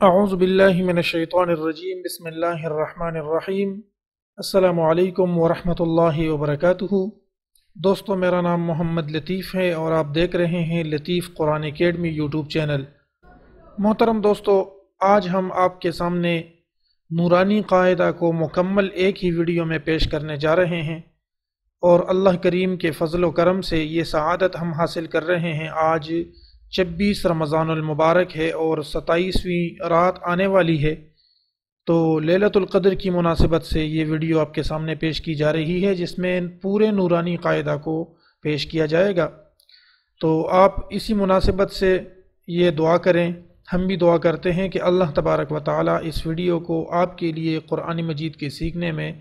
اعوذ باللہ من الشیطان الرجیم، بسم اللہ الرحمن الرحیم۔ السلام علیکم ورحمۃ اللہ وبرکاتہ۔ دوستو، میرا نام محمد لطیف ہے اور آپ دیکھ رہے ہیں Latif Quran academy YouTube channel. محترم دوستو، آج ہم آپ کے سامنے نورانی قاعدہ کو مکمل ایک ہی ویڈیو میں پیش کرنے جا رہے ہیں۔ اور اللہ کریم کے فضل و کرم سے یہ سعادت ہم حاصل کر رہے ہیں آج چبیس رمضان المبارک ہے اور ستائیسویں رات آنے والی ہے، تو لیلت القدر کی مناسبت سے یہ ویڈیو آپ کے سامنے پیش کی جا رہی ہے، جس میں پورے نورانی قاعدہ کو پیش کیا جائے گا۔ تو آپ اسی مناسبت سے یہ دعا کریں۔ ہم بھی دعا کرتے ہیں کہ اللہ تبارک و تعالی اس ویڈیو کو آپ کے لیے قرآن مجید کے سیکھنے میں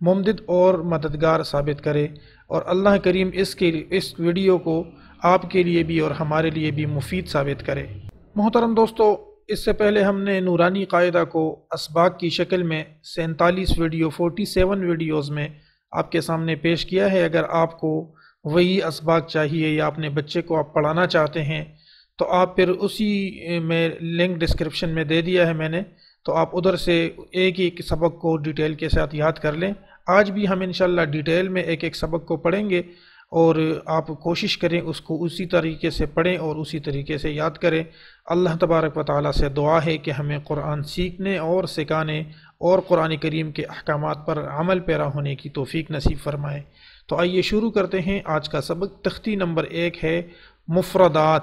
ممدد اور مددگار ثابت کرے اور اللہ کریم اس کے اس ویڈیو کو آپ کے لیے بھی اور ہمارے لیے بھی مفید ثابت کرے۔ محترم دوستو، اس سے پہلے ہم نے نورانی قاعدہ کو اسباق کی شکل میں سینتالیس ویڈیو، فورٹی سیون ویڈیوز میں آپ کے سامنے پیش کیا ہے۔ اگر آپ کو وہی اسباق چاہیے یا اپنے بچے کو آپ پڑھانا چاہتے ہیں، تو آپ پھر اسی میں لنک ڈسکرپشن میں دے دیا ہے میں نے۔ تو آپ ادھر سے ایک ایک سبق کو ڈیٹیل کے ساتھ یاد کر لیں۔ آج بھی ہم انشاءاللہ ڈیٹیل میں ایک ایک سبق کو پڑھیں گے۔ اور آپ کوشش کریں اس کو اسی طریقے سے پڑھیں اور اسی طریقے سے یاد کریں۔ اللہ تبارک و تعالیٰ سے دعا ہے کہ ہمیں قرآن سیکھنے اور سکھانے اور قرآن کریم کے احکامات پر عمل پیرا ہونے کی توفیق نصیب فرمائے۔ تو آئیے شروع کرتے ہیں۔ آج کا سبق تختی نمبر ایک ہے مفردات۔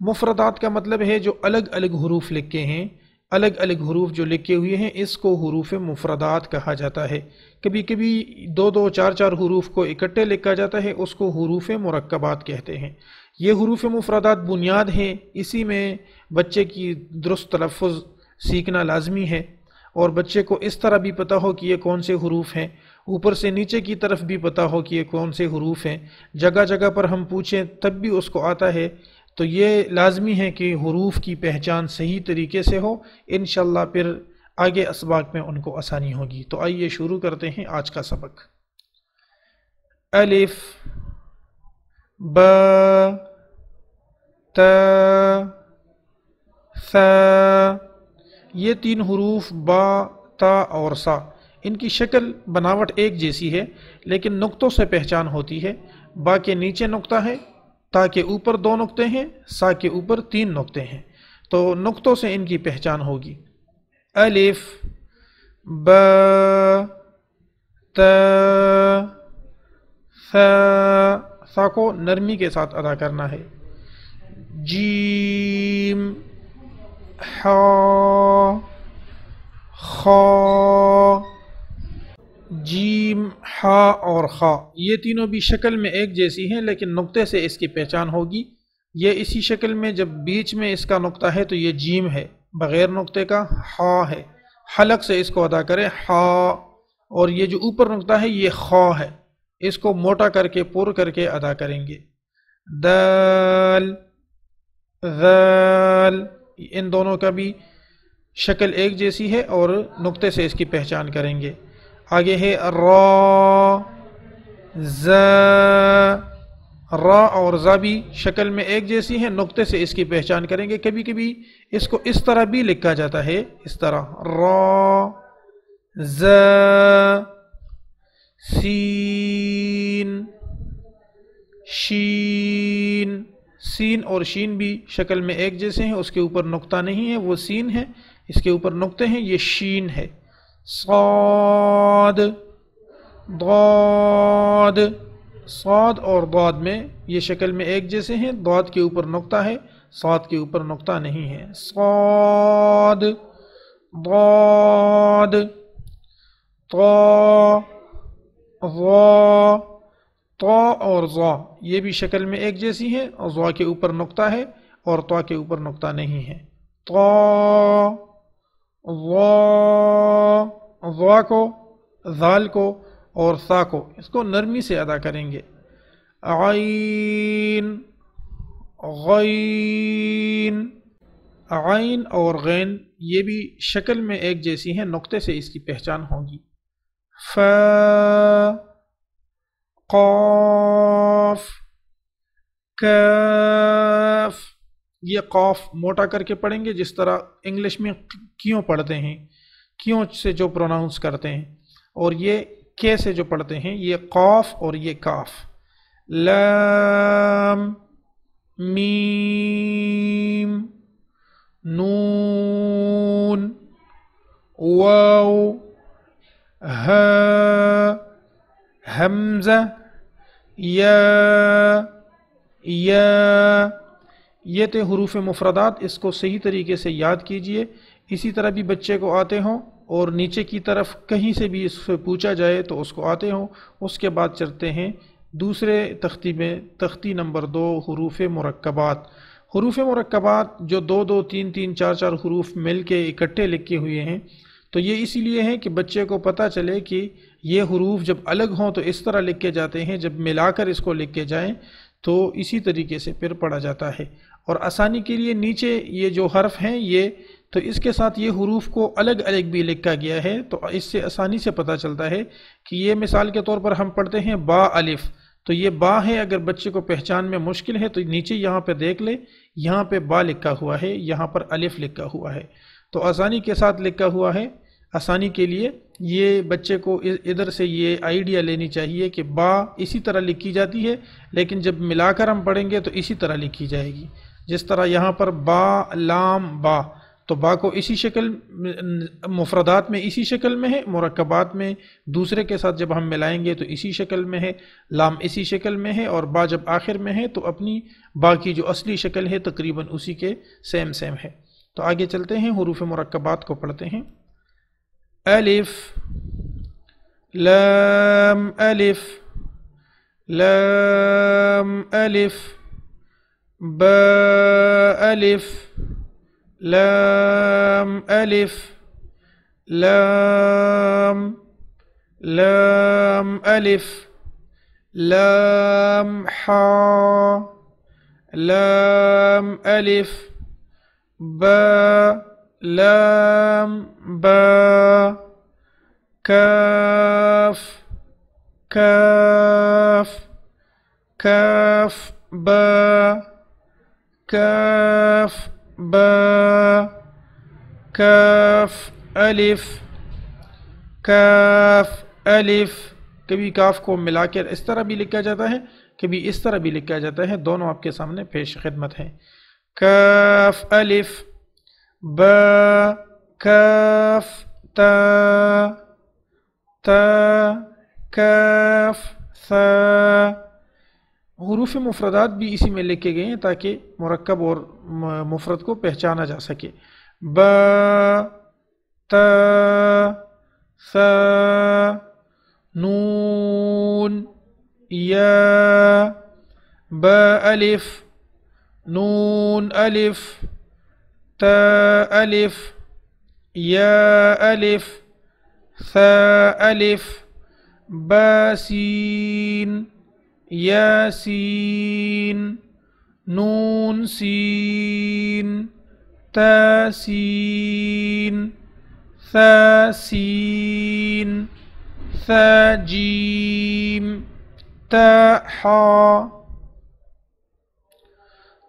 مفردات کا مطلب ہے جو الگ الگ حروف لکھے ہیں۔ الگ الگ حروف جو لکھے ہوئے ہیں، اس کو حروف مفردات کہا جاتا ہے۔ کبھی کبھی دو دو چار چار حروف کو اکٹھے لکھا جاتا ہے، اس کو حروف مرکبات کہتے ہیں۔ یہ حروف مفردات بنیاد ہیں، اسی میں بچے کی درست تلفظ سیکھنا لازمی ہے۔ اور بچے کو اس طرح بھی پتہ ہو کہ یہ کون سے حروف ہیں۔ اوپر سے نیچے کی طرف بھی پتہ ہو کہ یہ کون سے حروف ہیں۔ جگہ جگہ پر ہم پوچھیں، تب بھی اس کو آتا ہے تو یہ لازمی ہے کہ حروف کی پہچان صحیح طریقے سے ہو۔ انشاءاللہ پھر آگے اسباق میں ان کو آسانی ہوگی۔ تو آئیے شروع کرتے ہیں آج کا سبق۔ الف، ب، ت ث یہ تین حروف با، تا اور سا۔ ان کی شکل بناوٹ ایک جیسی ہے، لیکن نقطوں سے پہچان ہوتی ہے۔ با کے نیچے نقطہ ہے۔ تا کے اوپر دو نقطے ہیں سا کے اوپر تین نقطے ہیں۔ تو نقطوں سے ان کی پہچان ہوگی۔ الف، ب، ت ث کو نرمی کے ساتھ ادا کرنا ہے۔ جیم ح خ جیم ہا اور خا۔ یہ تینوں بھی شکل میں ایک جیسی ہیں، لیکن نقطے سے اس کی پہچان ہوگی۔ یہ اسی شکل میں، جب بیچ میں اس کا نقطہ ہے تو یہ جیم ہے، بغیر نقطے کا ہا ہے۔ حلق سے اس کو ادا کریں ہا اور یہ جو اوپر نقطہ ہے، یہ خا ہے۔ اس کو موٹا کر کے پور کر کے ادا کریں گے۔ دل ذل ان دونوں کا بھی شکل ایک جیسی ہے اور نقطے سے اس کی پہچان کریں گے۔ آگے ہے را، ز، را اور زا بھی شکل میں ایک جیسی ہے نقطے سے اس کی پہچان کریں گے۔ کبھی کبھی اس کو اس طرح بھی لکھا جاتا ہے، اس طرح۔ را، ز، سین، شین۔ سین اور شین بھی شکل میں ایک جیسے ہیں، اس کے اوپر نقطہ نہیں ہے، وہ سین ہے۔ اس کے اوپر نقطے ہیں، یہ شین ہے۔ صاد، ضاد. صاد اور ضاد میں یہ شکل میں ایک جیسے ہیں، ضاد کے اوپر نقطہ ہے، صاد کے اوپر نقطہ نہیں ہے۔ صاد، ضاد. طا، ضا. طا اور ضا یہ بھی شکل میں ایک جیسی ہے اور ضا کے اوپر نقطہ ہے اور طا کے اوپر نقطہ نہیں ہے۔ طا ضا کو، ذال کو اور سا کو، اس کو نرمی سے ادا کریں گے۔ عین، غین، عین اور غین، یہ بھی شکل میں ایک جیسی ہیں، نقطے سے اس کی پہچان ہوگی۔ ف، قاف کف یہ قوف موٹا کر کے پڑھیں گے، جس طرح انگلش میں کیوں پڑھتے ہیں۔ کیوں سے جو پروناؤنس کرتے ہیں اور یہ کے سے جو پڑھتے ہیں، یہ قوف اور یہ کاف۔ لام، میم، نون، واو ها حمزہ، یا یا۔ یہ تھے حروف مفردات، اس کو صحیح طریقے سے یاد کیجیے۔ اسی طرح بھی بچے کو آتے ہوں اور نیچے کی طرف کہیں سے بھی اس سے پوچھا جائے تو اس کو آتے ہوں۔ اس کے بعد چلتے ہیں۔ دوسرے تختی میں، تختی نمبر دو، حروف مرکبات۔ حروف مرکبات جو دو دو تین تین چار چار حروف مل کے اکٹھے لکھے ہوئے ہیں۔ تو یہ اسی لیے ہے کہ بچے کو پتہ چلے کہ یہ حروف جب الگ ہوں تو اس طرح لکھ کے جاتے ہیں۔ جب ملا کر اس کو لکھ کے جائیں تو اسی طریقے سے پھر پڑھا جاتا ہے۔ اور آسانی کے لیے نیچے یہ جو حرف ہیں، یہ تو اس کے ساتھ یہ حروف کو الگ الگ بھی لکھا گیا ہے، تو اس سے آسانی سے پتہ چلتا ہے کہ یہ مثال کے طور پر ہم پڑھتے ہیں با الف۔ تو یہ با ہے، اگر بچے کو پہچان میں مشکل ہے تو نیچے یہاں پہ دیکھ لے، یہاں پہ با لکھا ہوا ہے، یہاں پر الف لکھا ہوا ہے۔ تو آسانی کے ساتھ لکھا ہوا ہے۔ آسانی کے لیے یہ بچے کو ادھر سے یہ آئیڈیا لینی چاہیے کہ با اسی طرح لکھی جاتی ہے، لیکن جب ملا کر ہم پڑھیں گے تو اسی طرح لکھی جائے گی۔ جس طرح یہاں پر با لام با۔ تو با کو اسی شکل مفردات میں اسی شکل میں ہے، مرکبات میں دوسرے کے ساتھ جب ہم ملائیں گے تو اسی شکل میں ہے، لام اسی شکل میں ہے اور با جب آخر میں ہے تو اپنی با کی جو اصلی شکل ہے تقریباً اسی کے سیم سیم ہے۔ تو آگے چلتے ہیں، حروف مرکبات کو پڑھتے ہیں۔ الف، لام الف لام، الف، با، الف لام ألف. لام لام ألف. لام حا. لام ألف. با. لام با. كاف. كاف. كاف با. كاف. با کاف، الف کاف، الف، کبھی کاف کو ملا کر اس طرح بھی لکھا جاتا ہے، کبھی اس طرح بھی لکھا جاتا ہے، دونوں آپ کے سامنے پیش خدمت ہیں۔ کاف، الف، با، کاف، تا تا، کاف، ثا۔ حروف مفردات بھی اسی میں لکھے گئے ہیں تاکہ مرکب اور مفرد کو پہچانا جا سکے۔ ب ت ث نون، یا ب الف، نون، الف ت الف، یا، الف ث الف باسین ياسين نون سين تاسين ثاسين ثاجيم تاحا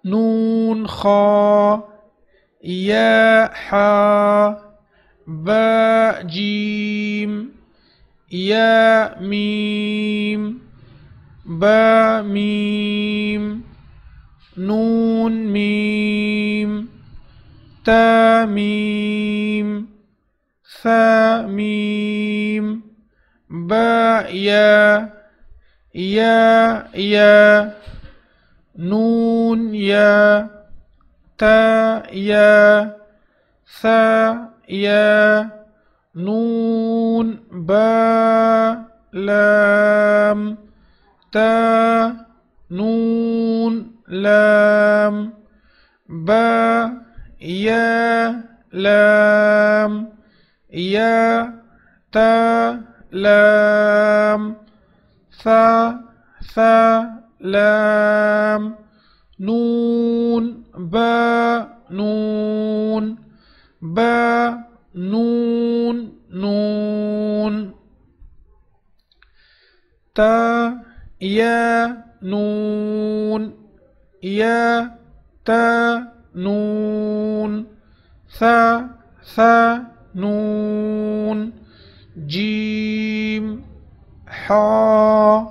نون خا يا حا. با جيم يا ميم. با نون ميم تا ميم بايا ميم يا يا نون يا تا يا ثا يا نون با لام تا نون لام با یا لام یا تا لام ثا ثا لام نون با نون با نون نون. تا یا نون یا تا نون ثا ثا نون جيم حا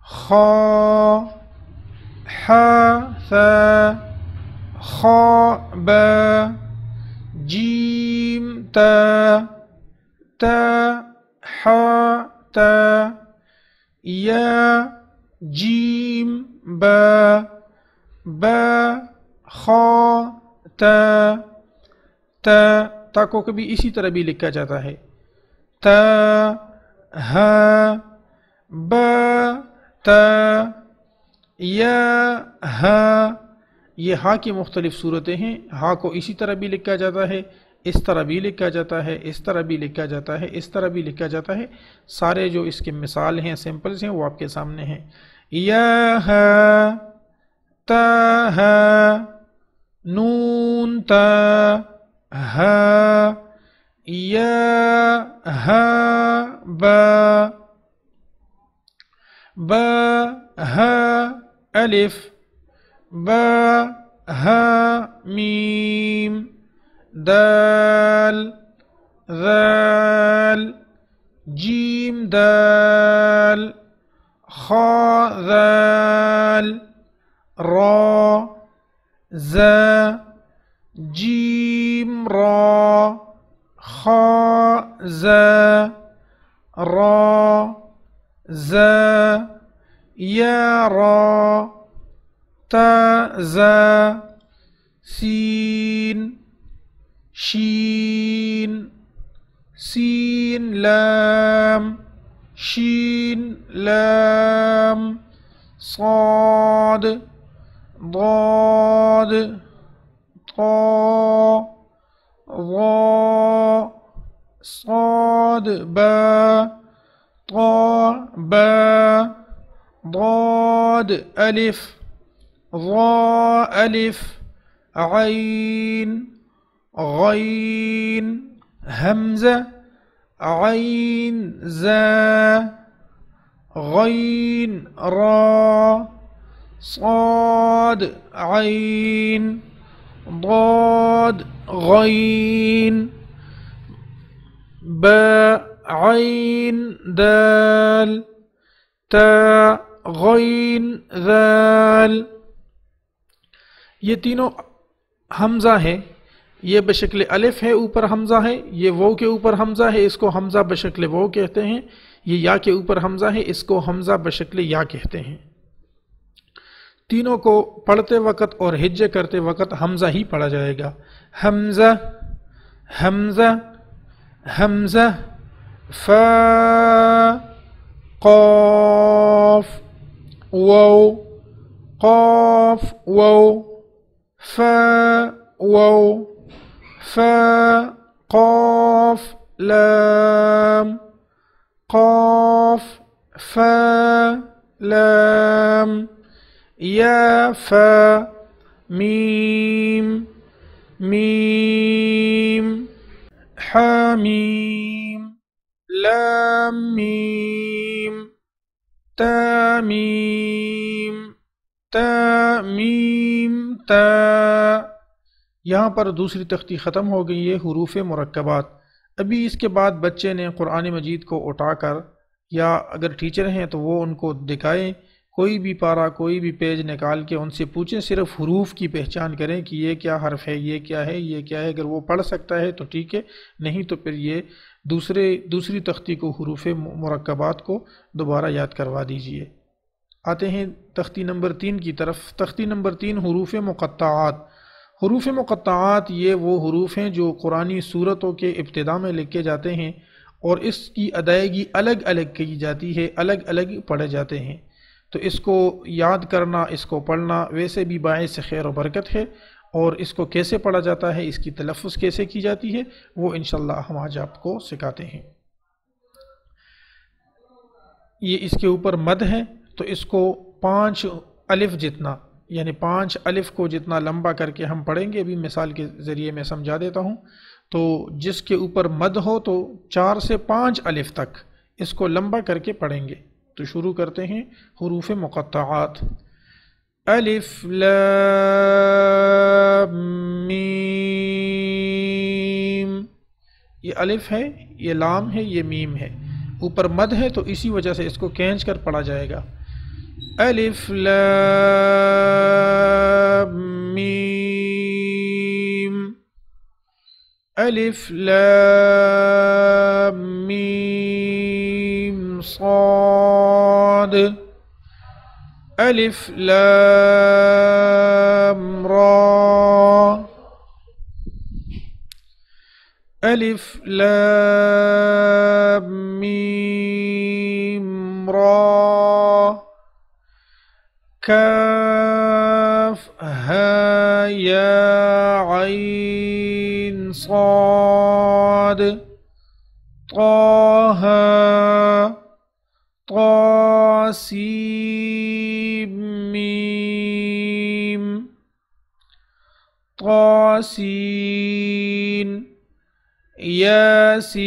خا حا ثا خا با جيم تا تا حا تا يا جيم با با خا تا تا تا کو کبھی اسی طرح بھی لکھا جاتا ہے تا ہا با تا یا ہا یہ ہا کی مختلف صورتیں ہیں ہا کو اسی طرح بھی لکھا جاتا ہے اس طرح بھی لکھا جاتا ہے، اس طرح بھی لکھا جاتا ہے، اس طرح بھی لکھا جاتا ہے۔ سارے جو اس کے مثال ہیں سمپلز ہیں، وہ آپ کے سامنے ہیں۔ یا ہا، تا، ہا، نون، تا، ہا، یا، ہا، با با، ہا، الف، با، ہا، میم۔ دال ذال جیم دال خا ذال را ز جيم را خا ز را ز يا را تا ز سين شين سين لام شين لام صاد ضاد طا ضا صاد با طا با ضاد ألف ضا ألف عين. غين همزة عين زا غين را صاد عين ضاد غين باء عين دال تاء غين ذال. تینوں حمزہ ہیں۔ یہ بشکل الف ہے، اوپر حمزہ ہے، یہ وہ کے اوپر حمزہ ہے، اس کو حمزہ بشکل وہ کہتے ہیں، یہ یا کے اوپر حمزہ ہے، اس کو حمزہ بشکل یا کہتے ہیں۔ تینوں کو پڑھتے وقت اور ہجے کرتے وقت حمزہ ہی پڑھا جائے گا۔ حمزہ حمزہ حمزہ ف قاف وو قاف وو ف وو فا قاف لام قاف فا لام يا فا ميم ميم حميم لام ميم تاميم تاميم تاميم یہاں پر دوسری تختی ختم ہو گئی ہے حروف مرکبات۔ ابھی اس کے بعد بچے نے قرآن مجید کو اٹھا کر، یا اگر ٹیچر ہیں تو وہ ان کو دکھائیں۔ کوئی بھی پارا کوئی بھی پیج نکال کے ان سے پوچھیں، صرف حروف کی پہچان کریں کہ یہ کیا حرف ہے، یہ کیا ہے، یہ کیا ہے۔ اگر وہ پڑھ سکتا ہے تو ٹھیک ہے، نہیں تو پھر یہ دوسرے، دوسری تختی کو، حروف مرکبات کو دوبارہ یاد کروا دیجیے۔ آتے ہیں تختی نمبر تین کی طرف۔ تختی نمبر تین حروف مقطعات۔ حروف مقطعات یہ وہ حروف ہیں جو قرآن صورتوں کے ابتدا میں لکھے جاتے ہیں اور اس کی ادائیگی الگ الگ کی جاتی ہے، الگ الگ پڑھے جاتے ہیں۔ تو اس کو یاد کرنا، اس کو پڑھنا ویسے بھی باعث خیر و برکت ہے۔ اور اس کو کیسے پڑھا جاتا ہے، اس کی تلفظ کیسے کی جاتی ہے، وہ انشاءاللہ ہم آج آپ کو سکھاتے ہیں۔ یہ اس کے اوپر مد ہے، تو اس کو پانچ الف جتنا یعنی پانچ الف کو جتنا لمبا کر کے ہم پڑھیں گے، ابھی مثال کے ذریعے میں سمجھا دیتا ہوں۔ تو جس کے اوپر مد ہو تو چار سے پانچ الف تک اس کو لمبا کر کے پڑھیں گے۔ تو شروع کرتے ہیں حروف مقطعات۔ الف، لام، میم۔ یہ الف ہے، یہ لام ہے، یہ میم ہے۔ اوپر مد ہے تو اسی وجہ سے اس کو کھینچ کر پڑھا جائے گا۔ ألف لام ميم. ألف لام ميم صاد. ألف لام را. ألف لام ميم را. كاف ها يا عين صاد. طه طاسيم ميم. طاسين ياسين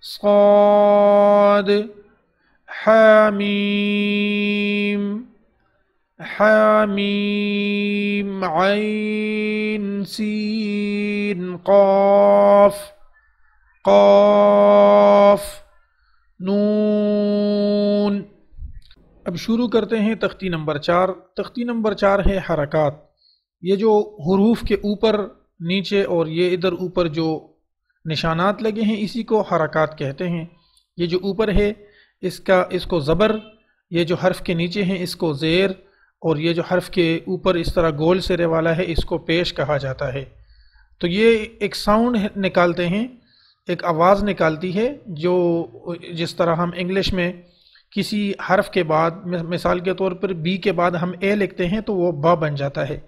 صاد. حاميم حاميم عين سين قاف. قاف. نون. اب شروع کرتے ہیں تختی نمبر چار. تختی نمبر چار ہے حرکات. یہ جو حروف کے اوپر نیچے اور یہ ادھر اوپر جو نشانات لگے ہیں اسی کو حرکات کہتے ہیں. یہ جو اوپر ہے اس کا، اس کو زبر، یہ جو حرف کے نیچے ہیں، اس کو زیر، اور یہ جو حرف کے اوپر اس طرح گول سرے والا ہے، اس کو پیش کہا جاتا ہے۔ تو یہ ایک ساؤنڈ نکالتے ہیں، ایک آواز نکالتی ہے، جو جس طرح ہم انگلش میں کسی حرف کے بعد، مثال کے طور پر بی کے بعد ہم اے لکھتے ہیں، تو وہ با بن جاتا ہے۔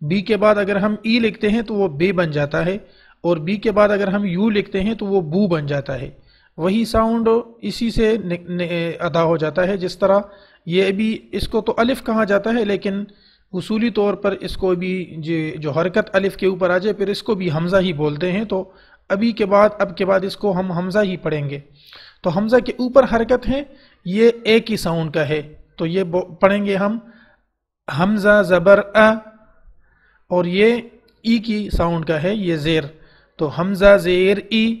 بی کے بعد اگر ہم ای لکھتے ہیں، تو وہ بے بن جاتا ہے، اور بی کے بعد اگر ہم یو لکھتے ہیں، تو وہ بو بن جاتا ہے۔ وہی ساؤنڈ اسی سے ادا ہو جاتا ہے، جس طرح یہ بھی اس کو تو الف کہا جاتا ہے، لیکن اصولی طور پر اس کو بھی جی- جو حرکت الف کے اوپر آ جائے، پھر اس کو بھی حمزہ ہی بولتے ہیں۔ تو ابھی کے بعد، اب کے بعد اس کو ہم حمزہ ہی پڑھیں گے۔ تو حمزہ کے اوپر حرکت ہے، یہ ایک ہی ساؤنڈ کا ہے۔ تو یہ پڑھیں گے ہم۔ حمزہ زبر ا، اور یہ ای کی ساؤنڈ کا ہے، یہ زیر۔ تو حمزہ زیر ای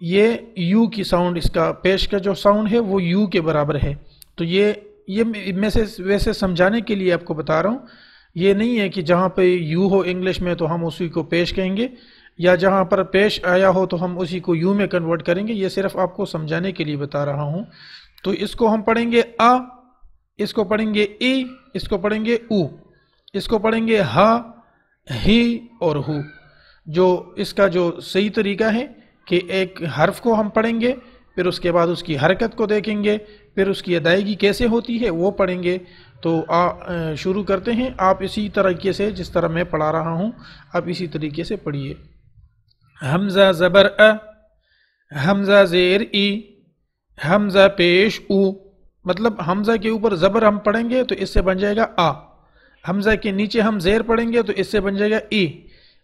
یہ یو کی ساؤنڈ اس کا پیش کا جو ساؤنڈ ہے وہ یو کے برابر ہے۔ تو یہ یہ میں سے ویسے سمجھانے کے لیے آپ کو بتا رہا ہوں۔ یہ نہیں ہے کہ جہاں پہ یو ہو انگلش میں تو ہم اسی کو پیش کہیں گے، یا جہاں پر پیش آیا ہو تو ہم اسی کو یو میں کنورٹ کریں گے۔ یہ صرف آپ کو سمجھانے کے لیے بتا رہا ہوں۔ تو اس کو ہم پڑھیں گے آ، اس کو پڑھیں گے ای، اس کو پڑھیں گے او، اس کو پڑھیں گے ہا، ہی اور ہو۔ جو اس کا جو صحیح طریقہ ہے کہ ایک حرف کو ہم پڑھیں گے، پھر اس کے بعد اس کی حرکت کو دیکھیں گے، پھر اس کی ادائیگی کیسے ہوتی ہے وہ پڑھیں گے۔ تو آ شروع کرتے ہیں۔ آپ اسی طریقے سے جس طرح میں پڑھا رہا ہوں، آپ اسی طریقے سے پڑھیے۔ حمزہ زبر ا، حمزہ زیر ای، حمزہ پیش او۔ مطلب حمزہ کے اوپر زبر ہم پڑھیں گے تو اس سے بن جائے گا آ۔ حمزہ کے نیچے ہم زیر پڑھیں گے تو اس سے بن جائے گا ای۔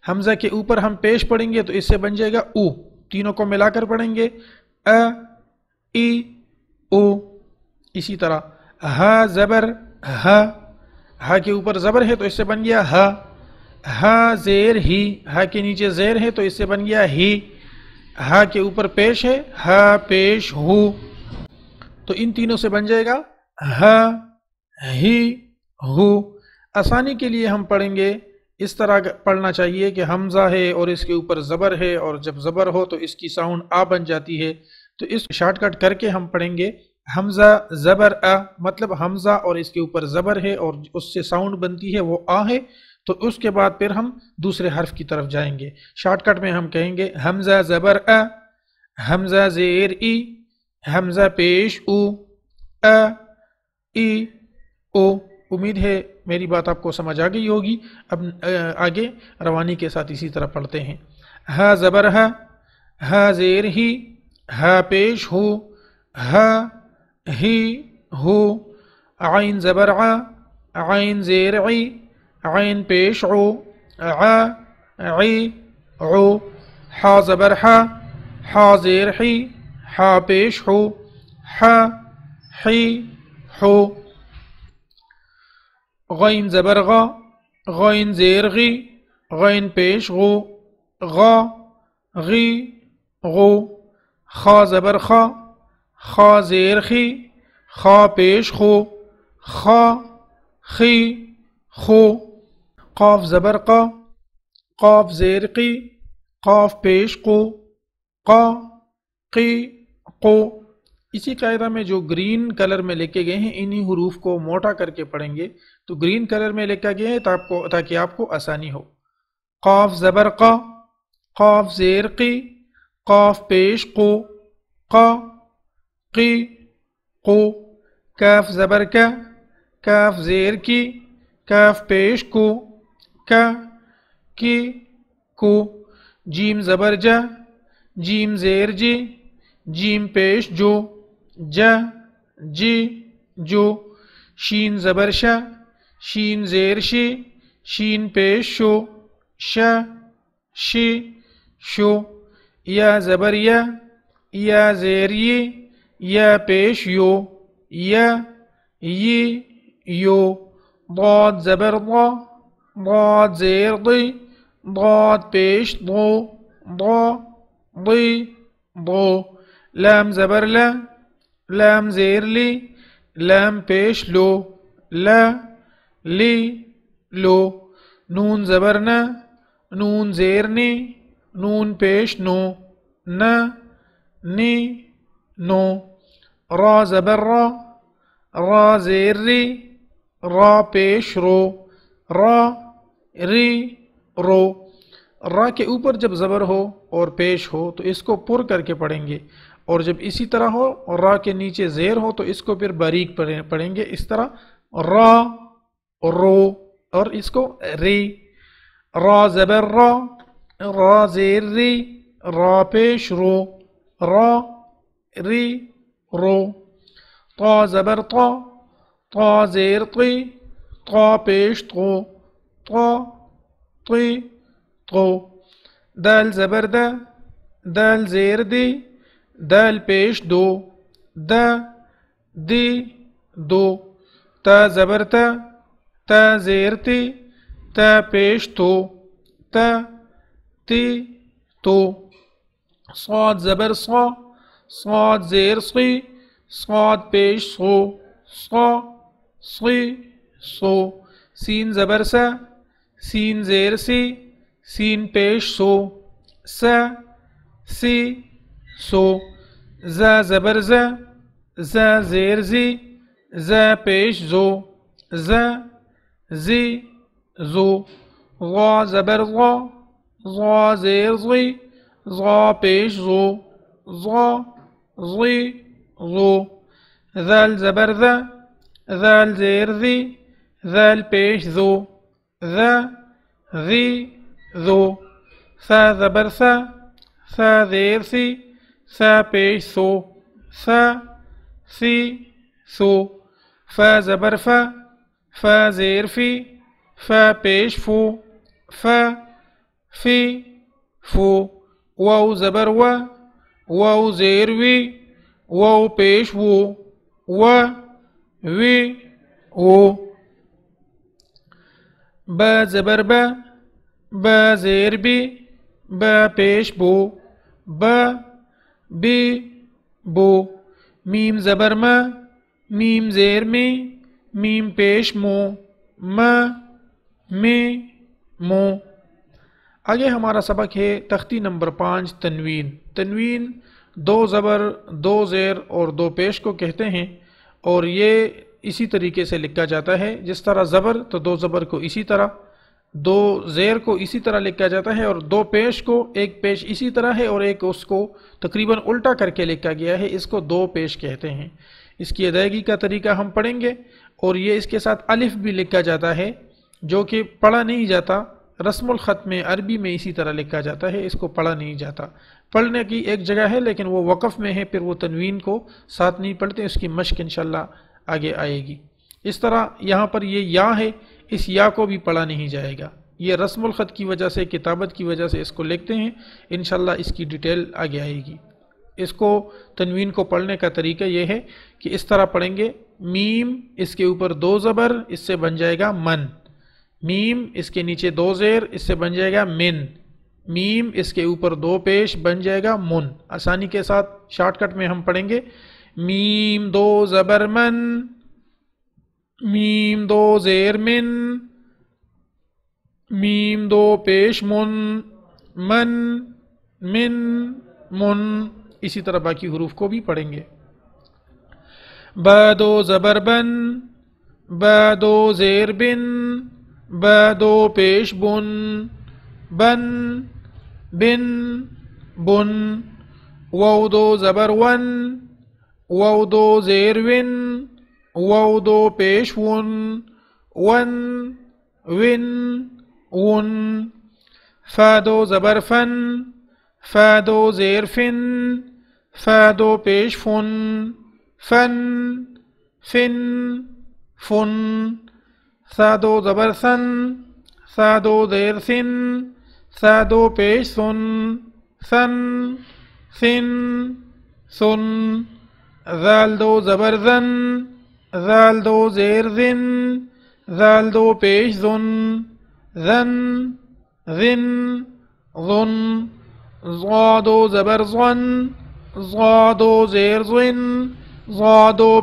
حمزہ کے اوپر ہم پیش پڑھیں گے تو اس سے بن جائے گا او۔ تینوں کو ملا کر پڑھیں گے۔ ا، ای، او، اسی طرح۔ ہ، زبر، ہ۔ ہ کے اوپر زبر ہے تو اس سے بن گیا ہ۔ ہ، زیر، ہی۔ ہ کے نیچے زیر ہے تو اس سے بن گیا ہی۔ ہ کے اوپر پیش ہے۔ ہ، پیش ہو تو ان تینوں سے بن جائے گا۔ ہ، ہی، ہو۔ آسانی کے لیے ہم پڑھیں گے۔ اس طرح پڑھنا چاہیے کہ حمزہ ہے اور اس کے اوپر زبر ہے اور جب زبر ہو تو اس کی ساؤنڈ آ بن جاتی ہے۔ تو اس شارٹ کٹ کر کے ہم پڑھیں گے۔ حمزہ زبر ا مطلب حمزہ اور اس کے اوپر زبر ہے اور اس سے ساؤنڈ بنتی ہے وہ آ ہے۔ تو اس کے بعد پھر ہم دوسرے حرف کی طرف جائیں گے۔ شارٹ کٹ میں ہم کہیں گے، حمزہ زبر ا حمزہ زیر ای، حمزہ پیش او، ا، ای، او۔ امید ہے میری بات آپ کو سمجھ آ گئی ہوگی۔ اب آگے روانی کے ساتھ اسی طرح پڑھتے ہیں۔ ہ زبر ہ زیر ہی ہ پیش ہو ہ ہی ہو۔ عین زبر عین زیر عی، عین پیش عو ع عی عو ح زبر ح زیر حی ح پیش ہو ح حی ہو۔ غین زبر غا غین زیر غی غین پیش غو، غا، غی، غو، خا زبر خا خا زیر خی، خا پیش خو، خا خی، خو، قاف زبر قا، قاف زیر قی، قاف پیش قو، قا، قی، قو۔ اسی قاعدہ میں جو گرین کلر میں لکھے گئے ہیں، انہی حروف کو موٹا کر کے پڑھیں گے۔ تو گرین کلر میں لکھا گیا ہے تاکہ آپ کو آسانی ہو۔ قاف زبر قا قاف زیر قی قاف پیش قو، قا، قی، قو، کاف زبر کا کاف زیر کی کاف پیش کو کا کی، کو، جیم زبر جا جیم زیر جی جیم پیش جو جا جی جو، شین زبر شا شين زير شي شين بيش شو ش شي شو. يا زبر يا يا زير يي يا بيش يو يا يي يو ضاد زبر ضا ضاد زير ضي ضاد بيش ضو ضا ضي ضو. لام زبر لا لام زير لي لام بيش لو لا. لی، لو، نون زبر نا نون زیر نی، نون پیش نو نا نی، نو، را زبر را را زیر ری، را پیش رو، را ری رو۔ را کے اوپر جب زبر ہو اور پیش ہو تو اس کو پر کر کے پڑھیں گے۔ اور جب اسی طرح ہو اور را کے نیچے زیر ہو تو اس کو پھر باریک پڑھیں گے۔ اس طرح را رو اور اس کو ری را زبر را را زیر ری را پیش رو را ری رو طا زبر طا طا زیر طی طا پیش طو طا طی طو دال زبر دا دال زیر دی دال پیش دو دا دی دو تا زبر تا تا زیر تا پیش تو تا تی تو صاد زبر صا صاد زیر صی صاد پیش سو صا صی سو سین زبر سا سین زیر سی سین پیش سو س سی سو ز زبر ز ز زیر زی ز پیش زو ز زي زو ظا زبر ظا ظا زير ظي ظا بيش زو ظا ظي ظو ذال زبر ذا ذال زير ذي ذال بيش ذو ذا ذي ذو ثا زبر ثا ثا زير ثي ثا بيش ثو ثا ثي ثو فا زبر فا ف زير في ف بيش فو ف في فو واو زبر و واو زير وي واو بيش وو و وي وو با زبر با با زير بي با بيش بو با بي بو. ميم زبر ما ميم زير مي میم پیش مو ما می، مو۔ آگے ہمارا سبق ہے تختی نمبر پانچ، تنوین۔ تنوین دو زبر، دو زیر اور دو پیش کو کہتے ہیں اور یہ اسی طریقے سے لکھا جاتا ہے۔ جس طرح زبر تو دو زبر کو اسی طرح، دو زیر کو اسی طرح لکھا جاتا ہے اور دو پیش کو ایک پیش اسی طرح ہے اور ایک اس کو تقریباً الٹا کر کے لکھا گیا ہے۔ اس کو دو پیش کہتے ہیں۔ اس کی ادائیگی کا طریقہ ہم پڑھیں گے۔ اور یہ اس کے ساتھ الف بھی لکھا جاتا ہے، جو کہ پڑھا نہیں جاتا۔ رسم الخط میں عربی میں اسی طرح لکھا جاتا ہے، اس کو پڑھا نہیں جاتا۔ پڑھنے کی ایک جگہ ہے، لیکن وہ وقف میں ہے، پھر وہ تنوین کو ساتھ نہیں پڑھتے، اس کی مشق انشاءاللہ آگے آئے گی۔ اس طرح یہاں پر یہ یا ہے، اس یا کو بھی پڑھا نہیں جائے گا۔ یہ رسم الخط کی وجہ سے، کتابت کی وجہ سے اس کو لکھتے ہیں۔ انشاءاللہ اس کی ڈیٹیل آگے آئے گی۔ اس کو تنوین کو پڑھنے کا طریقہ یہ ہے کہ اس طرح پڑھیں گے، میم اس کے اوپر دو زبر، اس سے بن جائے گا من۔ میم اس کے نیچے دو زیر، اس سے بن جائے گا من۔ میم اس کے اوپر دو پیش، بن جائے گا من۔ آسانی کے ساتھ شارٹ کٹ میں ہم پڑھیں گے۔ میم دو زبر من۔ میم دو زیر من۔ میم دو پیش، من۔ من۔ من۔ من۔ اسی طرح باقی حروف کو بھی پڑھیں گے۔ ب دو زبر بن ب دو زیر بن ب دو پیش بن بن بن بن و دو زبر ون و دو زیر ون و دو پیش ون ون۔ ون ون ف دو زبر فن ف دو زیر فن ف دو پیش فن فن فن. فن سادو زبر سن سادو زیر سن سادو پیش سن سن سن. سن زال دو زبر زن زال دو زیر زن زال دو پیش زن زن زن. زادو زبر زن زادو زیر زن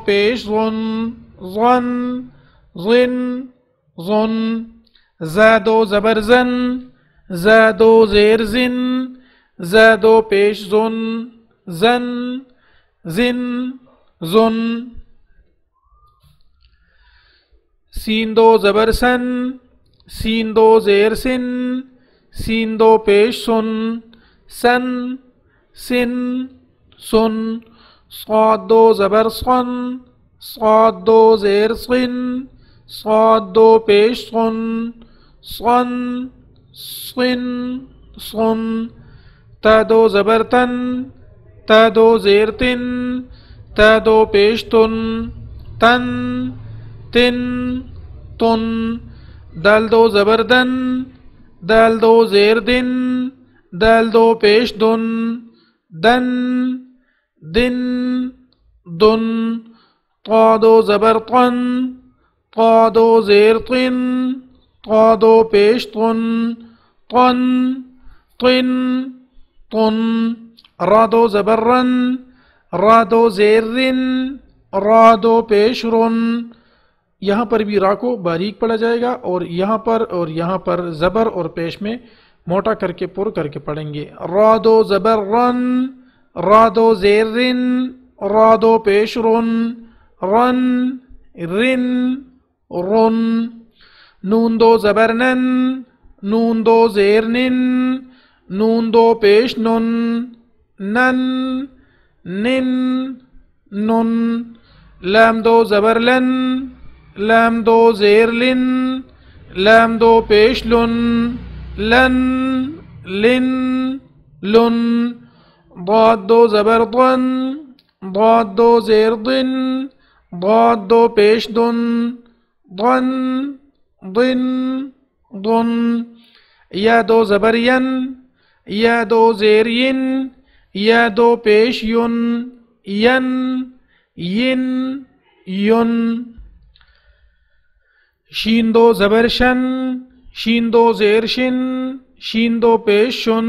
پیش ظن ظن ظن ظن زادو زبر زن زادو زیر زن زادو پیش زن زن زن زن. سین دو زبر سن سین دو زیر سن سین دو پیش سن سن سن سن، صاد دو زبر صن صاد دو زیر صن صاد دو پیش صن صن صن صن تا دو زبر تن، تا دو زیر تن، تا دو پیش تن تن تن تن، دل دو زبر دن، دل دو زیر دن دل دو پیش دن دن دن دن قادو زبر طن قادو زیر طن قادو پیش طن طن طن طن رادو زبر رن رادو زیر رن رادو پیش رن۔ یہاں پر بھی را کو باریک پڑھا جائے گا اور یہاں پر اور یہاں پر زبر اور پیش میں موٹا کر کے، پر کر کے پڑھیں گے۔ رادو زبر رن رادو زیر رادو پیش رن رن رن۔ رن نون دو زبر نن نون دو زیر نن نون دو پیش نن نن۔ نن نن لام دو زبر لن لام دو زیر لن لام دو پیش لن لن لن لن، ضاد دو زبر ضن ضاد دو زیر ضن ضاد دو پیش دن ضن ضن ضن یا دو زبر ین، یا دو زیر ین، یا دو پیش ین ین ین ین شین دو زبر শিন্দো জের শিন শিন্দো পে শুন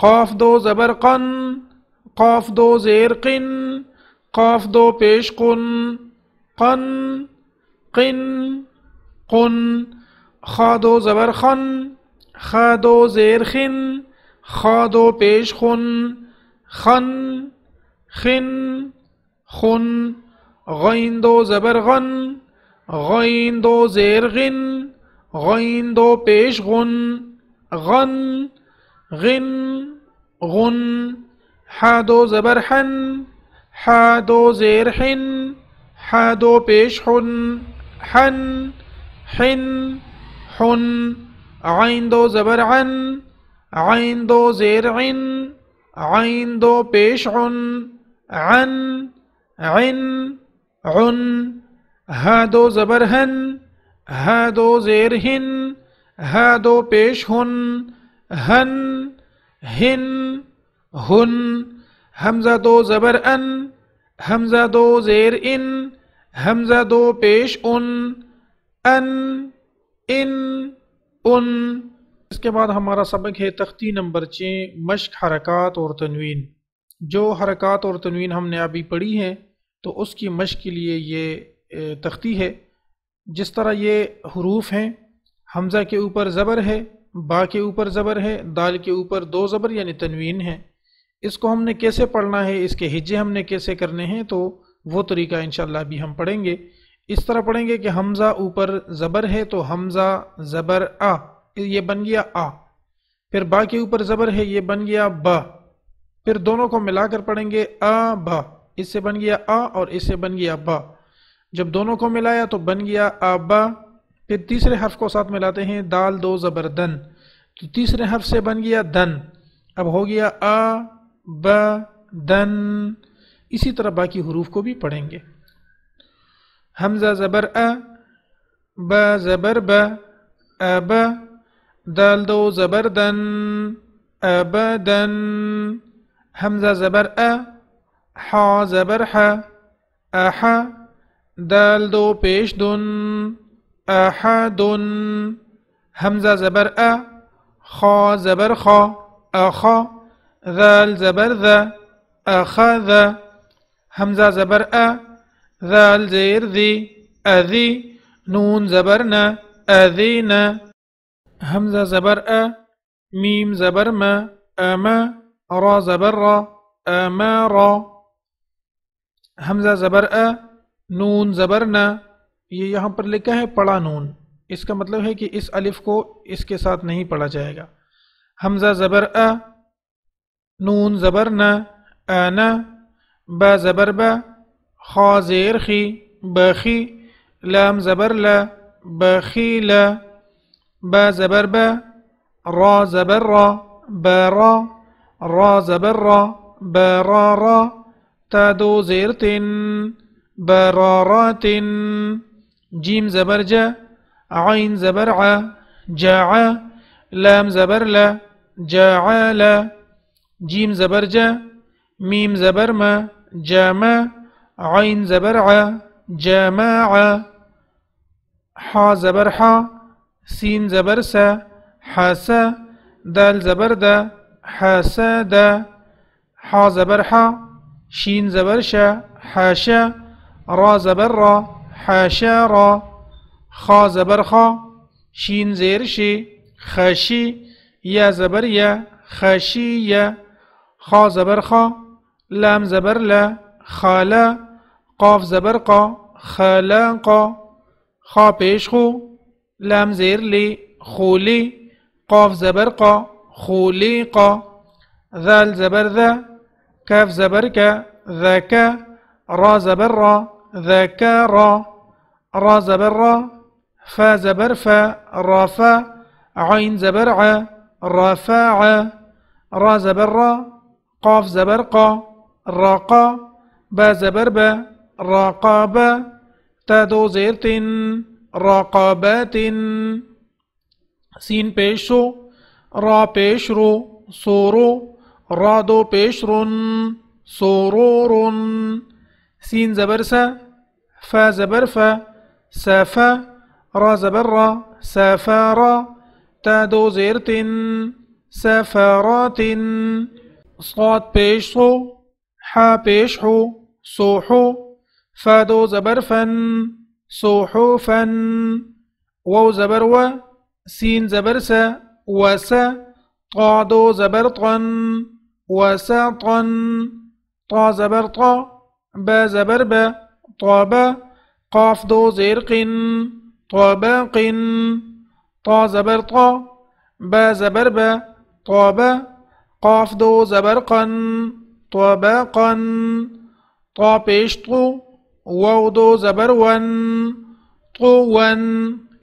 کن قاف دو زبر قن، قاف دو زیر قن، قاف دو پیش قن قن قن قن خادو زبر خن خادو زیر خن خادو پیش خن خن خن خن، غین دو زبر غن، غین دو زیر غن، غین دو پیش غن غن غن غن حادو زبر حن حادو زير حن حادو بيشحن حن حن حن حن عين دو زبر عن عين دو زير عن عين دو بيش عن عن عن هادو زبر هن هادو زير هن هادو بيشهن ہن ہن ہن، حمزہ دو زبر ان، حمزہ دو زیر ان، حمزہ دو پیش ان ان ان ان۔ اس کے بعد ہمارا سبق ہے تختی نمبر چھ، مشق حرکات اور تنوین۔ جو حرکات اور تنوین ہم نے ابھی پڑھی ہیں، تو اس کی مشق کے لیے یہ تختی ہے۔ جس طرح یہ حروف ہیں، حمزہ کے اوپر زبر ہے با کے اوپر زبر ہے، دال کے اوپر دو زبر یعنی تنوین ہے۔ اس کو ہم نے کیسے پڑھنا ہے، اس کے ہجے ہم نے کیسے کرنے ہیں، تو وہ طریقہ انشاءاللہ ابھی ہم پڑھیں گے۔ اس طرح پڑھیں گے کہ حمزہ اوپر زبر ہے تو حمزہ زبر آ، یہ بن گیا آ۔ پھر با کے اوپر زبر ہے، یہ بن گیا با۔ پھر دونوں کو ملا کر پڑھیں گے آ، با۔ اس سے بن گیا آ اور اس سے بن گیا با۔ جب دونوں کو ملایا تو بن گیا آ، با۔ پھر تیسرے حرف کو ساتھ ملاتے ہیں، دال دو زبر دن۔ تو تیسرے حرف سے بن گیا دن۔ اب ہو گیا آ، ب، دن۔ اسی طرح باقی حروف کو بھی پڑھیں گے۔ حمزہ زبر ا، ب زبر ب اب دال دو زبر دن۔ اب دن۔ حمزہ زبر ا ح زبر ح اح دال دو پیش دن۔ أحد. همزة زبر أ خا زبر خا أخا ذال زبر ذا أخذ همزة زبر أ ذال زير ذي أذي نون زبرنا أذينا همزة زبر أ ميم زبر ما أما را زبر را أمارا همزة زبر أ نون زبرنا یہ یہاں پر لکھا ہے پڑا نون۔ اس کا مطلب ہے کہ اس الف کو اس کے ساتھ نہیں پڑھا جائے گا۔ حمزہ زبر ا نون زبر ن ب زبر ب خا زیر خی بخی لام زبر ل بخی ل ب زبر ب را زبر را ب را زبر را ب را تا دو زیر تن برارات جيم زبر جا عين زبر ع جاع لام زبر لا. جاعل جيم زبر جا ميم زبر ما جامع عين زبر ع جامع حا زبر حا سين زبر سا حاسا دال زبر دا. حاسا حا زبر حا شين زبر شا حاشا را زبر را حاشا را خا زبر خا شین زیر شی خشی یا زبر خشی یا خا زبر خا لام زبر لا خالا قاف زبر قا خالا قا خا پیش خو لام زیر لی خولی قاف زبر قا خولی قا ذال زبر ذا كاف زبر كا ذاك را زبر را ذكر را زبر فا زبر فا رافا عين زبر ع رافع را زبر قاف زبر قا راقا با زبر با راقابا تا دو زیر تن راقابات سین پیش رو را پیش رو سورو را دو پیش رن سورورن سين زبر سا فا زبر فا سافا را زبر را سافارا تا دو زيرت سافارات صاد پیش صو حا پیش حو صوحو فا دو زبر فن صوحو فن وو زبر و سين زبر سا وسا طا دو زبر طن وسا طن. طا زبر طا با زبربا طابا قاف دو زير قن طابا قن طا زبر با زبر طابا قاف دو زبر قن طابا واو دو زبر ون طو ون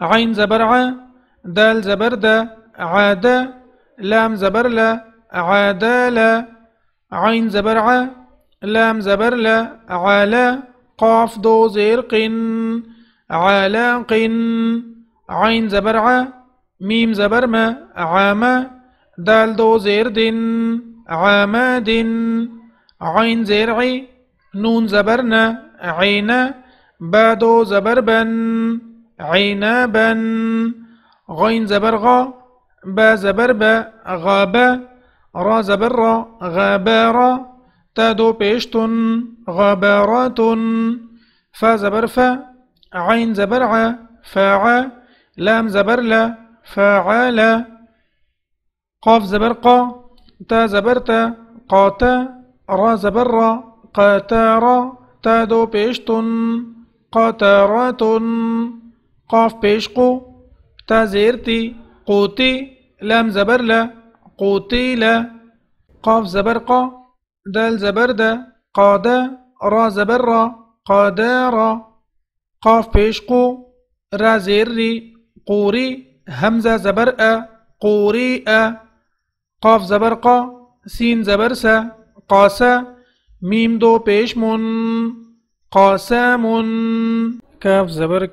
عین زبر ع دال زبر د عاد لام زبر ل عادال عين زبر ع لام زبر ل عالا قاف دو زير قن عين زبر ع ميم زبر ما عاما دال دو زير دن عاماد عين زير عي نون زبرنا عينا بادو زبربن عنابا غين زبرغا با زبربا غابا را زبرا غابارا تادو بيشتن غابارات فا زبرفا عين زبرعا فاعا لام زبرلا فعالا قاف زبرقا تا زبرتا قاتا را زبرا قاتارا تادو بيشتن قاتارات قاف پیش قو تا زیرتی قوتی لام زبر لا قوتيل قاف زبر قا دال زبر دا قادا را زبر را قاف پیش قو را زیر ری قوری همزة زبر أ قوري أ. قاف زبر قا سين زبر سا قاسا ميم دو پیش من قاسام كاف زبر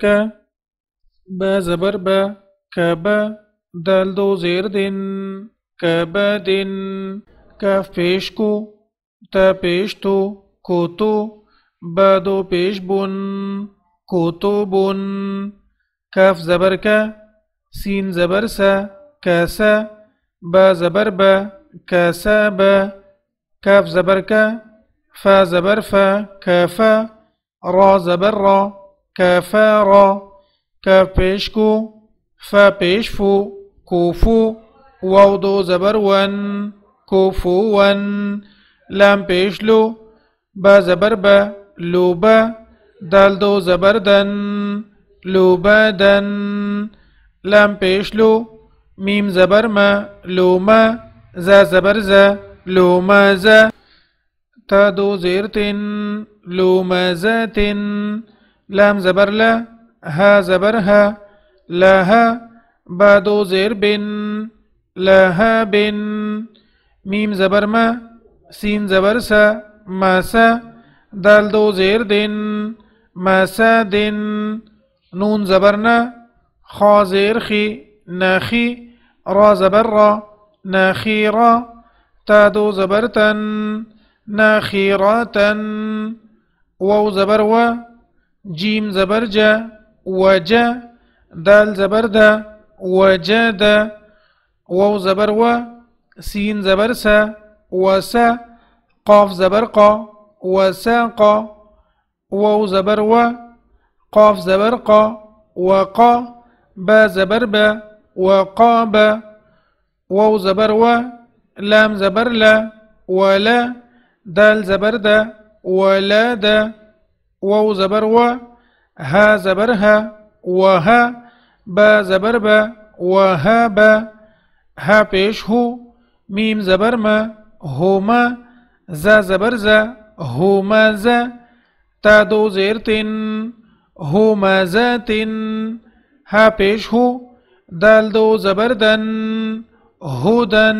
بازبربا كابا دالدو زيردن كابادن كاف بيشكو تا بيشتو كوتو بادو بيشبن كتب كاف زبركا سين زبرسا كاسا با زبربا كاسابا كاف زبركا فا زبرفا كافا را زبرا كافارا را كاف بيشكو فا بيشفو كوفو واو دو زبر ون کوفو ون لام پیش لو با زبر با لو با دال دو زبر دن لو با دن لام پیش لو میم زبر ما لو ما زا زبر زا لو ما زا تا دو زیر تن لو ما زا تن لام زبر لا ها زبر ها لا ها با دو زیر بن. ميم زبر ما سين زبر سا ماسا دال دو زير دن ماسا دن. نون زبرنا خا زير خي ناخي. را زبر را ناخيرا تا دو زبرتن ناخيراتا واو زبر و جيم زبر جا. وجا دال زبر دا وجد واو زبر و سين زبر سا وسا قاف زبر قا وساقا واو زبر و قاف زبر قا وقا با زبر با وقاب واو زبر و لام زبر لا ولا دال زبر دا ولا دا واو زبر و ها زبرها وها با زبر با وها با ها پیش هو ميم زبر ما هما زا زبر زا هما زا تا دو زير تن هما زا تن ها پیش هو دال دو زبر دن هدن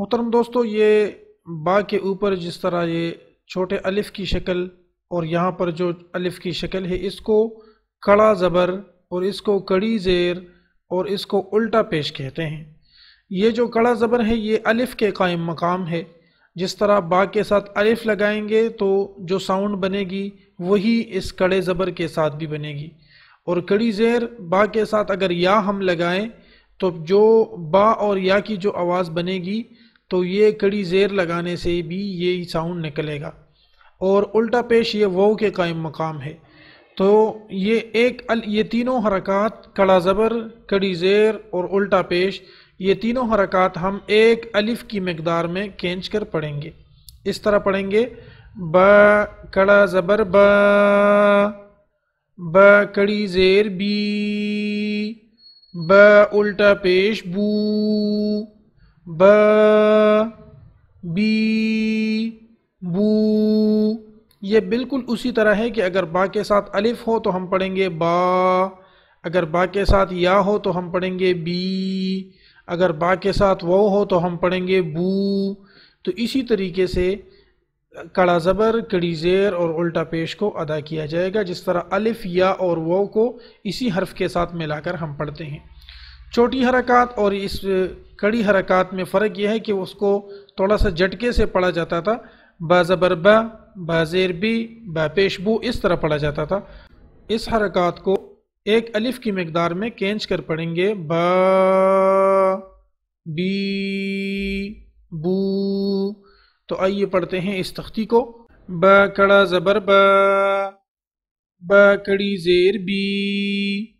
محترم دوستو، یہ با کے اوپر جس طرح یہ چھوٹے الف کی شکل اور یہاں پر جو الف کی شکل ہے، اس کو کڑا زبر اور اس کو کڑی زیر اور اس کو الٹا پیش کہتے ہیں۔ یہ جو کڑا زبر ہے، یہ الف کے قائم مقام ہے۔ جس طرح با کے ساتھ الف لگائیں گے، تو جو ساؤنڈ بنے گی، وہی اس کڑے زبر کے ساتھ بھی بنے گی۔ اور کڑی زیر با کے ساتھ اگر یا ہم لگائیں، تو جو با اور یا کی جو آواز بنے گی تو یہ کڑی زیر لگانے سے بھی یہ ساؤنڈ نکلے گا۔ اور الٹا پیش یہ وو کے قائم مقام ہے۔ تو یہ ایک یہ تینوں حرکات کڑا زبر، کڑی زیر اور الٹا پیش، یہ تینوں حرکات ہم ایک الف کی مقدار میں کھینچ کر پڑھیں گے۔ اس طرح پڑھیں گے۔ ب، کڑا زبر ب ب، کڑی زیر بی، ب، الٹا پیش بو۔ ب، بی، بو. یہ بالکل اسی طرح ہے کہ اگر با کے ساتھ الف ہو تو ہم پڑھیں گے با. اگر با کے ساتھ یا ہو تو ہم پڑھیں گے بی. اگر با کے ساتھ وہ ہو تو ہم پڑھیں گے بو. تو اسی طریقے سے کڑا زبر، کڑی زیر اور الٹا پیش کو ادا کیا جائے گا، جس طرح الف یا اور وہ کو اسی حرف کے ساتھ ملا کر ہم پڑھتے ہیں۔ چھوٹی حرکات اور اس کڑی حرکات میں فرق یہ ہے کہ اس کو تھوڑا سا جھٹکے سے پڑھا جاتا تھا۔ با زبر با با زیر بی، با پیش بو، اس طرح پڑھا جاتا تھا۔ اس حرکات کو ایک الف کی مقدار میں کینچ کر پڑھیں گے۔ با، بی، بو۔ تو آئیے پڑھتے ہیں اس تختی کو۔ ب کڑا زبر ب ب کڑی زیر بی۔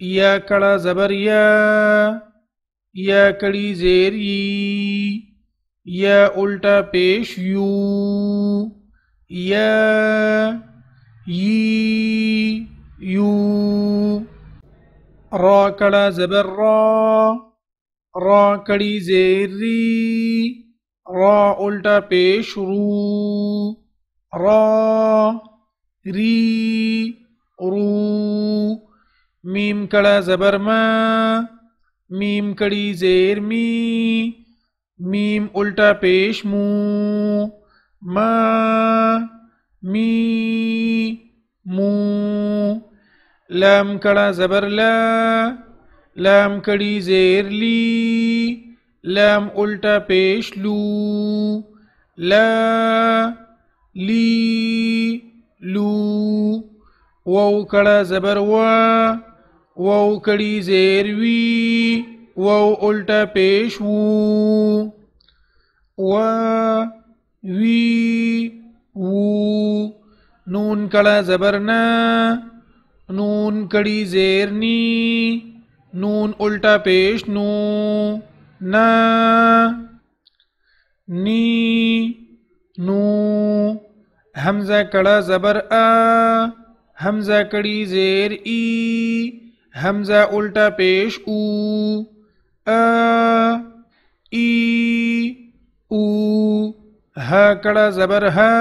یا کړه زبر یا یا کړي زیر یی یا الٹا پیش یو یا یی یو را کړه زبر را را کړي زیر ری را الٹا پیش رو را ری رو میم کڑا زبر ما میم کڑی زیر می میم الٹا پیش مو ما می مو لام کڑا زبر لا لام کڑی زیر لی لام الٹا پیش لو لا لی لو وو کڑا زبر وا وو کڑی زیر وی وو الٹا پیش وو و وی وو نون کڑا زبرنا نون کڑی زیر نی نون الٹا پیش نو نا نی نو همزه کړه زبر ا همزه کړي زیر ای همزه الټا پیش او ا ای او ها کړه زبر ها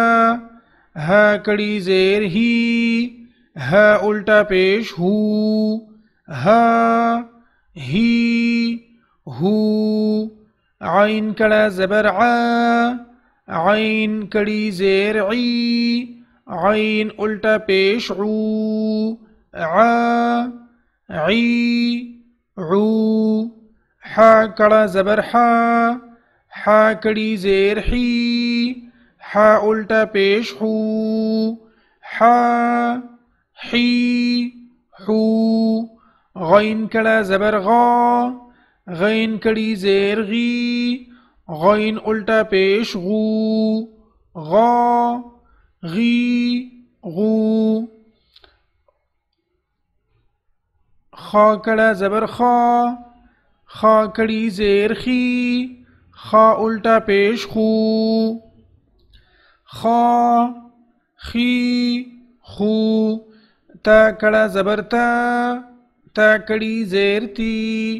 ها کړي زیر هی ها الټا پیش هو ها هی ہو عین کڑا زبر ع عین کڑی زیر عی عین عو ع عی عو ح کڑا زبر ح ح کڑی زیر حی ح الٹا پیش ہو ح حی حو غین کڑا زبر غا غین کڑی زیر غی غین الٹا پیش غو غا غی غو۔ خا کڑا زبر خا خا کڑی زیر خی خا الٹا پیش خو۔ خا خی خو۔ تا کڑا زبر تا تا کڑی زیر تی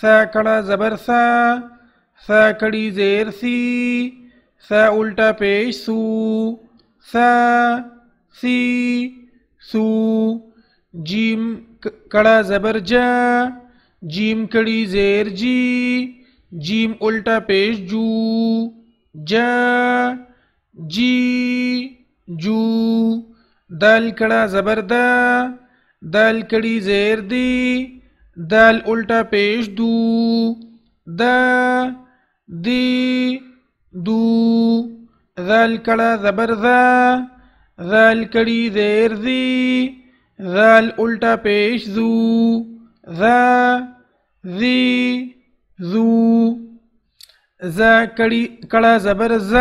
س کړه زبر سا س کړي زیر سی س الټا پیش سو س سی سو جیم کړه زبر ج جیم کړي زیر جی جیم الټا پیش جو ج جی جو دال کڑا زبر دا دال کڑی زیر دی دال الٹا پیش دو دا دی دو ذال کڑا زبر دا ذال کڑی زیر دی ذال الٹا پیش دو ذا ذی ذو ز کڑی کڑا زبر ز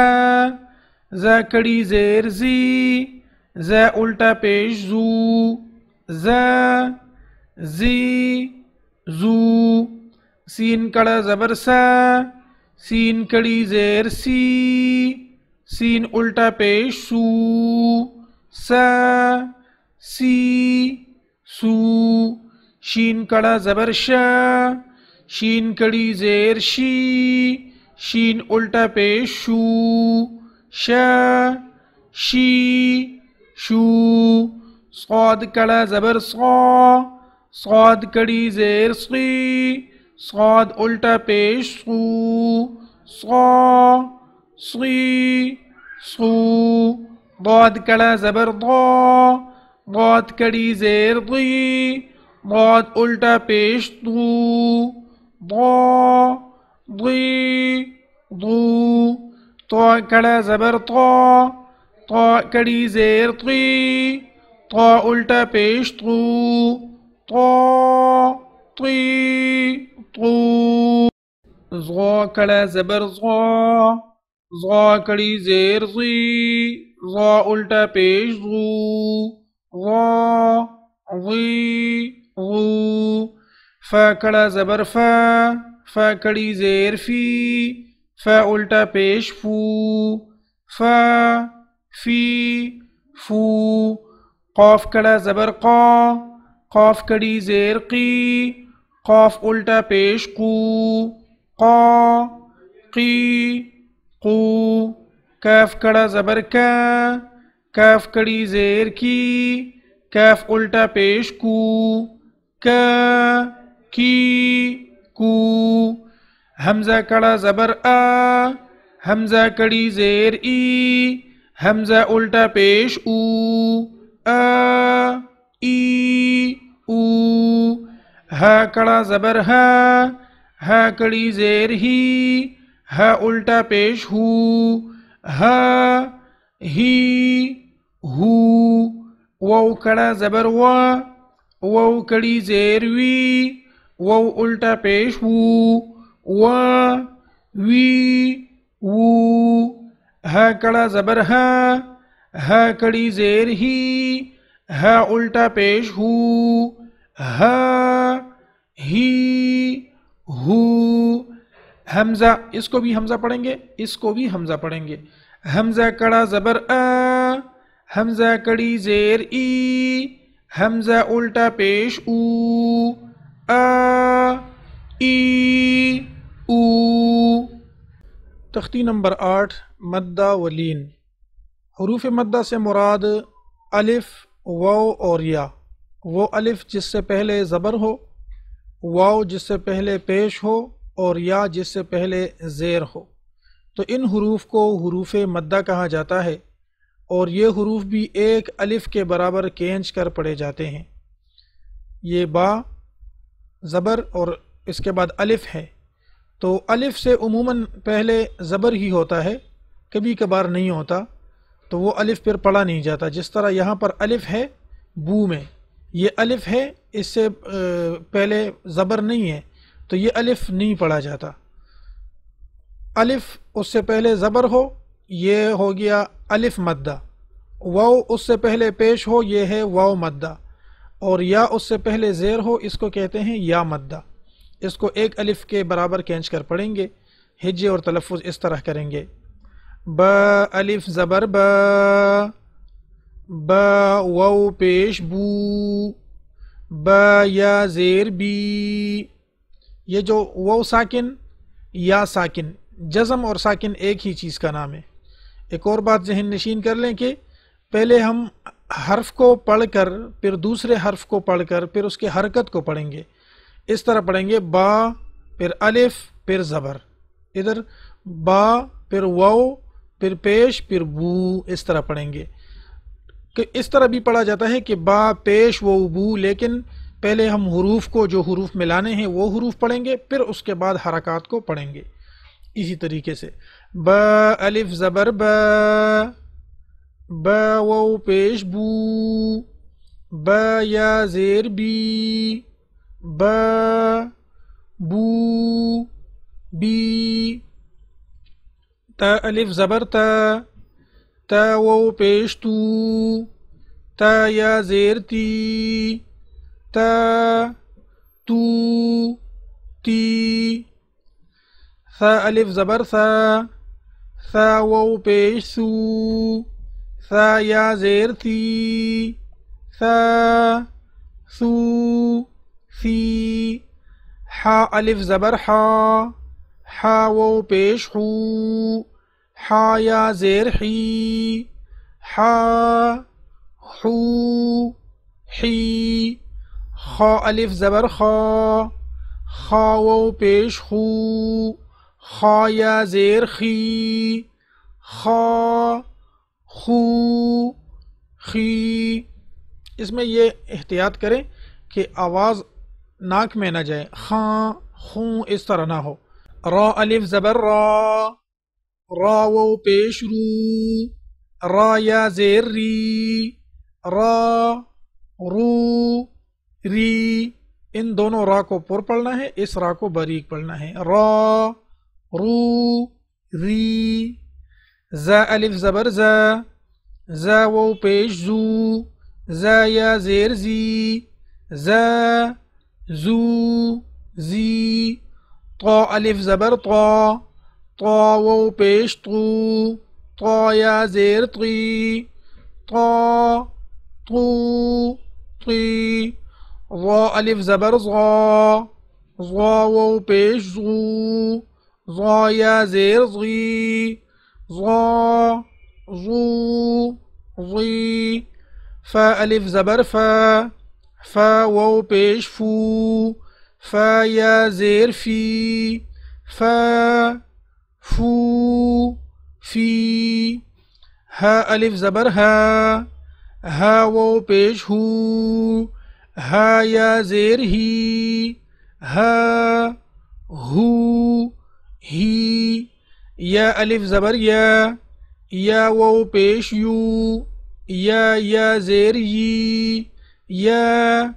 ز کڑی زیر زی ز الٹا پیش زو ز زی زو سین کڑا زبر سا سین کڑی زیر سی سین الٹا پیش سو س سی سو شین کڑا زبر ش شین کڑی زیر شی شین الٹا پیش شو ش شی شو صاد کڑا زبر صا صاد کڑی زیر صی صاد الٹا پیش صو صا صی صو ضاد کڑا زبر ضا ضاد کڑی زیر ضی ضاد الٹا پیش ضو ضا ضی ضو طا کڑا زبر طا طا کڑی زیر طی طا الٹا پیش طو طا طی طو ضا کڑا زبر ضا ضا کڑی زیر ضی ضا الٹا پیش ضو ضا ضی غو فا کڑا زبر فا فا کڑی زیر فی فا الٹا پیش فو، فا، فی، فو قوف کڑا زبر قا قوف کڑی زیر قی قوف الٹا پیش قو، قا، قی، قو، کیف کڑا زبر کا، کیف کڑی زیر کی، کیف الٹا پیش کو کی، کو همزه کړه زبر ا همزه کړي زیر ای همزه الټا پیش او ا ای او ها کړه زبر ها ها کړي زیر هی ها الټا پیش هو ها هی هو وو کړه زبر و وو کړي زیر وی وو الټا پیش وو وا وی وو ہا کڑا زبر ہا ہا کڑی زیر ہی ہا الٹا پیش ہو ہا ہی ہو حمزہ اس کو بھی حمزہ پڑھیں گے اس کو بھی حمزہ پڑھیں گے حمزہ کڑا زبر آ حمزہ کڑی زیر ای حمزہ الٹا پیش او آ ای او تختی نمبر آٹھ، مدہ ولین۔ حروف مدہ سے مراد الف، واو اور یا۔ وہ الف جس سے پہلے زبر ہو، واو جس سے پہلے پیش ہو، اور یا جس سے پہلے زیر ہو۔ تو ان حروف کو حروف مدہ کہا جاتا ہے، اور یہ حروف بھی ایک الف کے برابر کینچ کر پڑے جاتے ہیں۔ یہ با، زبر اور اس کے بعد الف ہے۔ تو الف سے عموماً پہلے زبر ہی ہوتا ہے، کبھی کبھار نہیں ہوتا، تو وہ الف پھر پڑھا نہیں جاتا۔ جس طرح یہاں پر الف ہے، بو میں۔ یہ الف ہے، اس سے پہلے زبر نہیں ہے، تو یہ الف نہیں پڑھا جاتا۔ الف اس سے پہلے زبر ہو، یہ ہو گیا الف مدہ۔ واؤ اس سے پہلے پیش ہو، یہ ہے واؤ مدہ۔ اور یا اس سے پہلے زیر ہو، اس کو کہتے ہیں یا مدہ۔ اس کو ایک الف کے برابر کھینچ کر پڑھیں گے، ہجے اور تلفظ اس طرح کریں گے۔ ب الف زبر ب ب وو پیش بو، ب یا زیر بی۔ یہ جو وہ ساکن، یا ساکن، جزم اور ساکن ایک ہی چیز کا نام ہے۔ ایک اور بات ذہن نشین کر لیں کہ پہلے ہم حرف کو پڑھ کر، پھر دوسرے حرف کو پڑھ کر، پھر اس کے حرکت کو پڑھیں گے۔ اس طرح پڑھیں گے، با پھر الف پھر زبر۔ ادھر با پھر وو پھر پیش پھر بو، اس طرح پڑھیں گے۔ کہ اس طرح بھی پڑھا جاتا ہے کہ با پیش و بو، لیکن پہلے ہم حروف کو جو حروف ملانے ہیں وہ حروف پڑھیں گے، پھر اس کے بعد حرکات کو پڑھیں گے۔ اسی طریقے سے۔ ب الف زبر ب ب و پیش بو ب یا زیر بی ب بو بی ت الف زبر ت تا و پیش تو تا یا زیر تی تا تو تی ثا الف زبر ثا ثا و پیش سو ثا یا زیر تی ثا ثو ثی حا الف زبر حا حا و پیش حو حا یا زیر حی، حا حو حی، خا الف زبر خا خا و پیش خو، خا یا زیر خی، خا خو خی۔ اس میں یہ احتیاط کریں کہ آواز ناک میں نہ جائے خاں، خوں، اس طرح نہ ہو۔ را الف زبر، را را و پیش رو، را یا زیر ری، را رو، ری۔ ان دونوں را کو پر پڑھنا ہے، اس را کو باریک پڑھنا ہے۔ را، رو، ری۔ ز الف زبر، ز۔ ز و پیش زو۔ ز یا زیر زی۔ ز زو زي طا ألف زبر طا طا واو بيش طو طا يا زير طي طا طو طي ظا ألف زبر ظا ظا واو بيش زو ظا يا زير ظي ظا ظو ظي فا ألف زبر فا. فا و پیش فو فا یا زیر فی فا فو فی ہا ألف زبر ہا ہا و پیش ہو ہا یا زیر ہی ہا ہو ہی یا ألف زبر یا یا و پیش یو یا یا زیر یی یا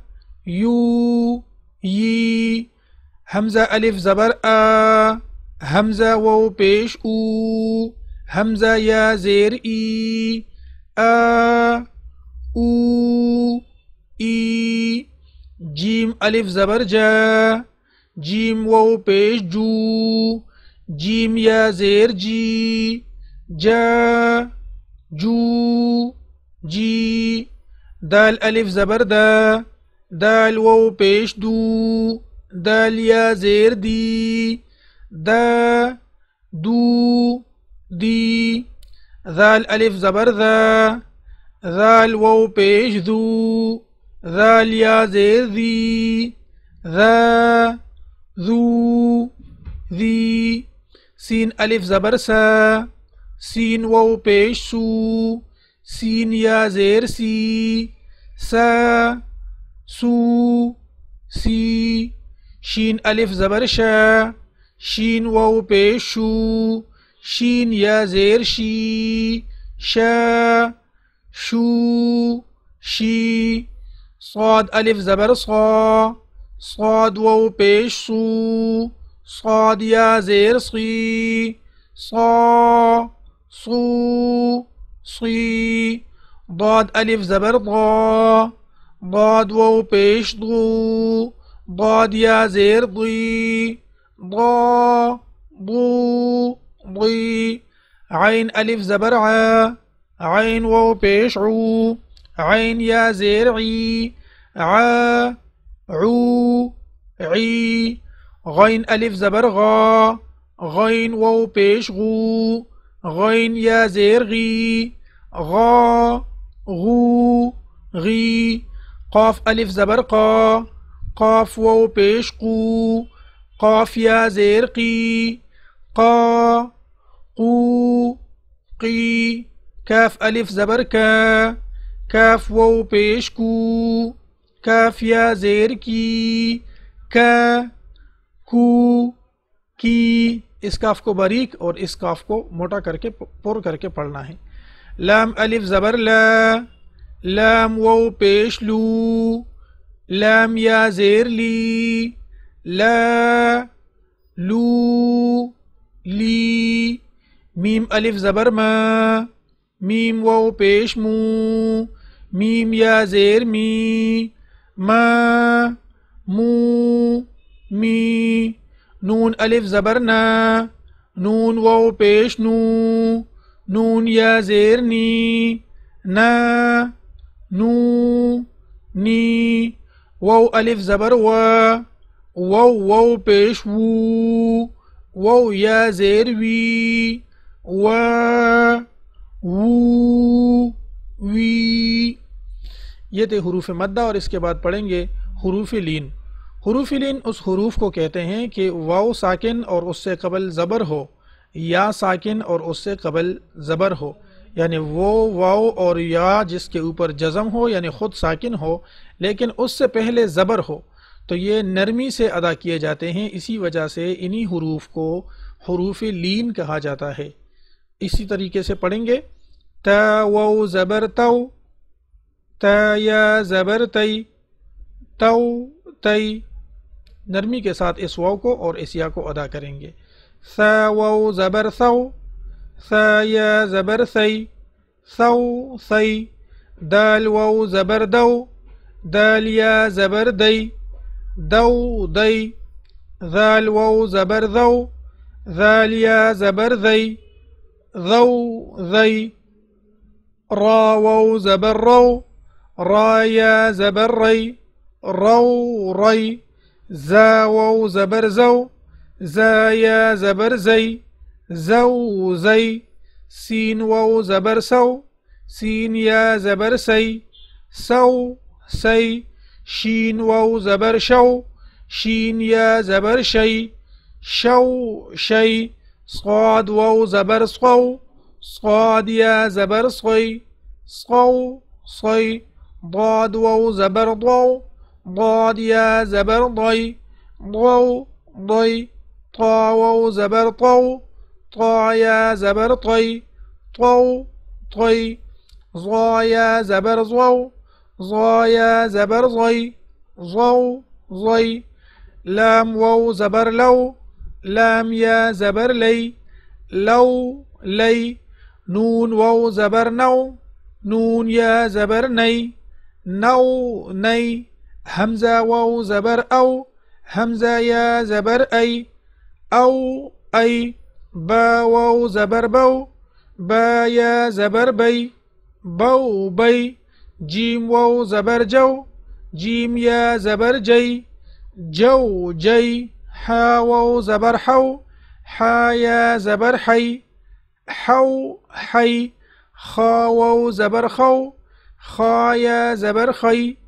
یو یی حمزہ الف زبر آ حمزہ و پیش او حمزہ یا زیر ای آ او ای جیم الف زبر جا جیم و پیش جو جیم یا زیر جی جا جو جی دال ألف زبر دا دال وو پیش دو دال یا زیر دی دا دو دي دال ألف زبر ذا ذا وو بيش ذو ذا یا زیر ذي ذا ذو ذي سين ألف زبر سا سین وو بيش سو. سين يا زير سي سا سو سي. شين ألف زبر شا شين واو بيشو. شين يا زير شي شا شو شي. صاد ألف زبر صا صاد واو بيش صو صاد يا زير صي صا صو. صي ضاد ألف زبر ضا ضاد وو بيش ضو ضاد يا زير ضي ضا ضو ضي عين ألف زبر ع عين وو بيش عو عين يا زير عي ع عو عي. غين ألف زبر غا غين وو بيش غو. غين يا زير غي غا غو غي. قاف ألف زبر قا قاف وو بيش قو قاف يا زير قي قا قو قي. كاف ألف زبر كا كاف وو بيش كو كاف يا زير كي كا كو کی اس کاف کو باریک اور اس کاف کو موٹا کر کے پر کر کے پڑھنا ہے۔ لام الف زبر لا، لام و پیش لو، لام یا زیر لی، لا، لو، لی، میم الف زبر ما، میم و پیش مو، میم یا زیر می، ما، مو، می نون الف زبرنا نون و پیش نو، نون یا زیر نی، نا، نو، نی وو الف زبر و وو وو پیش وو وو یا زیر وی، و، وو، وی۔ یہ تھے حروف مدہ اور اس کے بعد پڑھیں گے حروف لین۔ حروف لین اس حروف کو کہتے ہیں کہ واؤ ساکن اور اس سے قبل زبر ہو، یا ساکن اور اس سے قبل زبر ہو یعنی وہ واؤ اور یا جس کے اوپر جزم ہو یعنی خود ساکن ہو، لیکن اس سے پہلے زبر ہو۔ تو یہ نرمی سے ادا کیے جاتے ہیں، اسی وجہ سے انہی حروف کو حروف لین کہا جاتا ہے۔ اسی طریقے سے پڑھیں گے۔ و زبر تو یا زبر تئی تو تئی نرمی کے ساتھ اس واؤ کو اور اس یا کو ادا کریں گے۔ س و زبر سو س یا زبر سی، سو سی، دال و زبر دو، دال یا زبر دئی دو دئی ذال و زبر ذو ذال یا زبر ذی ذو ذی را و زبر رو، را یا زبر ری، رو ری۔ زاوو زبرزو زايا زبرزي زوزي سين وو زبرسو سينيا زبرسي سو سي شينوو زبرشو شينيا زبرشي شو شي صاد وو زبرسقو صاد يا زبرصي صو صي ضاد وو زبرضو. ضاد يا زبر ضي ضو ضي طا و زبر طو طا يا زبر طي طو طي. ظا يا زبر ظو ظا يا زبر ظي ظو ظي. لام و زبر لو لام يا زبر لي لو لي. نون و زبر نو نون يا زبر ني نو ني. همزة و زبر أو همزة يا زبر أي أو أي با واو زبر بو با يا زبر بي بو بي جيم واو زبر جو جيم يا زبر جي جو جي حا واو زبر حو حا يا زبر حي حو حي خا واو زبر خو خا يا زبر خي.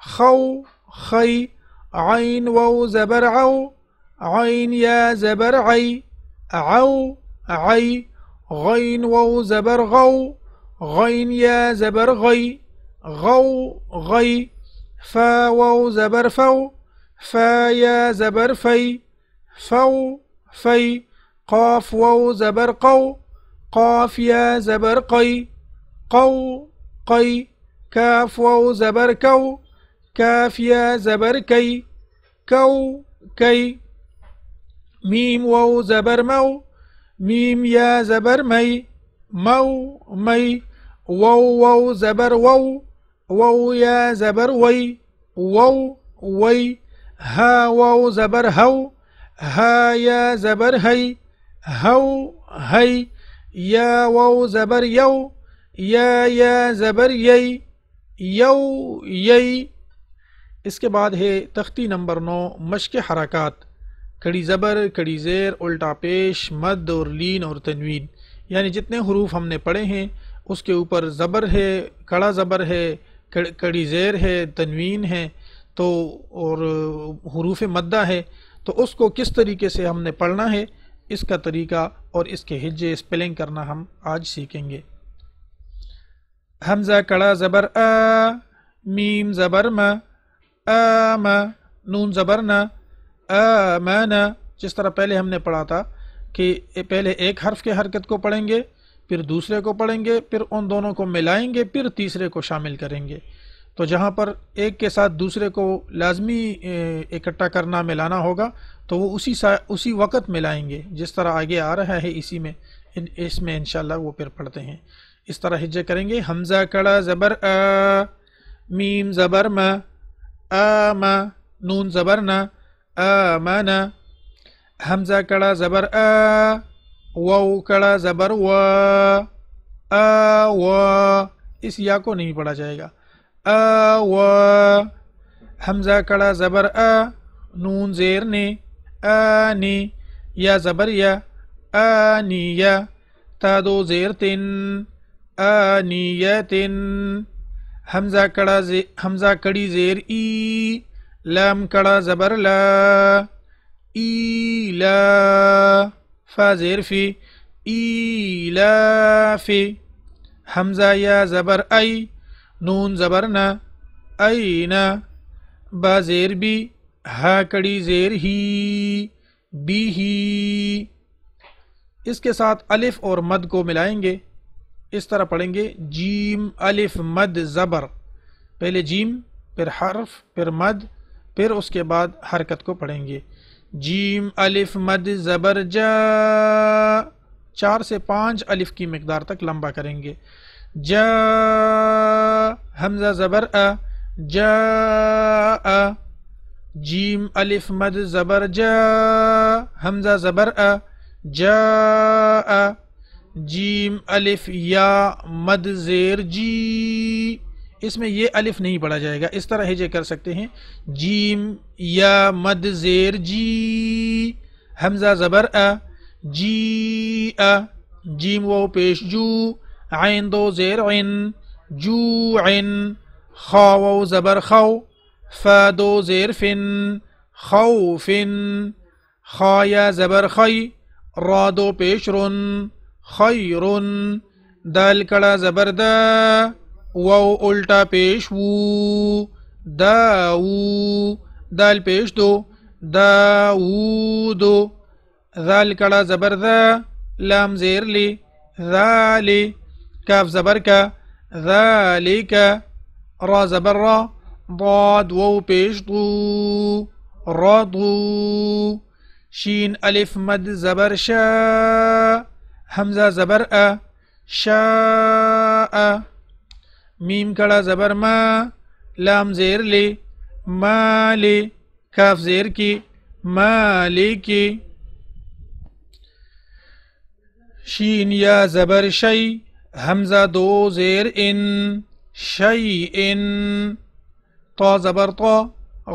خو خي عين وو زبرعو عين يا زبرعي عو عي غين وو زبرغو غين يا زبرغي غو غي فا وو زبرفو فا يا زبرفي فو في قاف وو زبرقو قاف يا زبرقي قو قي كاف وو زبركو كو كاف يا زبر كي كو كي. ميم واو زبر مو ميم يا زبر مي مو مي. واو واو زبر وو وو يا زبر وي وو وي. ها واو زبر هو ها يا زبر هي هو هي يا واو زبر يو يا يا زبر يي يو يي اس کے بعد ہے تختی نمبر نو، مشق حرکات۔ کڑی زبر، کڑی زیر، الٹا پیش، مد اور لین اور تنوین۔ یعنی جتنے حروف ہم نے پڑھے ہیں، اس کے اوپر زبر ہے، کڑا زبر ہے کڑی زیر ہے، تنوین ہے۔ تو، اور حروف مدہ ہے۔ تو اس کو کس طریقے سے ہم نے پڑھنا ہے، اس کا طریقہ اور اس کے ہجے اسپیلنگ کرنا ہم آج سیکھیں گے۔ حمزہ، کڑا، زبر، آ، میم، زبر م نون زبر نہ آمانا جس طرح پہلے ہم نے پڑھا تھا کہ پہلے ایک حرف کے حرکت کو پڑھیں گے، پھر دوسرے کو پڑھیں گے، پھر ان دونوں کو ملائیں گے، پھر تیسرے کو شامل کریں گے۔ تو جہاں پر ایک کے ساتھ دوسرے کو لازمی اکٹھا کرنا، ملانا ہوگا، تو وہ اسی سا، اسی وقت ملائیں گے۔ جس طرح آگے آ رہا ہے، اسی میں اس میں انشاءاللہ وہ پھر پڑھتے ہیں۔ اس طرح ہجے کریں گے، حمزہ کڑا، زبر ا میم، زبر م م نون زبر ن ن حمزہ کڑا زبر ا و کڑا زبر و و اس یا کو نہیں پڑھا جائے گا۔ آ و حمزہ کڑا زبر ا نون زیر نے نی، یا زبر یا آنی یا، تا دو زیر تن تن حمزہ کڑا حمزہ کڑی زیر ای، لام کڑا زبر لا، ای لا فا زیر فی، ای لا فی۔ حمزہ یا زبر ای، نون زبر نا، ای نا۔ با زیر بی، ہا کڑی زیر ہی، بی ہی۔ اس کے ساتھ الف اور مد کو ملائیں گے۔ اس طرح پڑھیں گے، جیم، الف، مد، زبر۔ پہلے جیم، پھر حرف، پھر مد، پھر اس کے بعد حرکت کو پڑھیں گے۔ جیم، الف، مد، زبر، جا۔ چار سے پانچ الف کی مقدار تک لمبا کریں گے۔ جا، حمزہ، زبر ا جا جیم، الف، مد، زبر، جا۔ حمزہ، زبر ا جا جیم، الف، یا، مد، زیر جی۔ اس میں یہ الف نہیں پڑھا جائے گا۔ اس طرح ہجے کر سکتے ہیں۔ جیم، یا، مد، زیر جی۔ حمزہ زبر، ا۔ جی ا۔ جیم و پیش، جو۔ عین دو، زیر، عین۔ جو، عین۔ خا و زبر خو فا دو، زیر، فن۔ خو فن۔ خا، یا، زبر، خی۔ را دو، پیش، رن۔ خیر دال کڑا زبرد و الٹا پیش وو داو دال پیش دو داود ذال کڑا زبرد لام زیر لی ذالی کاف زبر کا ذالک را زبر را ضاد و پیش دو رضو شین الف مد زبر شا حمزہ زبر ا شا میم کڑا زبر ما لام زیر لے ما لے کاف زیر کی ما لے کی. شین یا زبر شی حمزہ دو زیر ان شی ان. تو زبر تو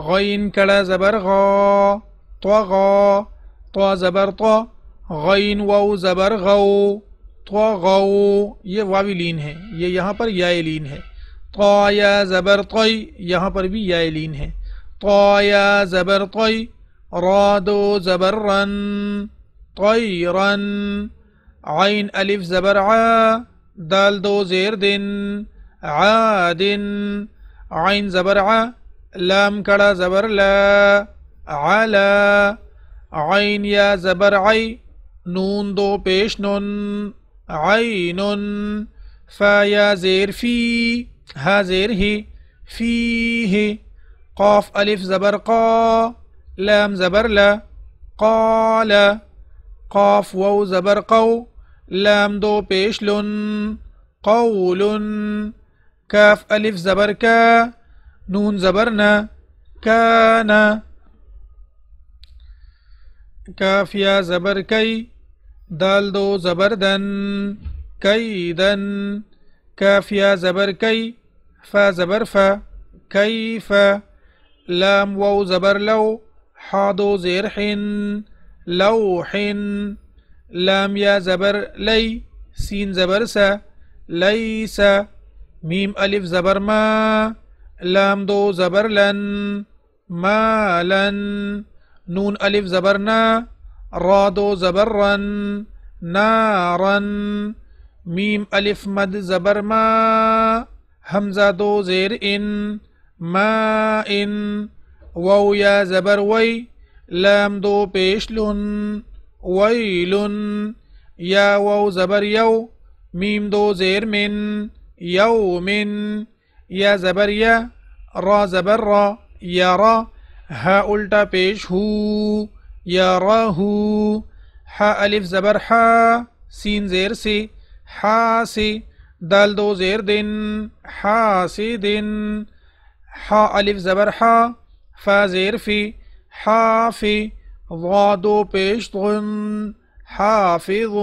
غین کڑا زبر غا تو غا تو زبر تو غین و زبر غو تو غو یہ واوی لین ہے، یہ یہاں پر یا لین ہے۔ تو یا زبر طی، یہاں پر بھی یا لین ہے۔ تو یا زبر طی، را دو زبر رن طی رن عین الف زبر ع دال دو زیر دن عادن عین زبر ع لام کڑا زبر لا، علا۔ عین یا زبر عی نون دو پیش نون عين یا زير في ها زیر ہی فی ہی قاف ألف زبر قا لام زبر لا قال قاف وو زبر قو لام دو پیش لن قول كاف ألف زبر كا نون زبرنا كان كاف يا زبر كي دال دو زبردن كيدن كافيا زبر كي فا زبر فا كيف لام وو زبر لو حادو زير حن لوح لام يا زبر لي سين زبر سا ليس ميم ألف زبر ما لام دو زبر لن مالا نون ألف زبرنا رادو زبرا نارا ميم ألف مد زبر ما همزة دو زير إن ما إن وو يا زبر وي لام دو بيشل ويل يا وو زبر يو ميم دو زير من يوم يا زبر يا را زبر را يرى ها الٹا بيش هو يراه. حا ألف زبر حا سين زير سي حا سي دال دو زير دن حا سي دن حا ألف زبر حا فا زير في حا في ضا دو حافظ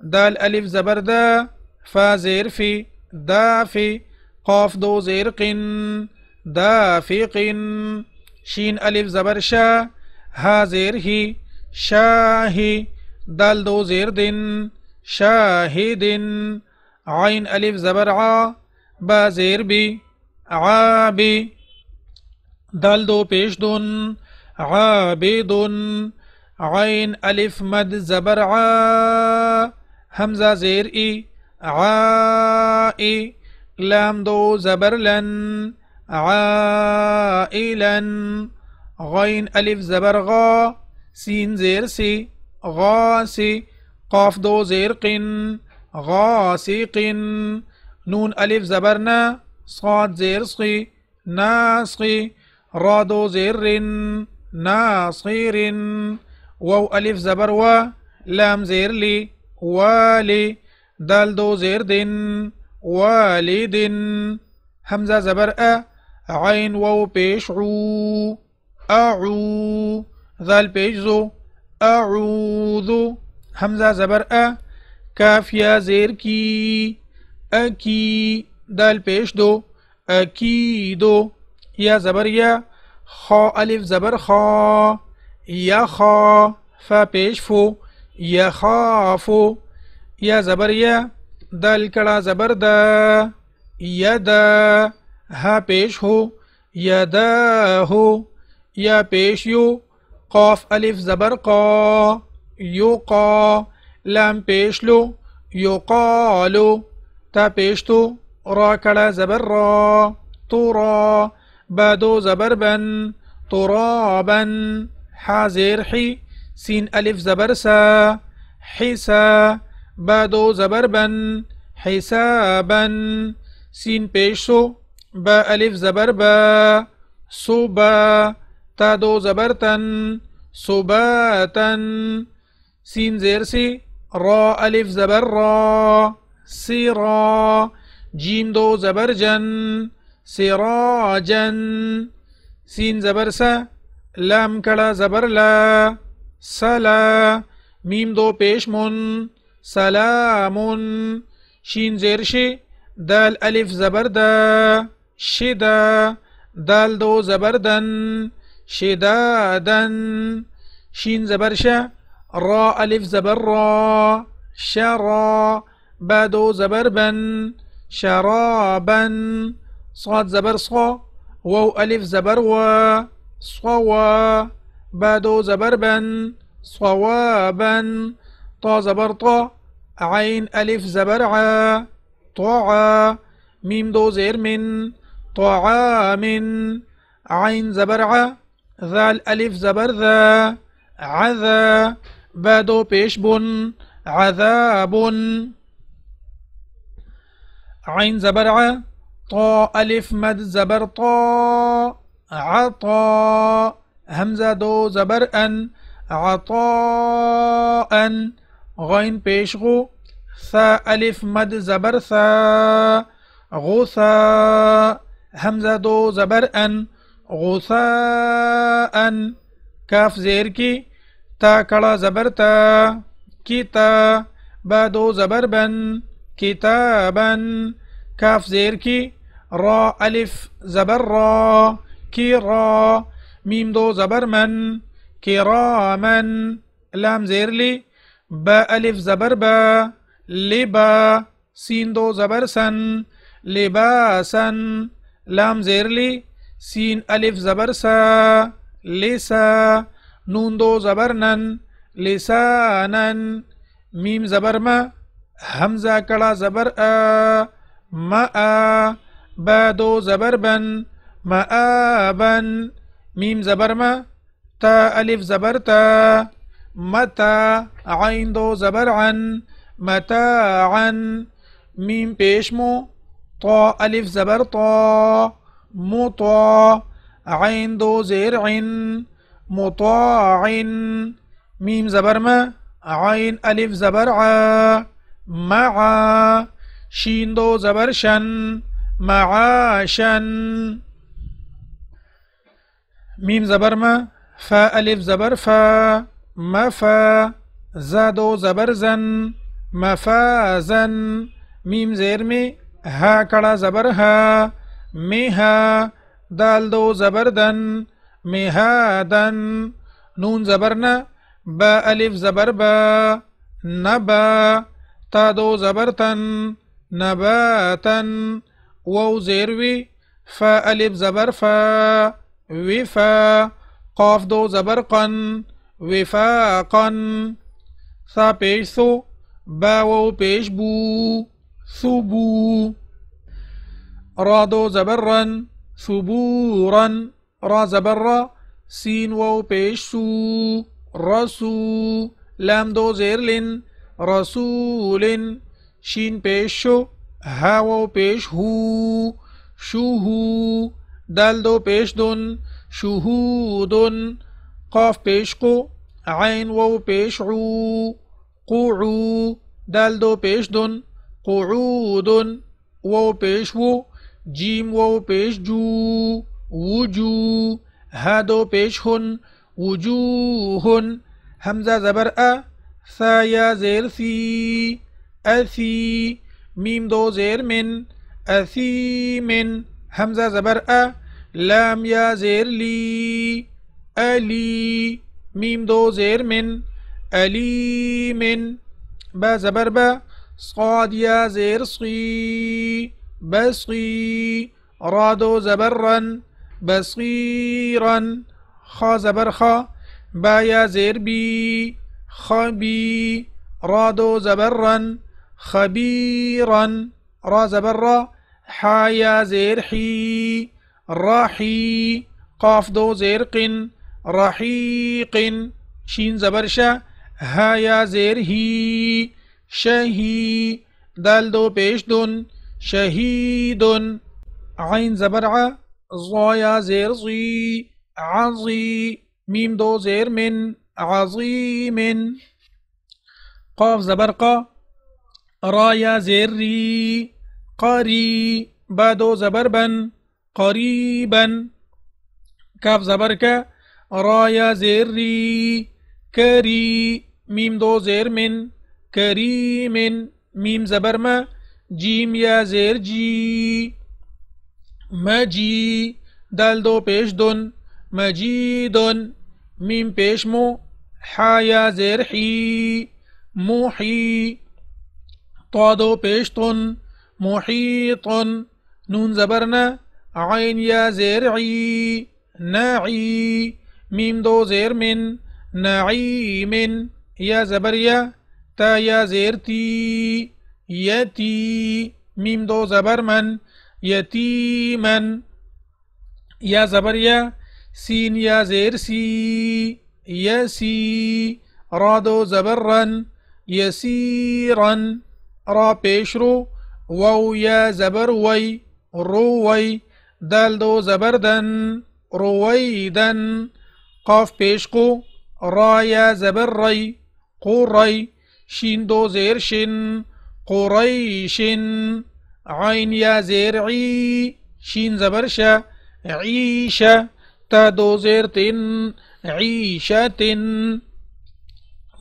دال ألف زبر دا فا زير في دا في قاف دو زير قن دافق شين ألف زبر شا ها ہی شاہی شاهي دو زیر دن شاهد عين ألف زبر ع با زير بي عابي دل دو پیش دن عابد عين ألف مد زبر ع همزة زير إي عائي لام دو زبر لن عائلا غين ألف زبر غا سين زير سي غاسي قاف دو زير قن غاسق نون ألف زبرنا صاد زير صي ناصي را دو زير رن ناصير واو ألف زبر و لام زير لي والي دال دو زير دن والد همزة زبر أ عين واو بيشعو عو أعو ذال پیش زو أعوذ حمزة زبر أ کاف یا زیر کی. اکی دال پیش دو. اکی دو. یا زبر یا خا الف زبر خا. یا خا فا پیش فو. یا خافو یا زبر یا دل کڑا زبر دا یا دا ہا پیش ہو. یا دا ہو یا پیش یو قاف ألف زبر قا یو قا لام پیش لو یقالو تا پیش تو را کڑا زبر را تو را بادو زبر بن ترابا حازر حي سين ألف زبر سا حسا بادو زبر بن حسابا سين بيشو با ألف زبر با صوبا تادو زبرتن صباتا سين زير سي را الف زبر را سرا جیم دو زبر جن. سراجن سین زبر سا لام کڑا زبر لا. سلا میم دو پیش من سلامن شین زیر شی، دال الف زبر دا. شدا دال دو زبر دن شدادن شین زبر شا را ألف زبر را شرا بادو زبر بن شرابا صاد زبر صا واو ألف زبر و صوا بادو زبر بن صوابا طا زبر طا عين ألف زبر ع طاعا ميم دو زير من طعام عين زبر ع ذال ألف زبر ذا عذا بادو پیش بن عذاب عين زبر ع طا ألف مد زبر طا عطا همزة دو زبر أن عطاء. غين پیش غو ثا ألف مد زبر ثا. غثا همزة دو زبر أن غثاء. كاف زير کی تا کڑا زبر تا کیتا با دو زبر بن کتابن کاف زیر کی را ألف زبر را کی را میم دو زبر من کرامن لام زیر لی با ألف زبر با لبا سین دو زبر سن لباسن لام زیر لی سین الف زبر سا لسا نون دو زبر نن لسانن میم زبر ما حمزہ کڑا زبر ا ما ا با دو زبر بن ما بن میم زبر ما تا الف زبر تا متا عین دو زبر عن متاعن میم پیشمو طا الف زبر طا مطا عین دو زیر عن مطاع ميم زبر ما عين ألف زبر ع مع شين دو زبر شن معاشا ميم زبر ما فا ألف زبر فا مفا زادو زبر زن مفازا ميم زير مي ها کڑا زبر ها مها دال دو زبر دن. مهادن نون زبرنا با ألف زبر با نبا تا دو زبرتن. نباتن. وو زيروي فا ألف زبر فا وفا قاف دو زبر قن. وفاقا ثا پیش ثو با وو پیش بو. ثبو را دو زبرن ثبورا را زبر سين وو پیش سو رسو لام دو زیر لن رسول شین پیش ها وو پیش هو شوهو دال دو پیش دن شهودن قاف پیش عين وو پیش عو قوعو دال دو پیش دن قعود وو پیش وو جیم وو پیش جو وجو هادو پیش هن وجوه همزة زبر أ ثا يا زير ثي أثي ميم دو زير من أثي من همزة زبر أ لام يا زير لي ألي ميم دو زير من ألي من با زبر با صاد يا زير صي بصي رادو زبرا بصيرا خا زبر خا با يا زير بي خبي رادو زبرا خبيرا را زبر را حا يا زير حي راحي قاف دو زير قن رحيق شين زبر شا ها يا زير هي شهي دال دو پیش دن شهيد. عين زبر ع ظا يا زير ظي عظي ميم دو زير من عظيم. قاف زبرقة را يا زير ري قري بادو زبربا قريبا. كاف زبركة را يا زير ري كري ميم دو زير من كريم. ميم زبرما جيم يا زير جي مجي دال دو پیش دن مجيد ميم پیش مو حايا زير حي موحي طادو پیش طن محيط نون زبرنا عين يا زيرعي ناعي ميم دو زير من نعيم يا زبريا تا يا زيرتي يتي ميم دو زبر من يتيما يا زبريا سين يا زير سي يسي رادو زبرا يسيرا را بيشرو وو يا زبر وي روي دال دو زبردن رويدا قاف بيشقو را يا زبر ري قري شين دو زير شن قريش. عين يا زير عي شين زبرشا عيشة تا دو عيشة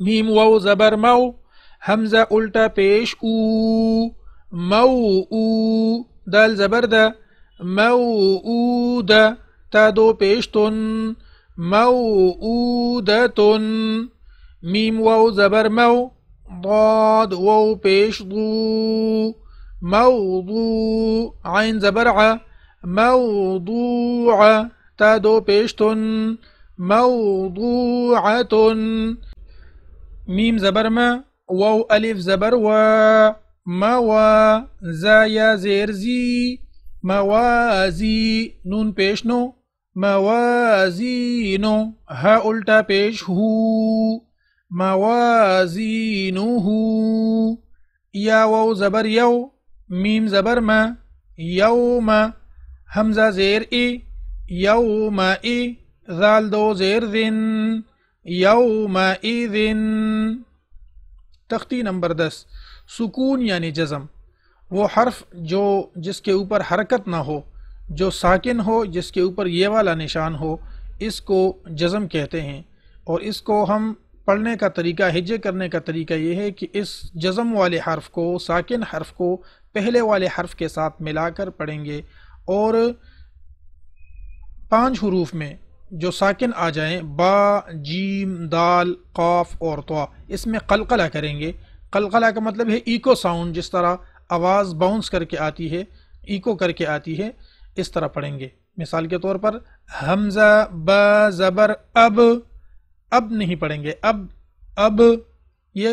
ميم واو زبر مو همزة الٹا پیش أو. مو أو. دال زبر ده مو أو ده تا دو پیش تن مو أو ده تن ميم واو زبر مو ضاد وو بيش ضو موضوع عين زبرعة موضوعة تادو بيشتن. موضوعة ميم زبرمة. وو ألف زبروة موا زايا زيرزي. موازي نون بيشنو. موازينو ها ألتا بيش هو موازينه يا واو زبر يو ميم زبر ما يوم همزة زير إي يوم إي ذال دو زير ذن يومئذ تختی نمبر دس. سکون یعنی جزم. وہ حرف جو جس کے اوپر حرکت نہ ہو، جو ساکن ہو، جس کے اوپر یہ والا نشان ہو، اس کو جزم کہتے ہیں اور اس کو ہم پڑھنے کا طریقہ، ہجے کرنے کا طریقہ یہ ہے کہ اس جزم والے حرف کو، ساکن حرف کو پہلے والے حرف کے ساتھ ملا کر پڑھیں گے اور پانچ حروف میں جو ساکن آ جائیں، با، جیم، دال، قاف اور توا اس میں قلقلہ کریں گے۔ قلقلہ کا مطلب ہے ایکو ساؤنڈ، جس طرح آواز باؤنس کر کے آتی ہے، ایکو کر کے آتی ہے، اس طرح پڑھیں گے۔ مثال کے طور پر، حمزہ ب زبر، اب اب نہیں پڑھیں گے۔ اب اب یہ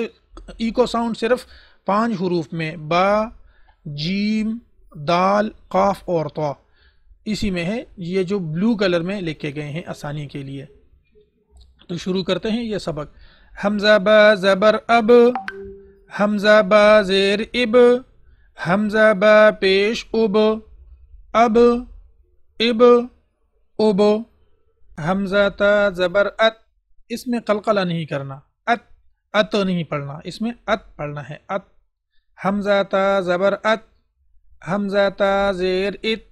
ایکو ساؤنڈ صرف پانچ حروف میں با، جیم، دال، قاف اور تو اسی میں ہے، یہ جو بلو کلر میں لکھے گئے ہیں آسانی کے لیے۔ تو شروع کرتے ہیں یہ سبق۔ حمزہ ب زبر اب، حمزہ ب زیر اب، حمزہ ب پیش اب اب اب اب، حمزہ تا زبر ات۔ اس میں قلقلہ نہیں کرنا، ات ات نہیں پڑھنا، اس میں ات پڑھنا ہے، ات۔ حمزہ تا زبر ات، حمزہ تا زیر ات،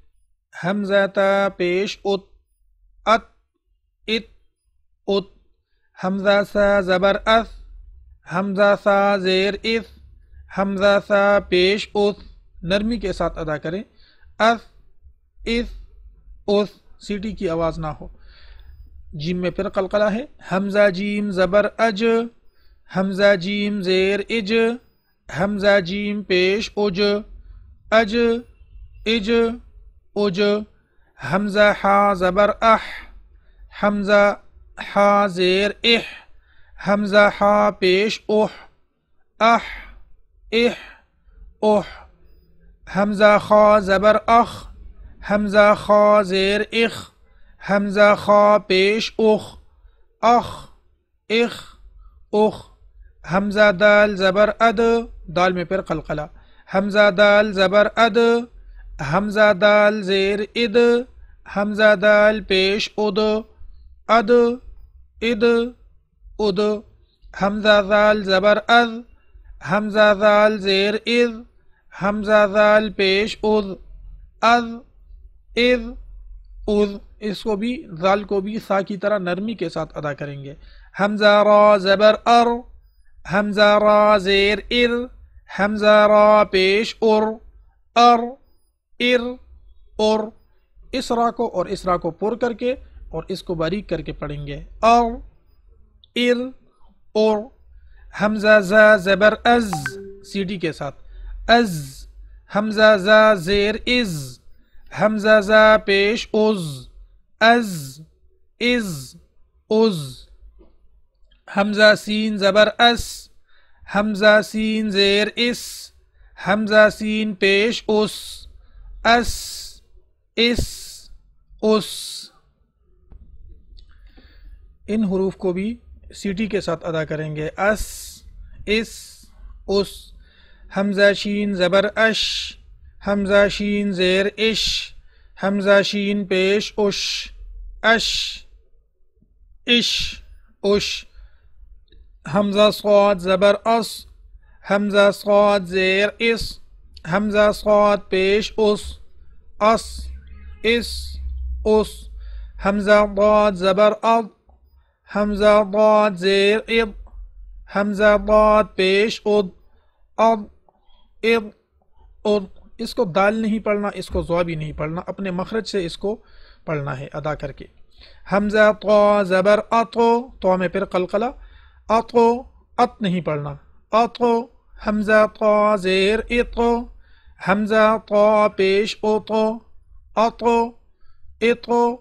حمزہ تا پیش ات ات ات ات۔ حمزہ سا زبر اس حمزہ سا زیر اس حمزہ سا پیش اس نرمی کے ساتھ ادا کریں اس اس اس سیٹی کی آواز نہ ہو۔ جیم میں پھر قلقلہ ہے حمزہ جیم زبر أج. حمزہ جیم زیر إج. حمزہ جیم پیش أج. أج. إج. أج. حمزہ حا زبر أح. حمزہ حا زیر إح. حمزہ حا پیش اوہ أح. إح. اوہ حمزہ خا زبر أخ. حمزہ خا زیر إخ. حمزہ خا پیش اخ اخ اخ اخ، حمزہ دال زبر اد، دال میں پھر قلقلہ، حمزہ دال زبر اد، حمزہ دال زیر اد، حمزہ دال پیش اد اد اد اد، حمزہ دال زبر از، حمزہ دال زیر از حمزہ دال پیش اد، از از از اس کو بھی ذال کو بھی سا کی طرح نرمی کے ساتھ ادا کریں گے۔ حمزہ را زبر ار، حمزہ را زیر ار، حمزہ را پیش ار ار ار، اور۔ اس را کو اور اس را کو پر کر کے اور اس کو باریک کر کے پڑھیں گے۔ ار ار، اور۔ حمزہ ز زبر از، سی ڈی کے ساتھ۔ از، حمزہ ز زیر از، حمزہ ز پیش از از از از حمزہ سین زبر اس، حمزہ سین زیر اس، حمزہ سین پیش اس اس اس اس۔ ان حروف کو بھی سیٹی کے ساتھ ادا کریں گے۔ اس اس اس۔ حمزہ شین زبر اش، حمزہ شین زیر اش۔ حمزہ شین پیش أش أش إش أش. حمزہ صاد زبر اس حمزہ صاد زیر اس حمزہ صاد پیش اس اس اس اس حمزہ ضاد زبر اب حمزہ ضاد زیر اب حمزہ ضاد پیش اد اب اب اد اس کو دال نہیں پڑھنا، اس کو زوابی نہیں پڑھنا، اپنے مخرج سے اس کو پڑھنا ہے ادا کر کے۔ حمزہ تو زبر اتو تو میں پھر قلقلہ۔ اتو ات نہیں پڑھنا۔ اتو حمزہ تو زیر اتو حمزہ تو پیش اوتو اتو اتو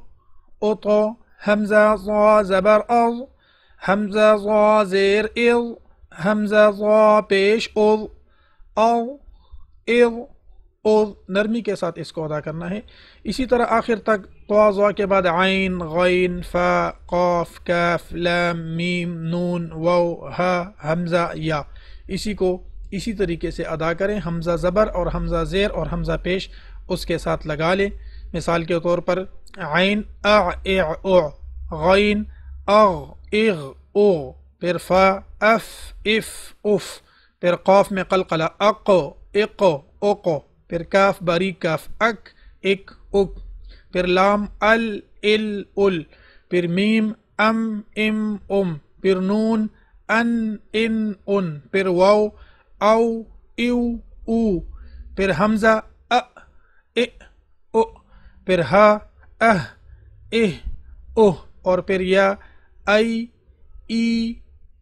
اوتو حمزہ زو زبر او حمزہ زو زیر او حمزہ زو پیش او او او اور نرمی کے ساتھ اس کو ادا کرنا ہے۔ اسی طرح آخر تک توازوا کے بعد عین، غین، فا قوف کیف لام، میم، نون و حمزہ، یا۔ اسی کو اسی طریقے سے ادا کریں۔ حمزہ زبر اور حمزہ زیر اور حمزہ پیش اس کے ساتھ لگا لیں۔ مثال کے طور پر عین او غین، اغ اغ، او۔ پھر فا، اف اف اف۔ پھر قوف میں قلقلہ اقو اقو اوقو پھر کاف باریک کاف اک اک اک۔ پھر لام، ال ال ال۔ پھر میم، ام ام ام۔ پھر نون، ان ان ان۔ پھر واو، او، ایو، او۔ پھر حمزہ، ا او۔ پھر ہا، اہ اہ اوہ اور پھر یا، ای ای،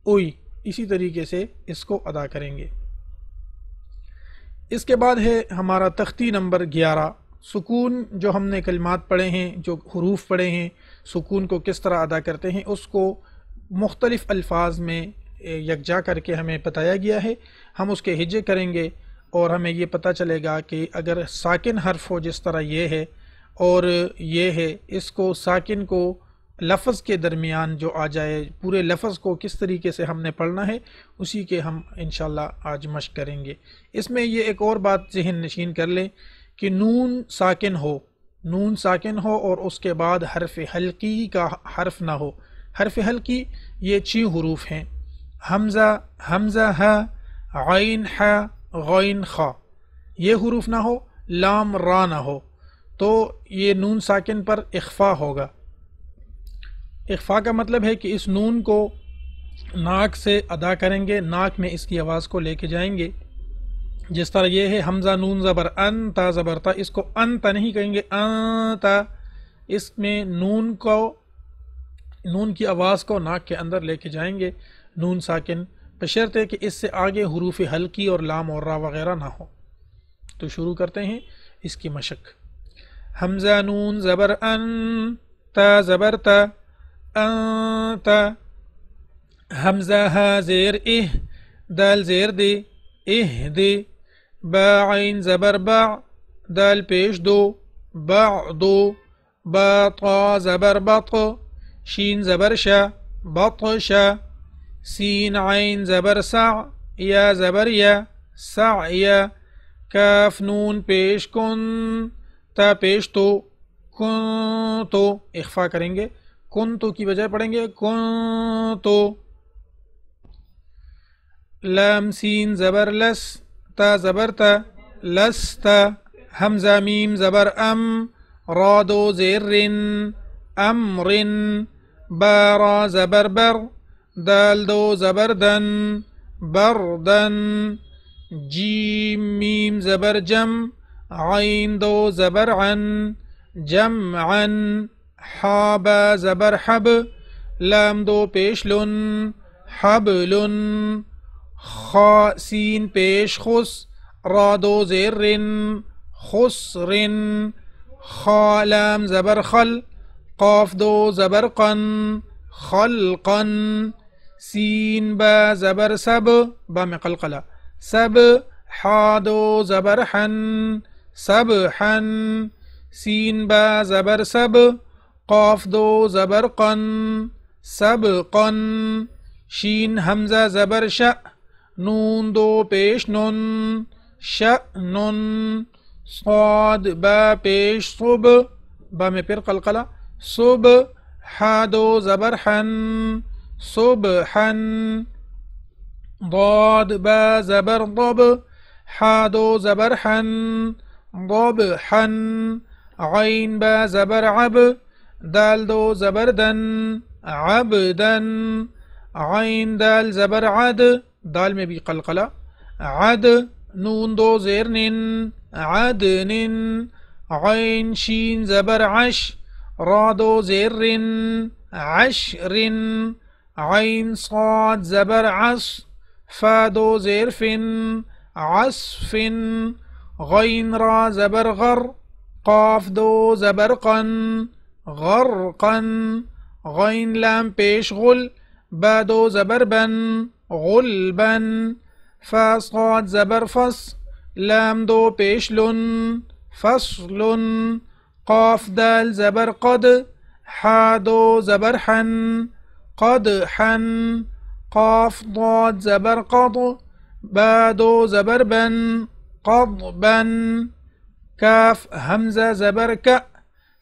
اوئی۔ اسی طریقے سے اس کو ادا کریں گے۔ اس کے بعد ہے ہمارا تختی نمبر گیارہ۔ سکون جو ہم نے کلمات پڑھے ہیں، جو حروف پڑھے ہیں، سکون کو کس طرح ادا کرتے ہیں، اس کو مختلف الفاظ میں یکجا کر کے ہمیں بتایا گیا ہے۔ ہم اس کے ہجے کریں گے اور ہمیں یہ پتہ چلے گا کہ اگر ساکن حرف ہو، جس طرح یہ ہے، اور یہ ہے اس کو ساکن کو لفظ کے درمیان جو آ جائے، پورے لفظ کو کس طریقے سے ہم نے پڑھنا ہے، اسی کے ہم انشاءاللہ آج مشق کریں گے۔ اس میں یہ ایک اور بات ذہن نشین کر لیں کہ نون ساکن ہو۔ نون ساکن ہو اور اس کے بعد حرف حلقی کا حرف نہ ہو۔ حرف حلقی یہ چی حروف ہیں۔ حمزہ حمزہ عین ح غین خا۔ یہ حروف نہ ہو، لام را نہ ہو۔ تو یہ نون ساکن پر اخفا ہوگا۔ اخفا کا مطلب ہے کہ اس نون کو ناک سے ادا کریں گے، ناک میں اس کی آواز کو لے کے جائیں گے۔ جس طرح یہ ہے، حمزہ نون زبر ان، تا زبر تا، اس کو ان تا نہیں کہیں گے ان تا۔ اس میں نون کو، نون کی آواز کو ناک کے اندر لے کے جائیں گے۔ نون ساکن بشرط ہے کہ اس سے آگے حروف حلقی اور لام اور را وغیرہ نہ ہو۔ تو شروع کرتے ہیں اس کی مشق۔ حمزہ نون زبر ان، تا زبر تا۔ أنت. همزة ها زير إه دال زير دي إه دي. با عين زبر باع دال بيش دو بعضو باطا زبر بط شين زبر شا بطشا سين عين زبر سع يا زبر يا سع يا. كاف نون بيش كن تا پیش تو کن تو. اخفا کریں کن تو کی بجائے پڑھیں گے؟ کن تو۔ لام سین زبر لس، تا زبر تا، لس تا، حمزہ میم زبر ام، را دو زیر رن ام رن بارا زبر بر، دال دو زبر دن، بر دن، جیم میم زبر جم، عین دو زبر عن، جم عن حاب زبر حب لام دو پیش لن حب لن. خا سین پیش خس را دو زیر رن خس رن. خا لام زبر خل قاف دو زبر قن خلقن سین با زبر سب با میں قلقلہ سب حا دو زبر حن سب حن. سین با زبر سب قاف دو زبر قن سب قن شین حمزہ زبر ش نون دو پیش نن ش نن صاد با پیش صب با میں پھر قلقلہ صب ح دو زبر حن. صب حن. ضاد با زبر ضب. ح دو زبر حن. ضب حن. عین با زبر عب. دال دو زبر دن عبدن عین دال زبر عد دال میں بھی قلقلہ عد نون دو زیر نن عدن عین شین زبر عش را دو زیر رن عشرن عین صاد زبر عص فا دو زیر فن عصف غین را زبر غر قاف دو زبر قن. غرقا غين لام پیش غل بادو زبر بن غلبا. فا صاد زبر فص لام دو پیش لن فصل قاف دال زبر قد حا دو زبر حن قد حن. قاف ضاد زبر قض بادو زبر بن قض بن. كاف همزة زبر كأ.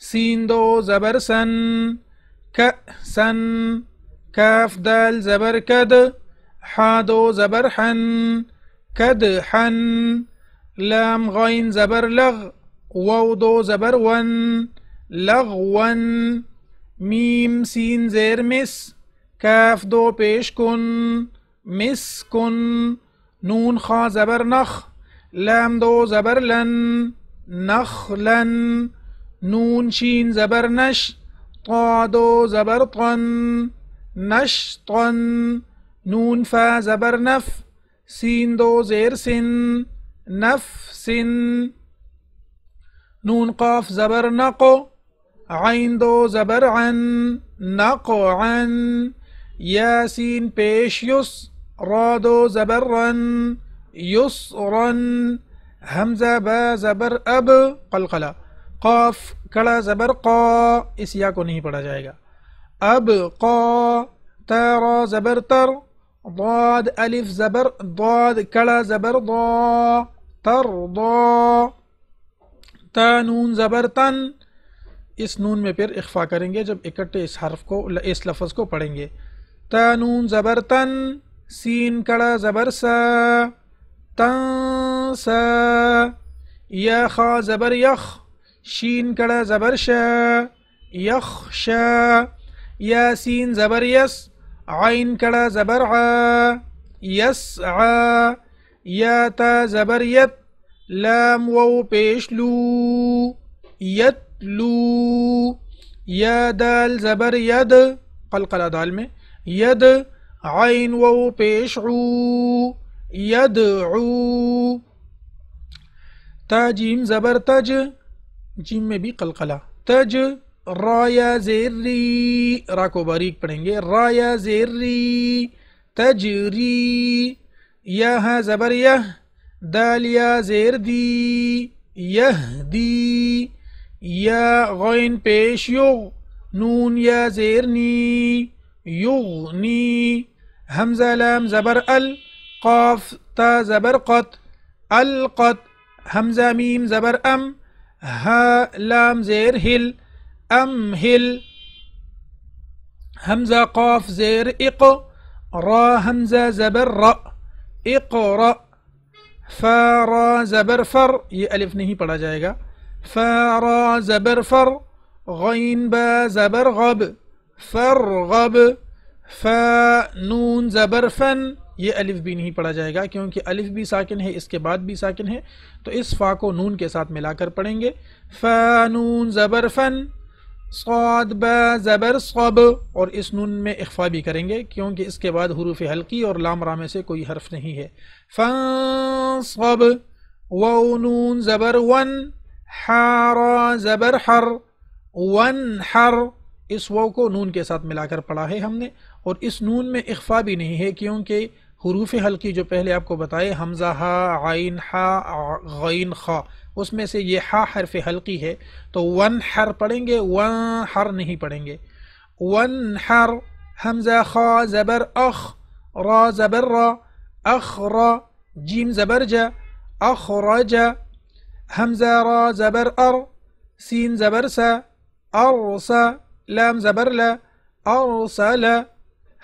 سين دو زبر سن كأسن كاف دال زبر كد حا دو زبر حن كدحا لام غين زبر لغ واو دو زبر ون لغوا ميم سين زير مس كاف دو پیش کن مس کن نون خا زبر نخ لام دو زبر لن نخ لن نون شين زبر نش طا دو زبر طن نش طن نون فا زبر نف سين دو زير سن نف سن. نون قاف زبر نقو عين دو زبر عن نقو عن. ياسين پیش يس رادو زبرا يسرا همزة با زبر أب قلقلہ قاف، کڑا زبر، قا، اس یا کو نہیں پڑھا جائے گا۔ اب قا تارا زبر، تر، ضاد، الف، زبر، ضاد، کڑا زبر، ضا، تر، ضا، تا، نون، زبر، تن۔ اس نون میں پھر اخفا کریں گے، جب اکٹھے اس حرف کو، اس لفظ کو پڑھیں گے۔ تا، نون، زبر، تن، سین، کڑا زبر، سا، تن، سا، یا، خا، زبر، یخ۔ شینکړه زبر ش یخ ش یاسین زبر یس عین کړه زبر ع یسع یا تا زبر یت لام وو پیشلو یتلو یا دال زبر ید قلقلة دال میں ید عین وو پیشعو یدعو تا جیم زبر تج جیم میں بھی قلقلہ۔ تج را یا زیر ری را کو باریک پڑھیں گے۔ را یا زیر ری۔ تجری یا زبر یہ دال یا زیر دی۔ یہ دی یا غین پیش یغ نون یا زیر نی۔ يغني همزة لام زبر ال۔ قاف تا زبر قط۔ القط همزة ميم زبر أم ها لام زير هل أم هل همزة قاف زير إق را همزة زبر را اقرأ فا را زبر فر ألف نہیں پڑھا جائے گا فا را زبر فر غین با زبر غب فرغب ف نون زبر فن یہ الف بھی نہیں پڑھا جائے گا کیونکہ الف بھی ساکن ہے، اس کے بعد بھی ساکن ہے۔ تو اس فا کو نون کے ساتھ ملا کر پڑھیں گے۔ ف نون زبر فن، صاد با زبر صب۔ اور اس نون میں اخفا بھی کریں گے کیونکہ اس کے بعد حروف حلقی اور لام رامے سے کوئی حرف نہیں ہے۔ فن صب و نون زبر ون حار زبر حر، ون حر۔ اس وو کو نون کے ساتھ ملا کر پڑھا ہے ہم نے۔ اور اس نون میں اخفا بھی نہیں ہے کیونکہ حروف حلقی جو پہلے آپ کو بتائے، حمزہ، ہا، عین ہا غین، خا، اس میں سے یہ ہا حرف حلقی ہے، تو ون حر پڑھیں گے، ون حر نہیں پڑھیں گے۔ ون حر، حمزہ، خا، زبر، اخ، را، زبر، را، اخ، را، جیم، زبر، جا، اخ، را، جا۔ حمزہ، را، زبر، ار، سین، زبر، سا ارسا لام، زبر، لا أرسل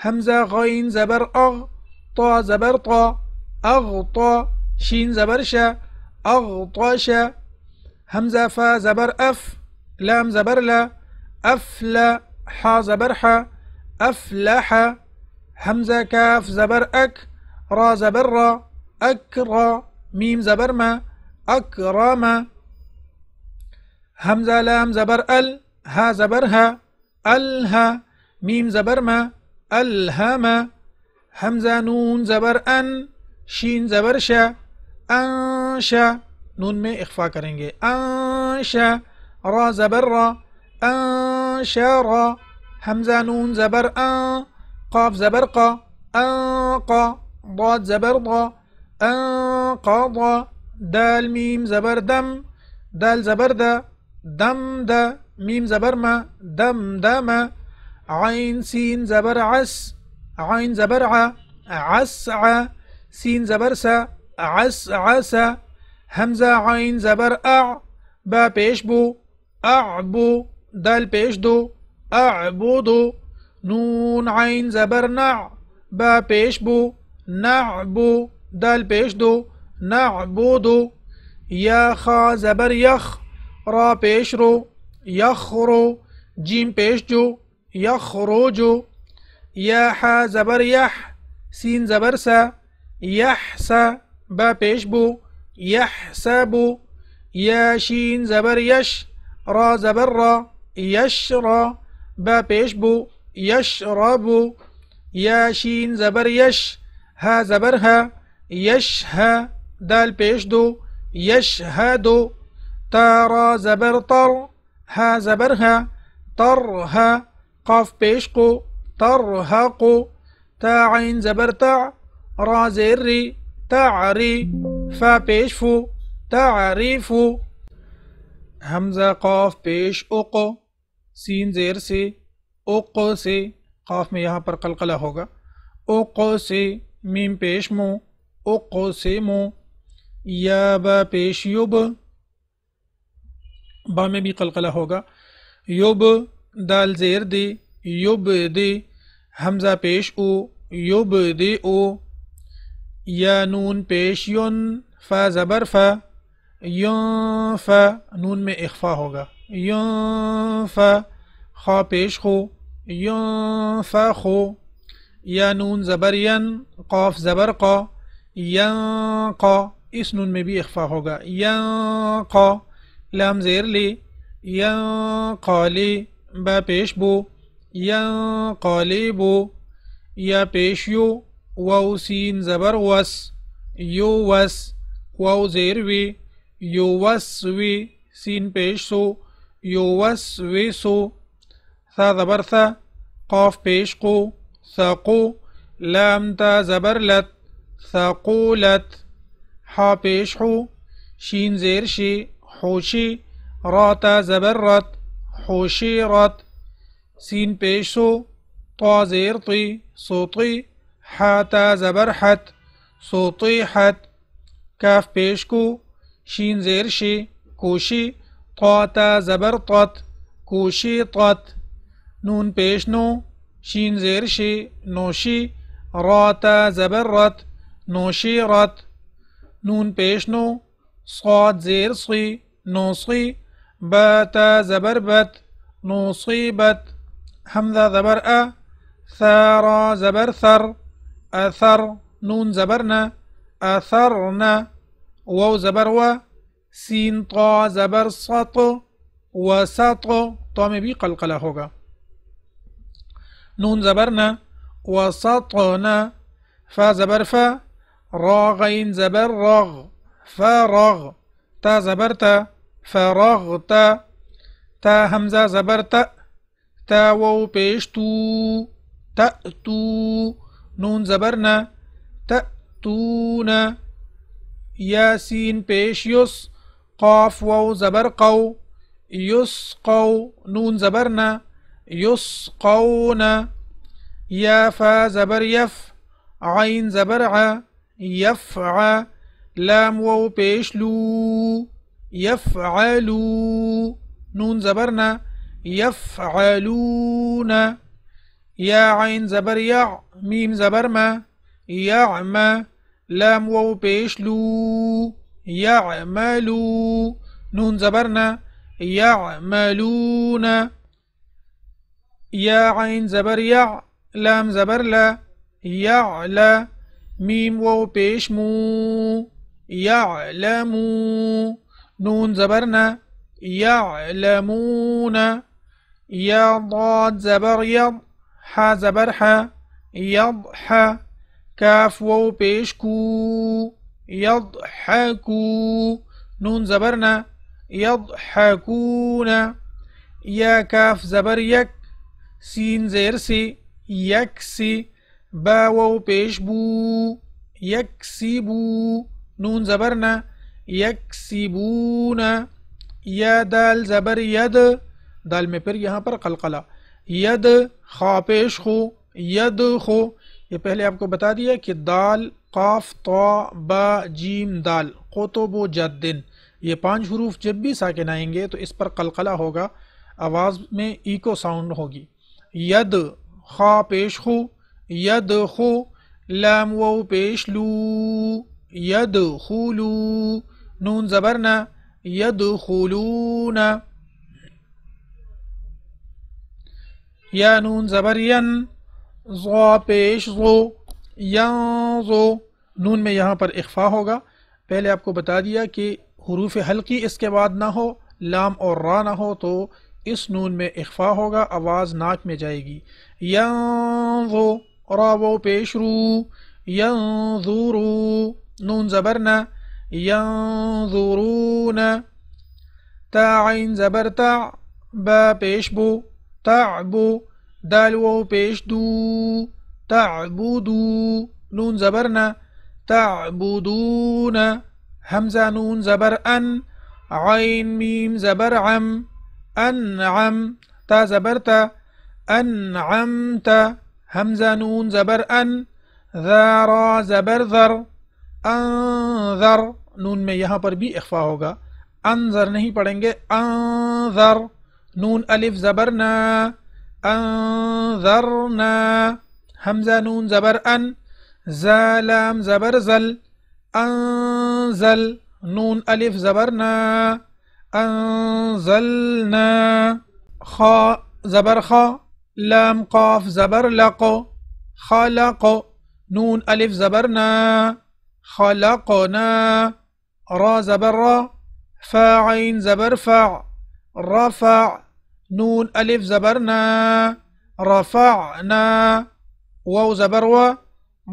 همزة غين زبر أغ طا زبر أغطى شين زبر شا أغطش همزة فا زبر أف لام زبر لا أفلا حا زبر حا أفلح همزة كاف زبر أك را زبر را أكرا ميم زبر ما أكرم همزة لام زبر أل ها زبر ها الها ميم زبر ما الهما همزة نون زبر أن شين زبر شا انشا نون میں اخفا کریں گے. انشا را زبر را. انشا را. همزة نون زبر ان قاف زبر قا. انقا ضاد زبر ضا. انقضى دال ميم زبر دم. دال زبر دا دم دا ميم زبر ما. دم دم عين سين زبر عس. عين زبر ع عس ع سين زبر س عس عس همزة عين زبر أع با پیش بو أعبو دال پیش دو نون عين زبر نع با پیش بو نعبو دال پیش دو نعبدو یا خا زبر یخ را پیش رو یخ رو جیم پیش جو یخ رو جو یا ح زبر یح سین زبر سا یح سا با پیش بو یح سابو یا شین زبر یش را زبر را یش را با پیش بو یش رابو یا شین زبر یش ها زبر ها یش ها دال پیش دو دو تارا زبر طر ها زبر ها طر ها قاف پیش قو. طر ها قو تا عين تع را زير ري تعري فا پیش فو حمزہ قاف پیش أقو. سین زیر سے اوقو سے قاف میں یہاں پر قلقلہ ہوگا اوقو سے میم پیش مو. اوقو سے مو. یا با پیش یوب با میں بھی قلقلہ ہوگا یوب دال زیر دے یوب دے حمزہ پیش او، یوب دے او، یا نون پیش یون، فا زبر فا، یون فا، نون میں اخفا ہوگا، یون فا خوا پیش خو ينفخ یا نون زبر ین، قاف زبر قا ین قا، اس نون میں بھی اخفا ہوگا ین قا، لام زیر لی ین قالی با پیش بو ينقلب يبيشيو واو سين زبر وس يوس واو زيروي يوسوي سين بيشسو يوسويسو ثا زبر ثا قاف بيشقو ثاقو لام تا زبرلت ثقولت حا بيشحو شين زيرشي حوشي را تا زبرت حوشيرت سين بيشو طا زير طي صوطي حا تا زبر حت كاف بيشكو شين زيرشي كوشي طاتا زبرطت زبر كوشي طت نون بيشنو شين زيرشي نوشي راتا زبرت زبر نوشي رت نون بيشنو صاد زيرصي نوصي باتا زبربت نصيبت حمزة زبر أ ثار زبر ثر أثر نون زبرنا أثرنا وو زبر و سين طا زبر سط وسط طام بي قلقلة هوغا. نون زبرنا وسطنا فا زبر فا راغين زبر راغ فراغ تا زبرتا فراغت تا همزة زبرتا وو بيشتو تأتو نون زبرنا تأتون ياسين بيش يس قاف وو زبر قو يسقو نون زبرنا يسقون يا فا زبر يف عين زبر ع يفع لام وو بيش لو يفعلوا نون زبرنا. يفعلون. يا عين زبر يع ميم زبر ما. يعمى لام وو بيش لو يعملوا نون زبرنا يعملون یا عین زبر یا لام زبر لا. یعلا میم و پیش مو یعلمو نون زبرنا یعلمون يا ضاد زبر يض ح زبر ح يضح كاف وو بيش كو يضحكو نون زبرنا يضحكون يا كاف زبر يك سين زير سي يكسي با وو بيش بو يكسبو نون زبرنا يكسبون يا دال زبر يد دال میں، پھر یہاں پر قلقلہ۔ ید خا پیش خو، ید خو۔ یہ پہلے آپ کو بتا دیا کہ دال، قاف، طا، با، جیم، دال، قطب و جدن۔ یہ پانچ حروف جب بھی ساکن آئیں گے تو اس پر قلقلہ ہوگا، آواز میں ایکو ساؤنڈ ہوگی۔ ید خا پیش خو، ید خو، لام و پیش لو۔ ید خولو نون زبرنا ید خولون یا نون زبر ین زو پیش زو ین زو۔ نون میں یہاں پر اخفا ہوگا۔ پہلے آپ کو بتا دیا کہ حروف حلقی اس کے بعد نہ ہو، لام اور را نہ ہو تو اس نون میں اخفا ہوگا، آواز ناک میں جائے گی۔ ینظو را و پیش رو۔ ینظورو نون زبرنا ینظورون تا عین زبر تا، با پیش بو۔ تعبو دال و پیش دو تعبدو نون زبرنا تعبدون همزة نون زبر أن عين ميم زبر عم أنعم تا زبرت أنعمت همزة نون زبر أن ذا را زبر ذر أنذر نون یہاں پر بھی اخفا ہوگا أنذر نہیں پڑھیں گے أنذر نون ألف زبرنا أنذرنا همزة نون زبر أن زالام زبر زل أنزل نون ألف زبرنا أنزلنا. خاء زبر خاء لام قاف زبر لق خلق نون ألف زبرنا خلقنا. را زبر را فاعين زبر فاع رفع نون ألف زبرنا رفعنا واو زبر و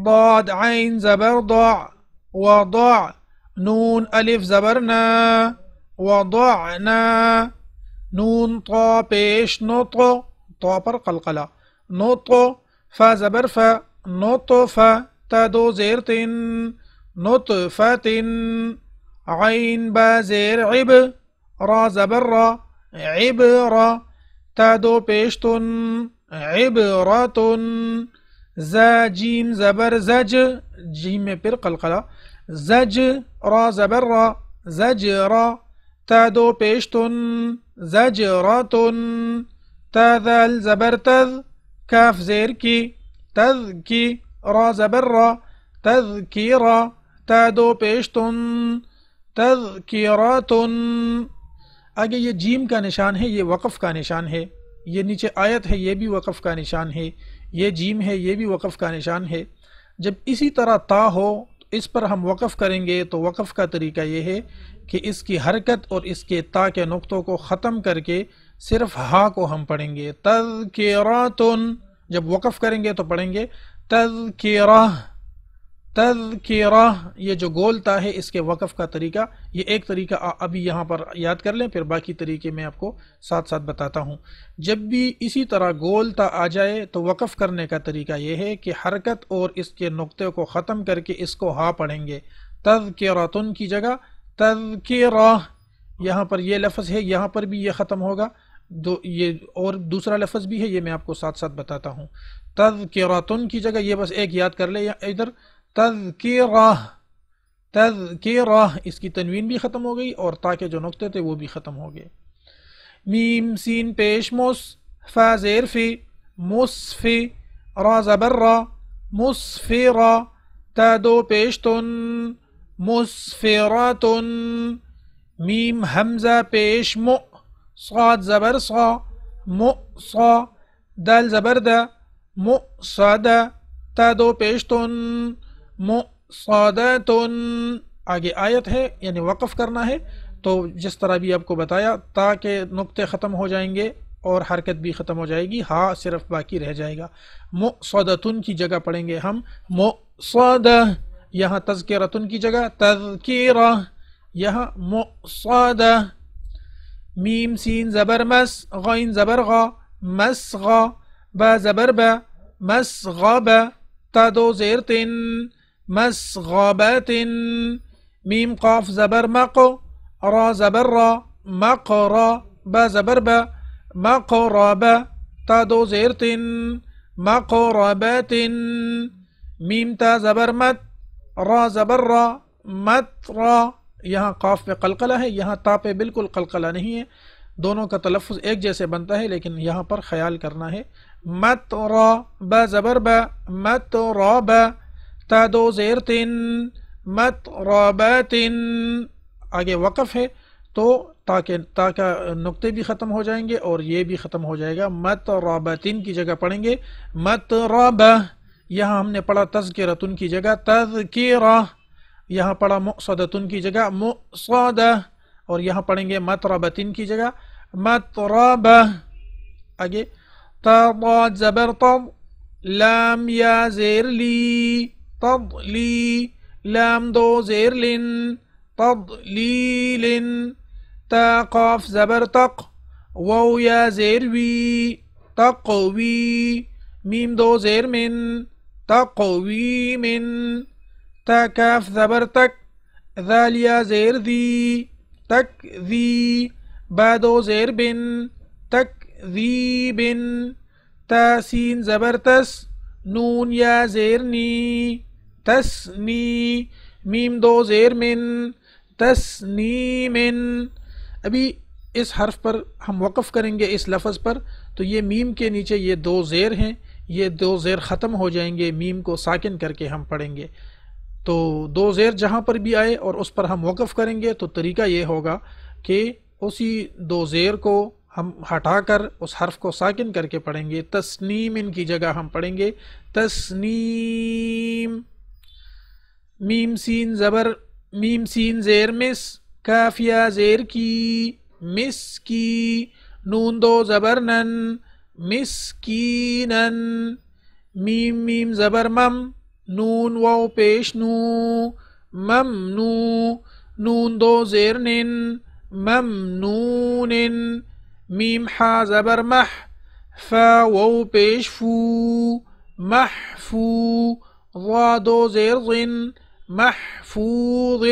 ضاد عين زبر ضع وضع نون ألف زبرنا وضعنا. نون طا پیش نطق طا پر قلقلہ نطق فا زبر فا نطف تا دو زيرتن نطفة عين با زير عب را زبر را. عبرة تا دو پیشتن عبرة زا زبر زج جيم میں پھر قلقلہ زج را زبر را زجرا تا دو پیشتن زجراتن تا ذل زبر تذ كاف زير كي تذكي را زبر را تذكيرا تا دو پیشتن تذکیراتن آگے یہ جیم کا نشان ہے، یہ وقف کا نشان ہے، یہ نیچے آیت ہے، یہ بھی وقف کا نشان ہے، یہ جیم ہے، یہ بھی وقف کا نشان ہے۔ جب اسی طرح تا ہو اس پر ہم وقف کریں گے تو وقف کا طریقہ یہ ہے کہ اس کی حرکت اور اس کے تا کے نقطوں کو ختم کر کے صرف ہا کو ہم پڑھیں گے۔ تذکراتن، جب وقف کریں گے تو پڑھیں گے۔ تذکرہ تذکرہ، یہ جو گولتا ہے اس کے وقف کا طریقہ، یہ ایک طریقہ ابھی یہاں پر یاد کر لیں، پھر باقی طریقے میں آپ کو ساتھ ساتھ بتاتا ہوں۔ جب بھی اسی طرح گولتا آ جائے تو وقف کرنے کا طریقہ یہ ہے کہ حرکت اور اس کے نقطے کو ختم کر کے اس کو ہا پڑھیں گے۔ تذکراتن کی جگہ، تذکرہ، یہاں پر یہ لفظ ہے، یہاں پر بھی یہ ختم ہوگا۔ دو یہ اور دوسرا لفظ بھی ہے، یہ میں آپ کو ساتھ ساتھ بتاتا ہوں۔ تذکراتن کی جگہ، یہ بس ایک یاد کر لیں ادھر تذکرہ تذکرہ، اس کی تنوین بھی ختم ہو گئی اور تاکہ جو نقطے تھے وہ بھی ختم ہو گئے۔ میم، سین، پیش، مس فا زیر فی مصفی را زبر را مصفرا تا، دو پیش تن مصفراتن، میم، حمزہ، پیش م صاد، زبر صا م صا دال زبر دا م صاد تا، دو پیش تن مصادتن۔ آگے آیت ہے یعنی وقف کرنا ہے۔ تو جس طرح بھی آپ کو بتایا، تاکہ نقطے ختم ہو جائیں گے اور حرکت بھی ختم ہو جائے گی ہاں صرف باقی رہ جائے گا۔ مصدتن کی جگہ پڑھیں گے ہم۔ مصد یہاں تذکرتن کی جگہ، تذکیرہ، یہاں مصد میم، سین، زبر، مس غین زبر، غا، مس، غا، با، زبر، با، مس، غا، با، تا، دو، زیر، تن۔ مسغبات ميم قاف زبر مق را زبر را مقرا با زبر با مقربا تا دو زيرت مقربات ميم تا زبر مت، را زبر را، مت را. یہاں قاف پہ قلقلہ ہے، یہاں تا پہ بالکل قلقلہ نہیں ہے. دونوں کا تلفظ ایک جیسے بنتا ہے، لیکن یہاں پر خیال کرنا ہے. مت را، با زبر با، مت را با. تا دو زیر تن مت رابطن۔ آگے وقف ہے تو تاکہ تاکہ نقطے بھی ختم ہو جائیں گے اور یہ بھی ختم ہو جائے گا۔ مت رابطن کی جگہ پڑھیں گے۔ مت رابہ یہاں ہم نے پڑھا تذکرتن کی جگہ۔ تذکرہ، یہاں پڑھا مقصدتن کی جگہ۔ مقصدہ، اور یہاں پڑھیں گے مطربتن کی جگہ۔ مطربہ آگے۔ تضاد زبر تض لام یا زیر لی۔ تضلي لام دو زير لن تضليل تا قاف زبر تق يا زير وي تقوي ميم دو زير من تقوي من تا كاف زبر تك ذال يا زير ذي تك ذي بادو زير بن تك ذي بن تا سين زبر تس نون يا زير ني. تس نی میم دو زیر من تس نی من۔ ابھی اس حرف پر ہم وقف کریں گے اس لفظ پر، تو یہ میم کے نیچے یہ دو زیر ہیں، یہ دو زیر ختم ہو جائیں گے، میم کو ساکن کر کے ہم پڑھیں گے۔ تو دو زیر جہاں پر بھی آئے اور اس پر ہم وقف کریں گے، تو طریقہ یہ ہوگا کہ اسی دو زیر کو ہم ہٹا کر اس حرف کو ساکن کر کے پڑھیں گے۔ تسنیم ان کی جگہ ہم پڑھیں گے۔ تسنیم۔ ميم سين زبر ميم سين زير مس كافيا زير كي مس كي نون دو زبرنن مسكينا ميم ميم زبر مم نون واو پیش نو مم نو نون دو زير زيرن ممنون ميم حا زبر مح فا واو پیش فو محفو ضا دو زير ظن محفوظ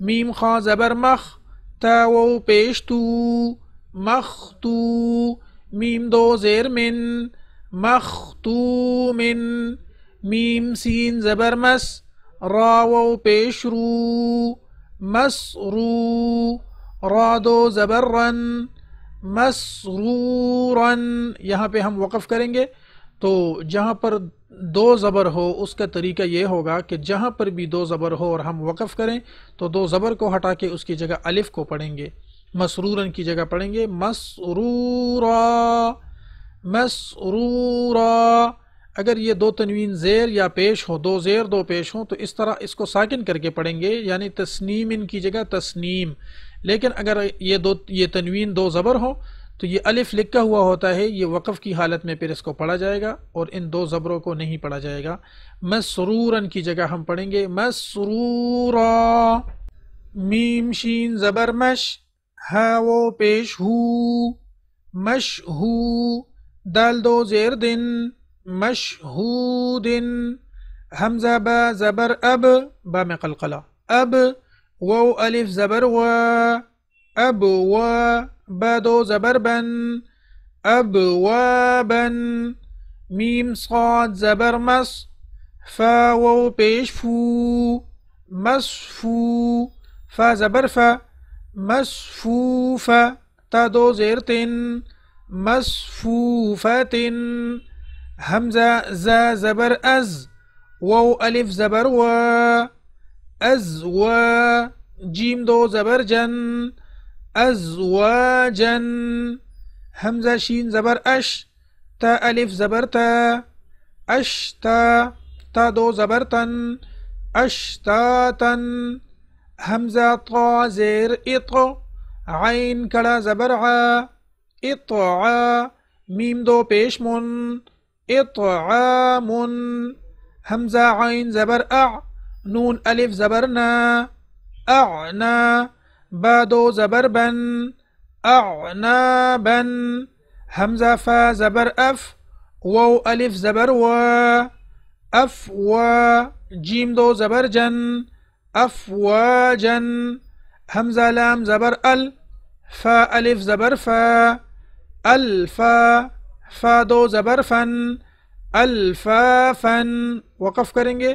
میم خا زبر مخ، تا و پیش تو مختو میم دو زیر من مختوم میم سین زبر مس، را و پیش رو، مس رو، را دو زبر رن مسرورن یہاں پہ ہم وقف کریں گے۔ تو جہاں پر دو زبر ہو، اس کا طریقہ یہ ہوگا کہ جہاں پر بھی دو زبر ہو اور ہم وقف کریں، تو دو زبر کو ہٹا کے اس کی جگہ الف کو پڑھیں گے۔ مسرورن کی جگہ پڑھیں گے۔ مسرورا مسرورا۔ اگر یہ دو تنوین زیر یا پیش ہو، دو زیر دو پیش ہوں، تو اس طرح اس کو ساکن کر کے پڑھیں گے یعنی تسنیم ان کی جگہ تسنیم۔ لیکن اگر یہ دو، یہ تنوین دو زبر ہو تو یہ الف لکھا ہوا ہوتا ہے، یہ وقف کی حالت میں پھر اس کو پڑھا جائے گا اور ان دو زبروں کو نہیں پڑھا جائے گا۔ مسرورن کی جگہ ہم پڑھیں گے۔ مسرورا میم، شین، زبر، مش، ہا وہ پیش، ہو، مش، ہو، دال، دو، زیر، دن، مش، ہو، دن، حمزہ، با، زبر، اب، با، میں قلقلہ۔ اب و الف، زبر، و۔ أبواب دو زبربا أبوابا. ميم صاد زبر مص. فا وو بيش فو. مصفو فا زبر فا. مصفوفة تا دو زيرتن مصفوفة همزة زا زبر أز. وو ألف زبر و أز و جيم دو زبر جن. أزواجا. همزة شين زبر أش. تا ألف زبرتا أش تا. تا دو زبر تن. أشتاتا همزة طا زير إط عين كلا زبرعا إطعا ميم دو بيشمن إطعام همزة عين زبر أع. نون ألف زبرنا أعنا بادو زبر بن أعنابا همزة فا زبر أف وو ألف زبر و أف و جيم دو زبر جن أف و جن همزة لام زبر أل فا ألف زبر فا الفا فا دو زبر فن ألفا فن. وقف کریں گے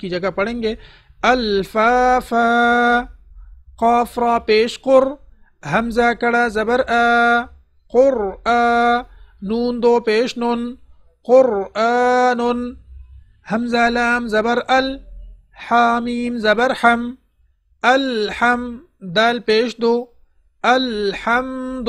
کی جگہ پڑھیں گے الفافا. قاف را پیش قر همزه کړه زبر آ. قرآ نون دو پیش نون. قرآن همزه لام زبر ال حامیم زبر حم. الحم دال پیش دو. الحمد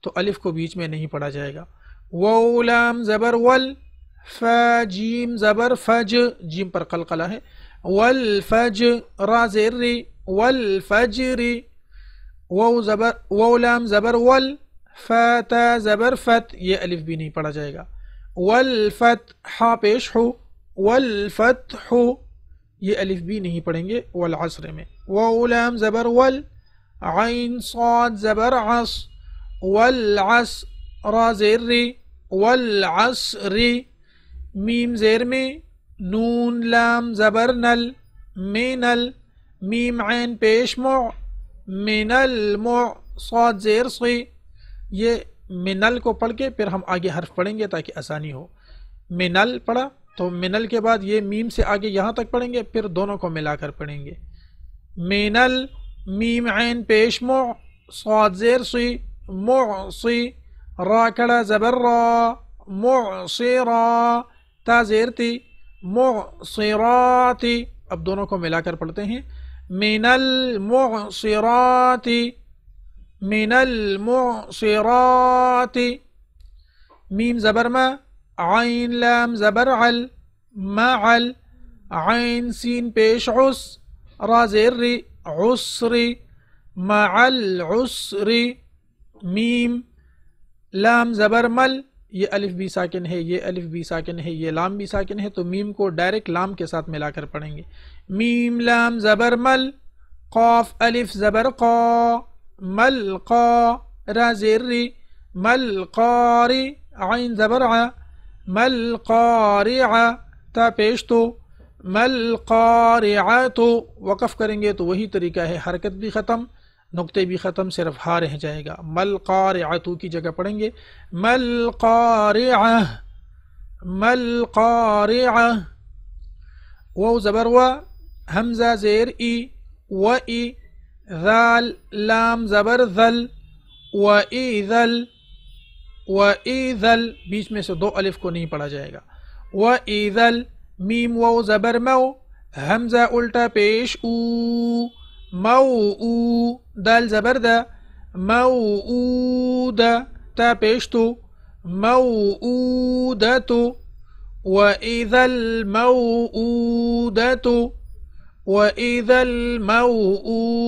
تو الف کو بیچ میں نہیں پڑھا جائے گا۔ و زبر ول ف جیم، زبر، فج، جیم پر قلقلہ ہے۔ والفج را زیر ری والفجر و زبر و زبر ول فت زبر، فت، یہ الف بھی نہیں پڑھا جائے گا۔ والفت ہا پیش ہو۔ والفتح یہ الف بھی نہیں پڑھیں گے والعصر میں۔ وولام زبر ول عین، صاد، زبر عص والعص را زیر ری والعصر، میم زیر میں، نون، لام، زبر، نل، مینل، میم عین، پیش مع من المع صاد، زیر، صی۔ یہ منل کو پڑھ کے پھر ہم آگے حرف پڑھیں گے تاکہ آسانی ہو۔ منل پڑھا تو منل کے بعد یہ میم سے آگے یہاں تک پڑھیں گے، پھر دونوں کو ملا کر پڑھیں گے۔ مینل، میم عین، پیش مع صاد، زیر سی معصی را کڑا زبر را معصرا تا معصراتی. اب دونوں کو ملا کر پڑھتے ہیں. من المعصرات من المعصرات میم زبر ما عین لام زبر عل معل عین سین پیش عس را زیر مع العسر میم، لام، زبر، مل، یہ الف بھی ساکن ہے، یہ الف بھی ساکن ہے، یہ لام بھی ساکن ہے، تو میم کو ڈائریکٹ لام کے ساتھ ملا کر پڑھیں گے۔ میم، لام، زبر، مل، قاف، الف، زبر، قا، مل، قا، را، زیر، ری، مل قاری عین، زبر ع مل قارع تا، پیش، تو، مل قارعات وقف کریں گے تو وہی طریقہ ہے، حرکت بھی ختم۔ نقطے بھی ختم صرف ہا رہ جائے گا۔ مل قارعتو کی جگہ پڑھیں گے۔ مل قارعہ مل قارعہ۔ وہ زبر و، حمزہ زیر ای، و ای، ذال، لام زبر، ذل، و ای، ذل، و ای، ذل۔ بیچ میں سے دو الف کو نہیں پڑھا جائے گا۔ و ای، ذل، میم و زبر مو حمزہ، الٹا، پیش، او۔ موؤو دال زبر ده موؤودة تا بيشتو موؤودة وإذا الموؤودة وإذا الموؤودة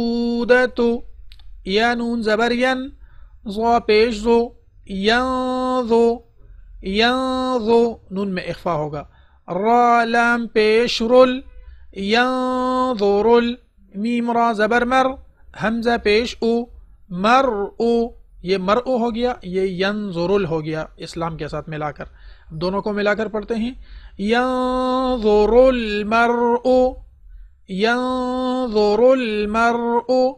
يا نون زبر ين. زو. بيشزو ينظو ينظو نون میں اخفا ہوگا. را لام پیش رل میم را زبر مر، حمزہ پیش او، مر او، یہ مر او ہو گیا، یہ ینظرل ہو گیا، اسلام کے ساتھ ملا کر۔ دونوں کو ملا کر پڑھتے ہیں۔ ینظر المرء ینظر المرء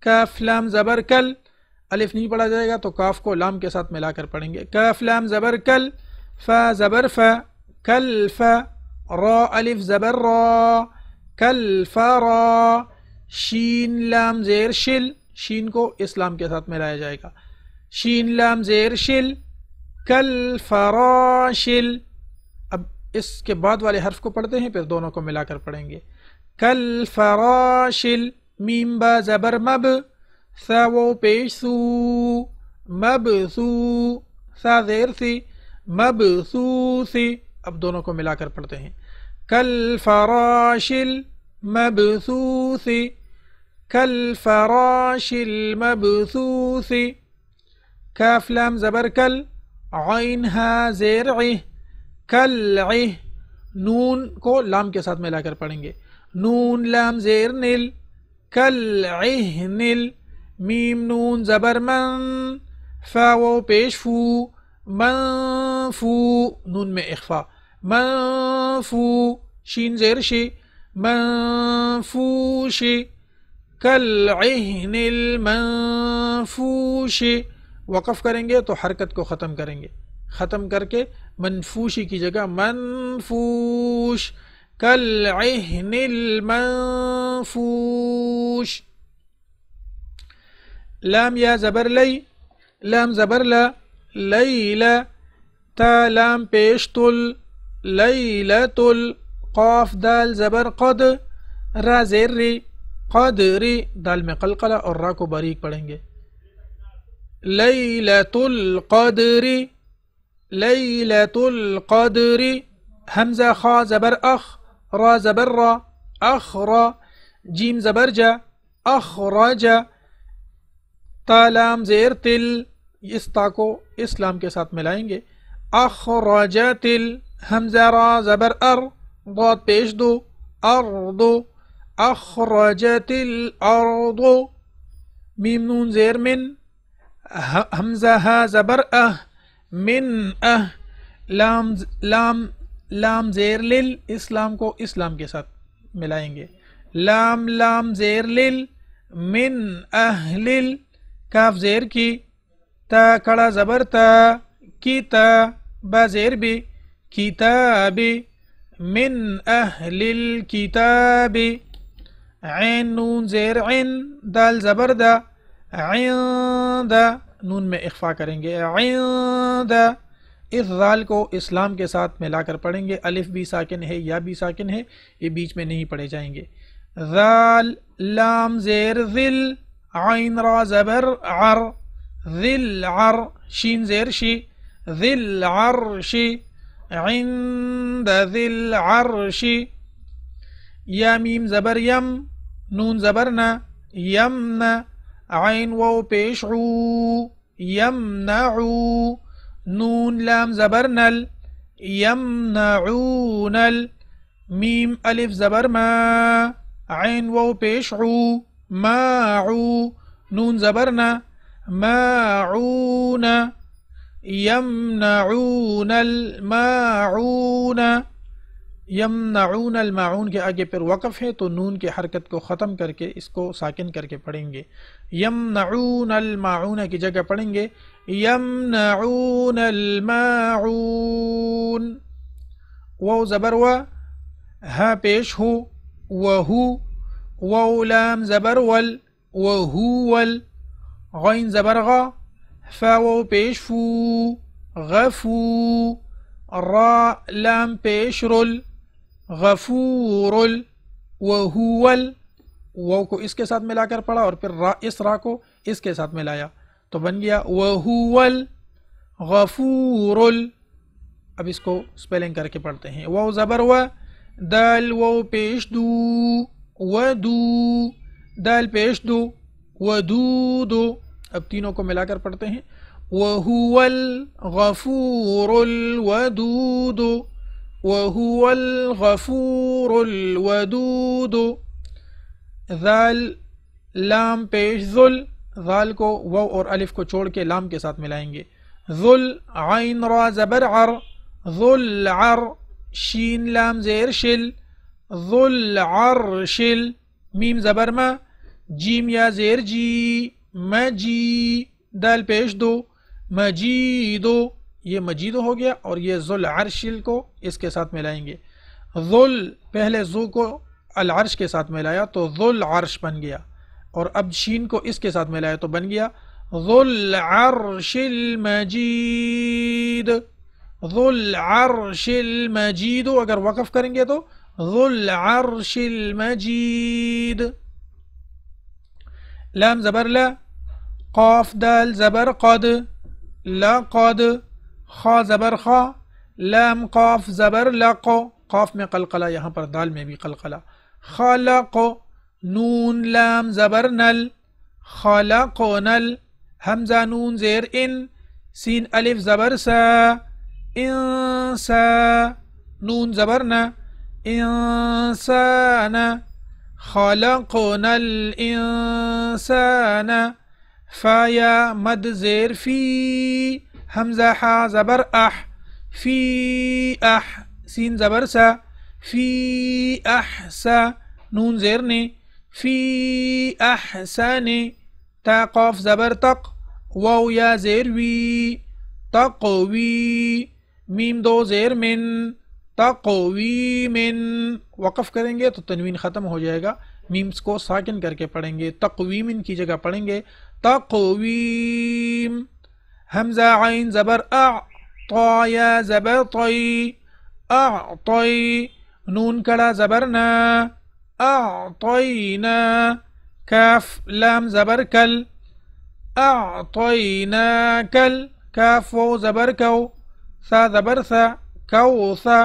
کاف لام زبر کل۔ الف نہیں پڑھا جائے گا تو کاف کو لام کے ساتھ ملا کر پڑھیں گے۔ کاف لام زبر کل، فا زبر فا، کل فا، را الف زبر را۔ کل فرا، شین، لام، زیر، شل۔ شین کو اسلام کے ساتھ ملایا جائے گا۔ شین، لام، زیر، شل۔ کل فراشل اب اس کے بعد والے حرف کو پڑھتے ہیں، پھر دونوں کو ملا کر پڑھیں گے۔ کل فراشل میم، با، زبر، مب۔ سا، و، پیش، سو۔ مب، سو۔ سا، زیر، سی۔ مب، سو، سی۔ اب دونوں کو ملا کر پڑھتے ہیں۔ كالفراش مبثوث كالفراش المبثوث. كاف لام زبر كال عينها ها زرع نون کو لام کے ساتھ ملا کر پڑھیں گے. نون لام زیر نل کلعه نل ميم نون زبر من فا و پیش فو من فو. نون میں اخفا من فو. شين زیر شي شی منفوش، کالعہن المنفوش۔ وقف کریں گے تو حرکت کو ختم کریں گے۔ ختم کر کے منفوشی کی جگہ منفوش كالعهن المنفوش۔ لام يا زبر لي لام زبر لا ليلة تا لام پیشتل ليلة القاف دال زبر قد را زیر قدری دال میں قلقلہ اور را کو باریک پڑھیں گے۔ لیلۃ القدر لیلۃ القدر حمزہ خا زبر اخ، را زبر را، اخ را، جیم زبر جا اخرج تالام زیر تل، اس تا کو اسلام کے ساتھ ملائیں گے۔ اخرج تل، حمزہ را زبر ار ضاد پیش دو ارض اخرجت الارض. میم نون زیر من. حمزہ ہا زبر اہ. من اہ. لام لام لام زیر لل. اسلام کو اسلام کے ساتھ ملائیں گے. لام لام زیر لل. من اہل کاف زیر کی. تا کڑا زبر تا. کی تا. با زیر بھی. کتاب من اہل الكتاب. عین نون زیر عین دال زبر دا. عند، نون میں اخفا کریں گے. عند، اس ذال کو اسلام کے ساتھ ملا کر پڑھیں گے. الف بھی ساکن ہے، یا بھی ساکن ہے، یہ بیچ میں نہیں پڑھے جائیں گے. ذال لام، زیر ذل عین، را، زبر، عر ذل عر، شین، زیر، شی. ذل عرشی عند ذي العرش. يا ميم زبر يم نون زبرنا يمنا عين واو بيشعو يمنعو. نون لام زبرنل يمنعون ميم ألف زبر ما عين واو بيشعو ماعو. نون زبرنا ماعون يمنعون الماعون۔ یمنعون المعون کے آگے پھر وقف ہے تو نون کے حرکت کو ختم کر کے اس کو ساکن کر کے پڑھیں گے۔ یمنعون المعون کی جگہ پڑھیں گے۔ یمنعون الماعون۔ وہ زبر و، ہا پیش ہو وہو وہ لام زبر ول وہول غین زبر غا۔ فا وہ پیش فو، غفو، را، لام پیش رل غفور وہول وہ کو اس کے ساتھ ملا کر پڑھا اور پھر را، اس را کو اس کے ساتھ ملایا، تو بن گیا وہول غفور اب اس کو سپیلنگ کر کے پڑھتے ہیں۔ وہ زبر و دل و پیش دو، و دو دل پیش دو، و دو دو۔ اب تینوں کو ملا کر پڑھتے ہیں۔ وہول غفور الودود۔ وهو الغفور الودود۔ ذال، لام، پیش، ذل۔ ذال کو و اور الف کو چھوڑ کے لام کے ساتھ ملائیں گے۔ ذل، عین، را، زبر، عر۔ ذل، عر، شین، لام، زیر، شل۔ ذل عر شل میم، زبر، ما۔ جیم، یا، زیر جی۔ مجی دال پیش دو مجیدو یہ مجید ہو گیا اور یہ ذل عرشل کو اس کے ساتھ ملائیں گے۔ ذل، پہلے زو کو العرش کے ساتھ ملایا تو ذل عرش بن گیا اور اب شین کو اس کے ساتھ ملایا تو بن گیا۔ ذل عرش المجید ذل عرش المجید اگر وقف کریں گے تو ذل عرش المجید لام زبر لا، قاف دال زبر قد لا قد خا زبر خا، لام قاف زبر لقو قاف میں قلقلہ، یہاں پر دال میں بھی قلقلہ. خالق نون، لام زبر نل. خالق نل، حمزہ نون زیر ان. سین الف زبر سا انسا نون زبرنا انسان خلقنا الإنسان فيا مد زير في همزة حا زبر أح في أح سين زبر سا في أحسا نون زيرني في أحسن تقف زبر تق واو يا زير وي تقوي ميم دو زير من تقویم وقف کریں گے تو تنوین ختم ہو جائے گا۔ میمز کو ساکن کر کے پڑھیں گے۔ تقویم کی جگہ پڑھیں گے۔ تقویم۔ حمزہ عین زبر اع طایا زبر طی، اعطی۔ نون کڑا زبرنا اعطینا۔ کاف لام زبر کل، اعطینا کل۔ کاف و زبر کو ثا زبر ثا کو ثا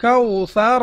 كوثر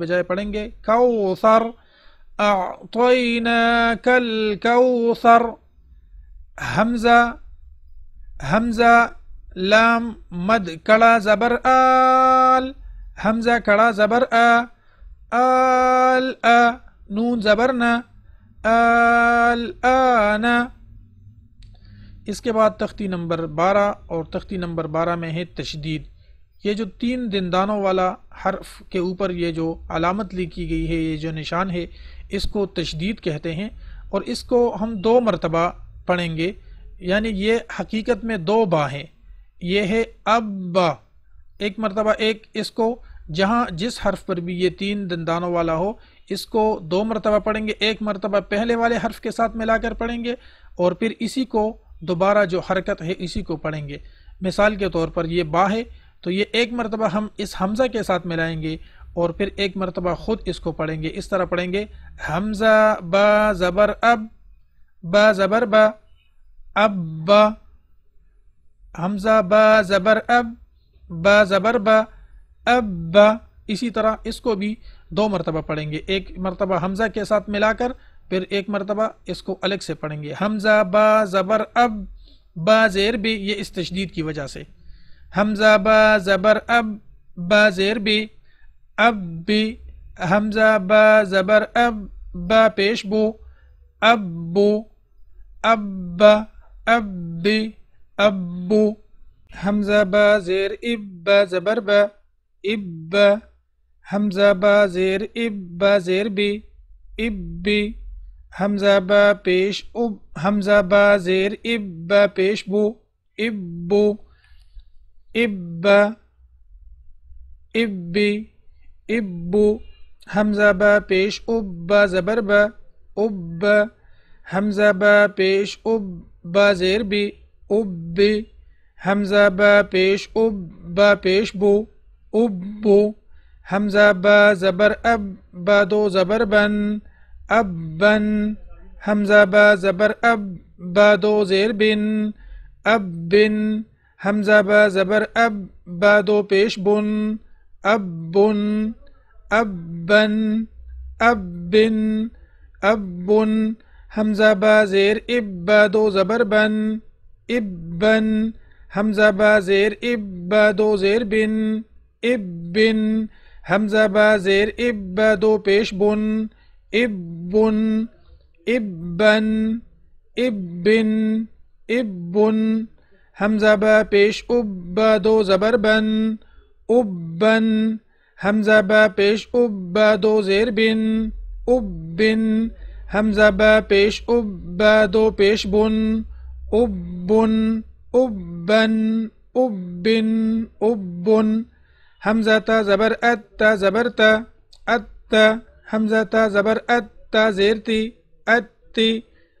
بجائے پڑھیں گے كوثر أعطيناك الكوثر همزة همزة لام مد كلا زبر آل. همزة كلا زبر آ. آل آ. نون زبرنا آل آنا اس کے بعد تختی نمبر بارہ اور تختی نمبر بارہ میں ہے تشدید۔ یہ جو تین دندانوں والا حرف کے اوپر یہ جو علامت لکھی گئی ہے، یہ جو نشان ہے، اس کو تشدید کہتے ہیں اور اس کو ہم دو مرتبہ پڑھیں گے۔ یعنی یہ حقیقت میں دو با ہیں۔ یہ ہے اب با۔ ایک مرتبہ ایک اس کو، جہاں جس حرف پر بھی یہ تین دندانوں والا ہو، اس کو دو مرتبہ پڑھیں گے۔ ایک مرتبہ پہلے والے حرف کے ساتھ ملا کر پڑھیں گے اور پھر اسی کو دوبارہ جو حرکت ہے اسی کو پڑھیں گے۔ مثال کے طور پر یہ با ہے، تو یہ ایک مرتبہ ہم اس حمزہ کے ساتھ ملائیں گے اور پھر ایک مرتبہ خود اس کو پڑھیں گے۔ اس طرح پڑھیں گے۔ حمزہ با زبر اب، با زبر با، اب با۔ حمزہ با زبر اب، با زبر با، اب با۔ اسی طرح اس کو بھی دو مرتبہ پڑھیں گے۔ ایک مرتبہ حمزہ کے ساتھ ملا کر پھر ایک مرتبہ اس کو الگ سے پڑھیں گے۔ حمزہ با زبر اب، با زیر بھی یہ اس تشدید کی وجہ سے۔ حمزہ با زبر اب، با زیر بھی، اب بھی۔ حمزہ با زبر اب، با پیش بو، اب بو، اب اب بھی ابو حمزہ با زیر اب، با زبر با، اب با۔ حمزہ با زیر اب، با زیر بھی، اب بھی۔ حمزہ با پیش أب حمزہ با زیر إب با بو ابو إب ابی ابو حمزہ با پیش أب زبر با أب. حمزہ با پیش أب با زیر بی أب. حمزہ با پیش أب با پیش بو ابو حمزہ با زبر أب با دو زبر بن. أبا همزة با زبر أب با دو زير بن. أب بن همزة با زبر أب با دو پیش بن. أب بن أبا أب بن أب همزة با زير إب با دو زبر بن. إبا همزة با زير إب با دو زير بن. إب بن همزة با زير إب با دو پیش بن. إب إبا إب إب همزة با بيش أب دو زبر بن أبا. همزة با بيش أب دو زیر بن أب همزة با بيش أب دو بيش بن. أب أبا. أب أب همزة تا زبر أت زبرت أت تا ات تا تا زبر أت تا زیر تی تی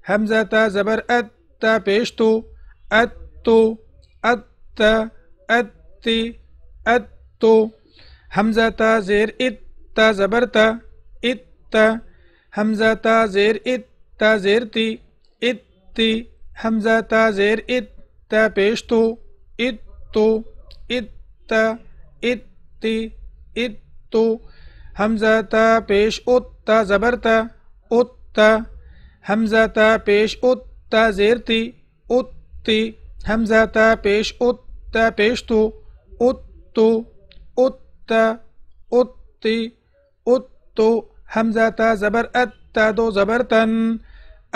حمزہ تا زبر أت تا پیش تو ات تو ات ات إت حمزہ تا زیر إت. تا زبر تا إت حمزہ تا زیر إت. تا زیر تی تی حمزہ تا زیر إت تا پیش تو إت. تو إت. تی تو حمزہ تا پیش ات تا زبر تا ات حمزہ تا پیش ات تا زیر تی ات تی حمزہ تا پیش ات تا پیش تو ات تو ات ات تی ات تو حمزہ تا زبر ات تا دو زبر تن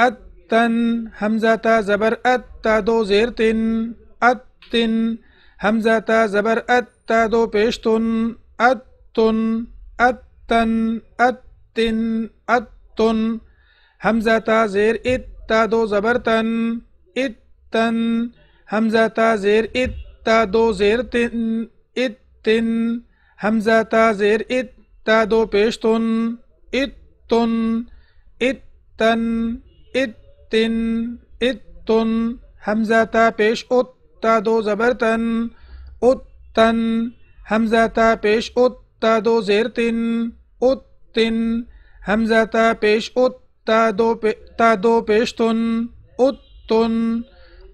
ات تن حمزہ تا زبر ات تا دو زیر تن ات تن حمزہ تا زبر ات تا دو پیش تن ات تن أتن أتن أتن همزة زير إتا دو زبرتن إتن همزة زير إتا دو زير تن إتن همزة زير إتا دو بيشتن إتن إتن إتن إتن همزة بيش أتا دو زبرتن أتن همزة بيش أتا دو زير تن تن همزة پیش ات تا دو, پی تا دو پیش تن ات تن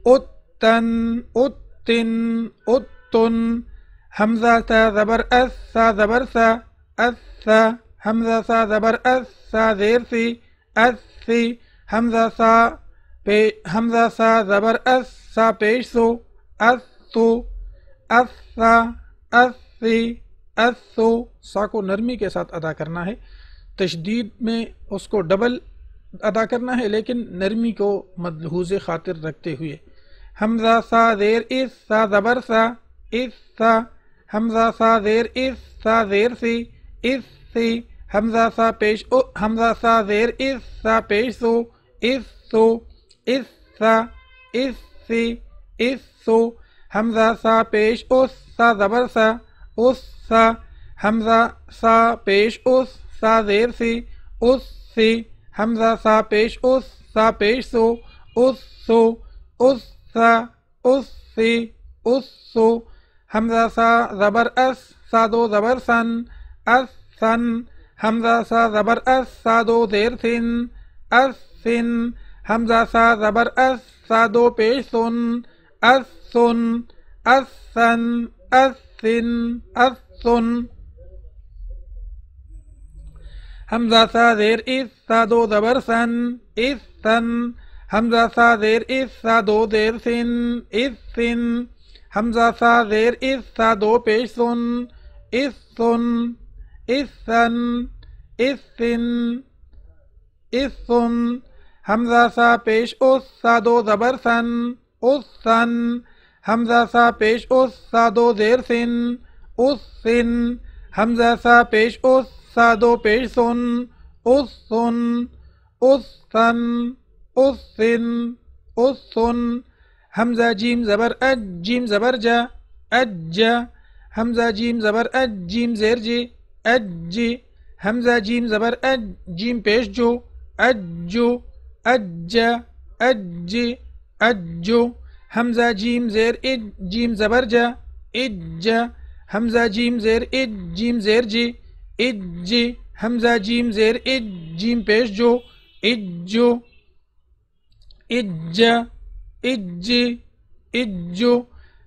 ات تن ات تن ات تن همزة تا زبر اث تا ثا أثا همزة تا ذبر أثا ذير ثي أثي همزة تا همزة تا ذبر أثا تا پیش سو اث تو اث سی سا کو نرمی کے ساتھ ادا کرنا ہے۔ تشدید میں اس کو ڈبل ادا کرنا ہے، لیکن نرمی کو مدحوظ خاطر رکھتے ہوئے۔ حمزہ سا زیر اس، سا زبر سا اس، سا حمزہ سا زیر اس، سا زیر سی اس سی۔ حمزہ سا پیش او، حمزہ سا زیر اس، سا پیش سو، اس سو، اس سا، اس سی، اس سو۔ حمزہ سا پیش اس، سا زبر سا اس سا، حمزہ، سا، پیش، اس، سا، زیر، سی، اس، سی، حمزہ، سا، پیش، اس، سا، پیش، سو، اس سو، اس، سا، اس، سی، اس، سو، حمزہ، سا، زبر، اس، سا، دو، زبر، سن، اس، سن، حمزہ، سا، زبر، اس، سا، دو، زیر، سن، اس، سن، حمزہ، سا، زبر، اس، سا، دو، پیش، سن، اس سن اس سن اس سن، اس همزة ثا زير إث ثا دو زبر ثن. إث ثن همزة ثا زير إث ثا دو زير ثن. إث ثن همزة ثا زير إث ثا دو پیش ثن إث ثن. إث ثن إث ثن. إث ثن. همزة ثا پیش أث دو زبر ثن أث ثن. همزة ثا پیش أث دو زير ثن اس سن، حمزہ سا پیش، اس سا دو پیش، سن، اس سن اس سن اس سن اس سن۔ حمزہ جیم زبر، اج جیم زبر جا، اج حمزہ جیم زبر، اج جیم زیر جی اج جی۔ حمزہ جیم زبر، اج جیم پیش جو، اج جو، اج جا، اج جی اج جو۔ حمزہ جیم زیر، اج جیم زبر جا، اج جا۔ حمزہ جیم زیر اج جیم زیر جی۔ اج جی۔ حمزہ جیم زیر اج جیم پیش جو۔ اج جو۔ اج جا۔ اج جی۔ اجو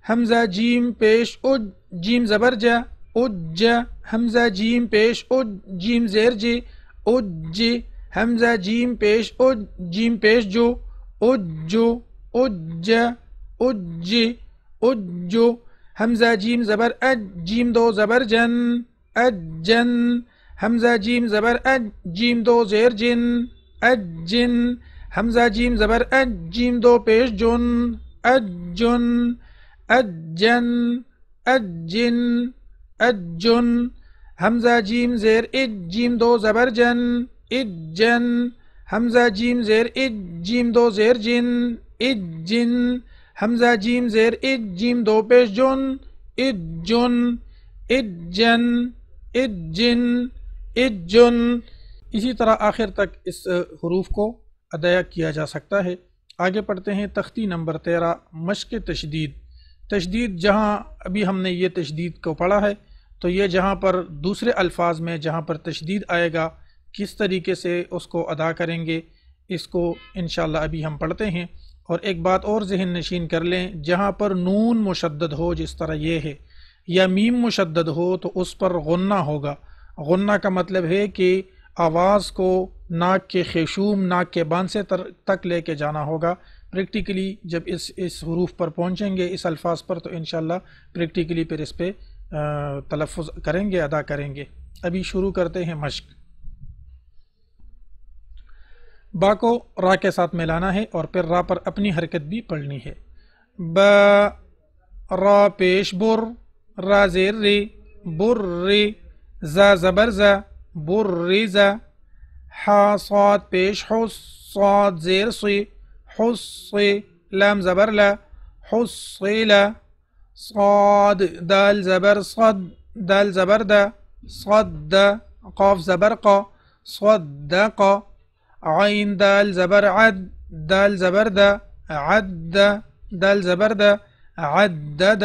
حمزہ جیم پیش اج جیم زبر جا۔ اج حمزہ جیم پیش اج جیم زیر جی۔ اج جی۔ حمزہ جیم پیش اج جیم پیش جو۔ اجو اج اج جی۔ اجو همزة جيم زبر أج جيم دو زبر جن. أجن همزة جيم زبر أج جيم دو زير جن. أجن همزة جيم زبر أج جيم دو پیش جن. أجن أجن أجن أجن همزة جيم زير إج جيم دو زبر جن. إجن همزة جيم زير إج جيم دو زير جن. إجن حمزہ جیم زیر اج جیم دو پیش جن اجن اجن اجن اجن اسی طرح آخر تک اس حروف کو ادا کیا جا سکتا ہے۔ آگے پڑھتے ہیں تختی نمبر تیرہ، مشق تشدید۔ تشدید جہاں ابھی ہم نے یہ تشدید کو پڑھا ہے، تو یہ جہاں پر دوسرے الفاظ میں جہاں پر تشدید آئے گا، کس طریقے سے اس کو ادا کریں گے، اس کو انشاءاللہ ابھی ہم پڑھتے ہیں۔ اور ایک بات اور ذہن نشین کر لیں، جہاں پر نون مشدد ہو، جس طرح یہ ہے، یا میم مشدد ہو، تو اس پر غنہ ہوگا۔ غنہ کا مطلب ہے کہ آواز کو ناک کے خیشوم، ناک کے بانسے تک لے کے جانا ہوگا۔ پریکٹیکلی جب اس اس حروف پر پہنچیں گے، اس الفاظ پر، تو انشاءاللہ پریکٹیکلی پھر اس پہ تلفظ کریں گے، ادا کریں گے۔ ابھی شروع کرتے ہیں مشق۔ با کو را کے ساتھ ملانا ہے اور پھر را پر اپنی حرکت بھی پڑھنی ہے۔ ب را پیش، بر، را، زیر، ری، بر، ری زا زبر زا بر، ری حا صاد، پیش، حس، صاد، زیر صی حس صی لام، زبر لا حس صی لا صاد، دال، زبر، صد، دال، زبر دا صد قاف، زبر قا صدق عين دال زبر عد دال زبر دا عد دال زبر دا عدد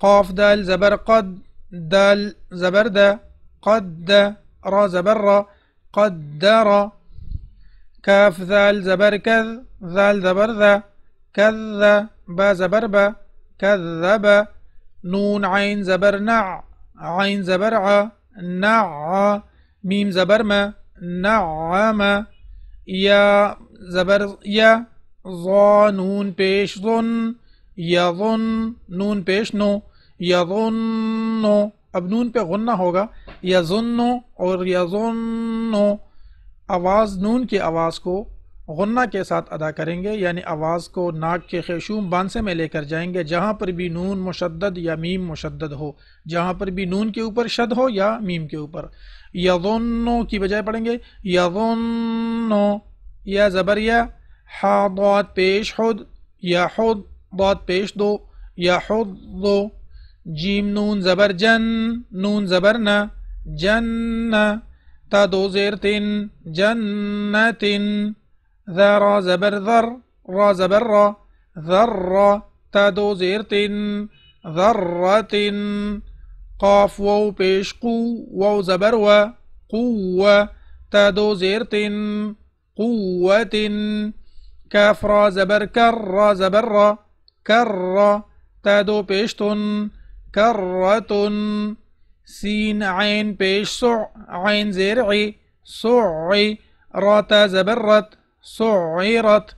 قاف دال زبر قد دال زبر دا قد را زبر قدر كاف ذال زبر كذ ذال زبر ذا كذ با زبر با كذب نون عين زبر نع عين زبر ع نع ميم زبر ما. نعم. يا زبر يا ظا نون پیش ظن. یظن نون پیش نو. یظن اب نون پہ غنہ ہوگا. یظن اور یظن آواز نون کی آواز کو غنہ کے ساتھ ادا کریں گے یعنی آواز کو ناک کے خیشوم بانسے میں لے کر جائیں گے، جہاں پر بھی نون مشدد یا میم مشدد ہو، جہاں پر بھی نون کے اوپر شد ہو یا میم کے اوپر۔ یظنو کی بجائے پڑھیں گے، یظنو، یا زبر، یا ضاد، پیش خود یا خود ضاد، پیش، دو، یا خود دو، جیم، نون، زبر، جن، نون، زبر نہ جن، تا، دو، زیر تن جنت ذا، را، زبر، ذر، را، زبر، را، ذر تا، دو، زیر تن ذرت قاف وو پیش قو وو زبر و قو تا دو زیر تن قوت کاف را زبر کر را زبر را کر تا دو پیش تن. کرتن سين عين بيش صع عين زرعي صعي راتا زبرت صعيرت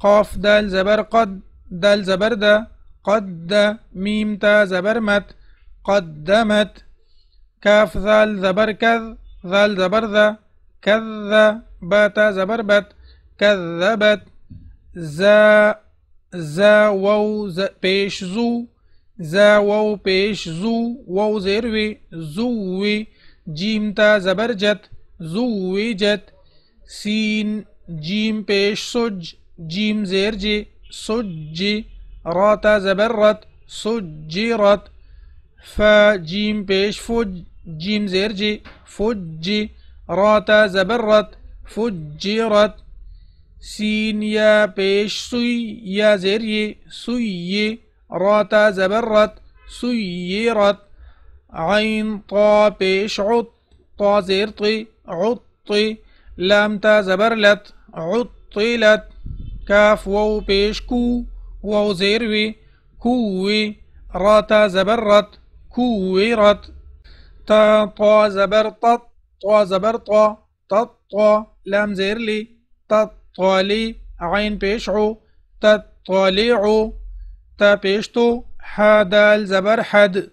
قاف دال زبر قد دال زبر دا قد ميم تا زبرمت قدمت كاف ذال زبر كذ ذال زبر ذا كذ باتا زبر بت كذبت زا زا وو ز بيش زو زا وو پیش زو وو زیروی زووی جیم تا زبرجت زووی جت سین جیم پیش سج جیم زیر جی سج را تا زبرت سجرت فجيم بيش فج جيم زيرجي فج راتا زبرت فجرت سين يا بيش سي يا زيري سي راتا زبرت سيرت عين طا بيش عط طا زيرطي عطي لام تا زبرلت عطلت كاف واو بيش كو واو زيروي كوي راتا زبرت كورت. تا طا زبر طط طا زبر طا تط طا لام زير لي. تط طالي عين بيشعو تط طاليعو تا بيشتو حا دال زبر حد.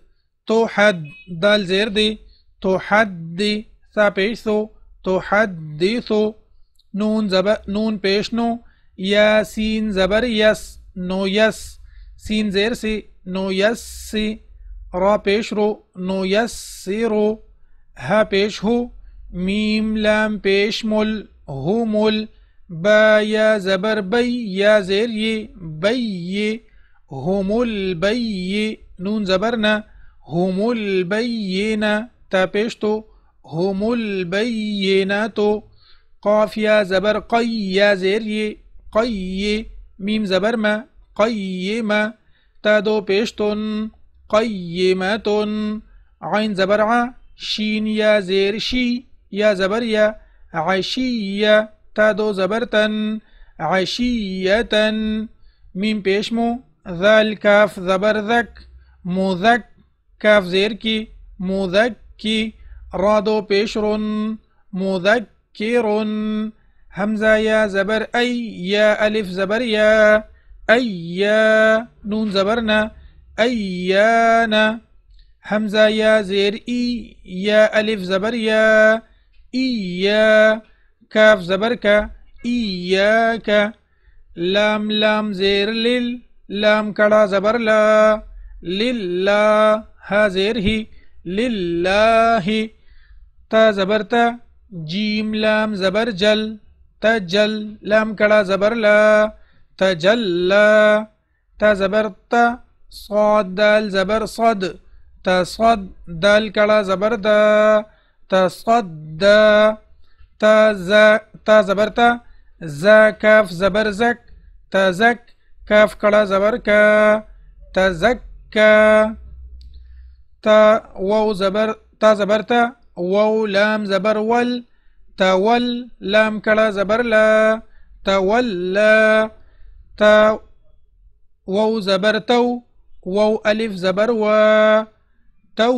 تو حد دال زير دي تو حد دي ثا بيشتو تو حد ديثو نون زبر نون بيشنو ياسين زبر يس نو يس سين زير سي نو يس سي را پیش رو نيسر ها پیش ہو ميم لام پیش مل ہو مل با یا زبر بي يا یہ ہو مل بی یہ نون زبرنا یہ البينة تا پیشتو هم تو قاف یا زبر قي يا یہ قی یہ ميم زبر ما قيمة تا دو پیشتن قيمة. عين زبرعة. شين يا زير. شي يا زبر يا عشية تادو زبرتا عشية ميم بيشمو. ذال كاف زبر ذك. مذك كاف زير كي. مذكي رادو بيشر مذكر همزة يا زبر. أي يا ألف زبر يا. أي يا نون زبرنا. أيانا همزة يا زير إي يا ألف زبر يا إيا كاف زبر كا إياك لام لام زير لل لام كڑا زبر لا لله ها زير هي لله تا زبر تا جيم لام زبر جل تجل لام كڑا زبر لا تجلى تا زبر تا صاد دال زبر صد. تصد دال کڑا زبر دا تصد تا ز تا زبر تا. ز کاف زبر زک تزک کاف کڑا زبر کا تزک تا واو زبر. تا زبر تا. واو لام زبر ول. تول. لام کڑا زبر لا. تول تا واو زبر تو واو ألف زبر و تو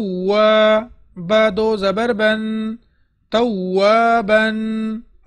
بادو زبر بن توابا.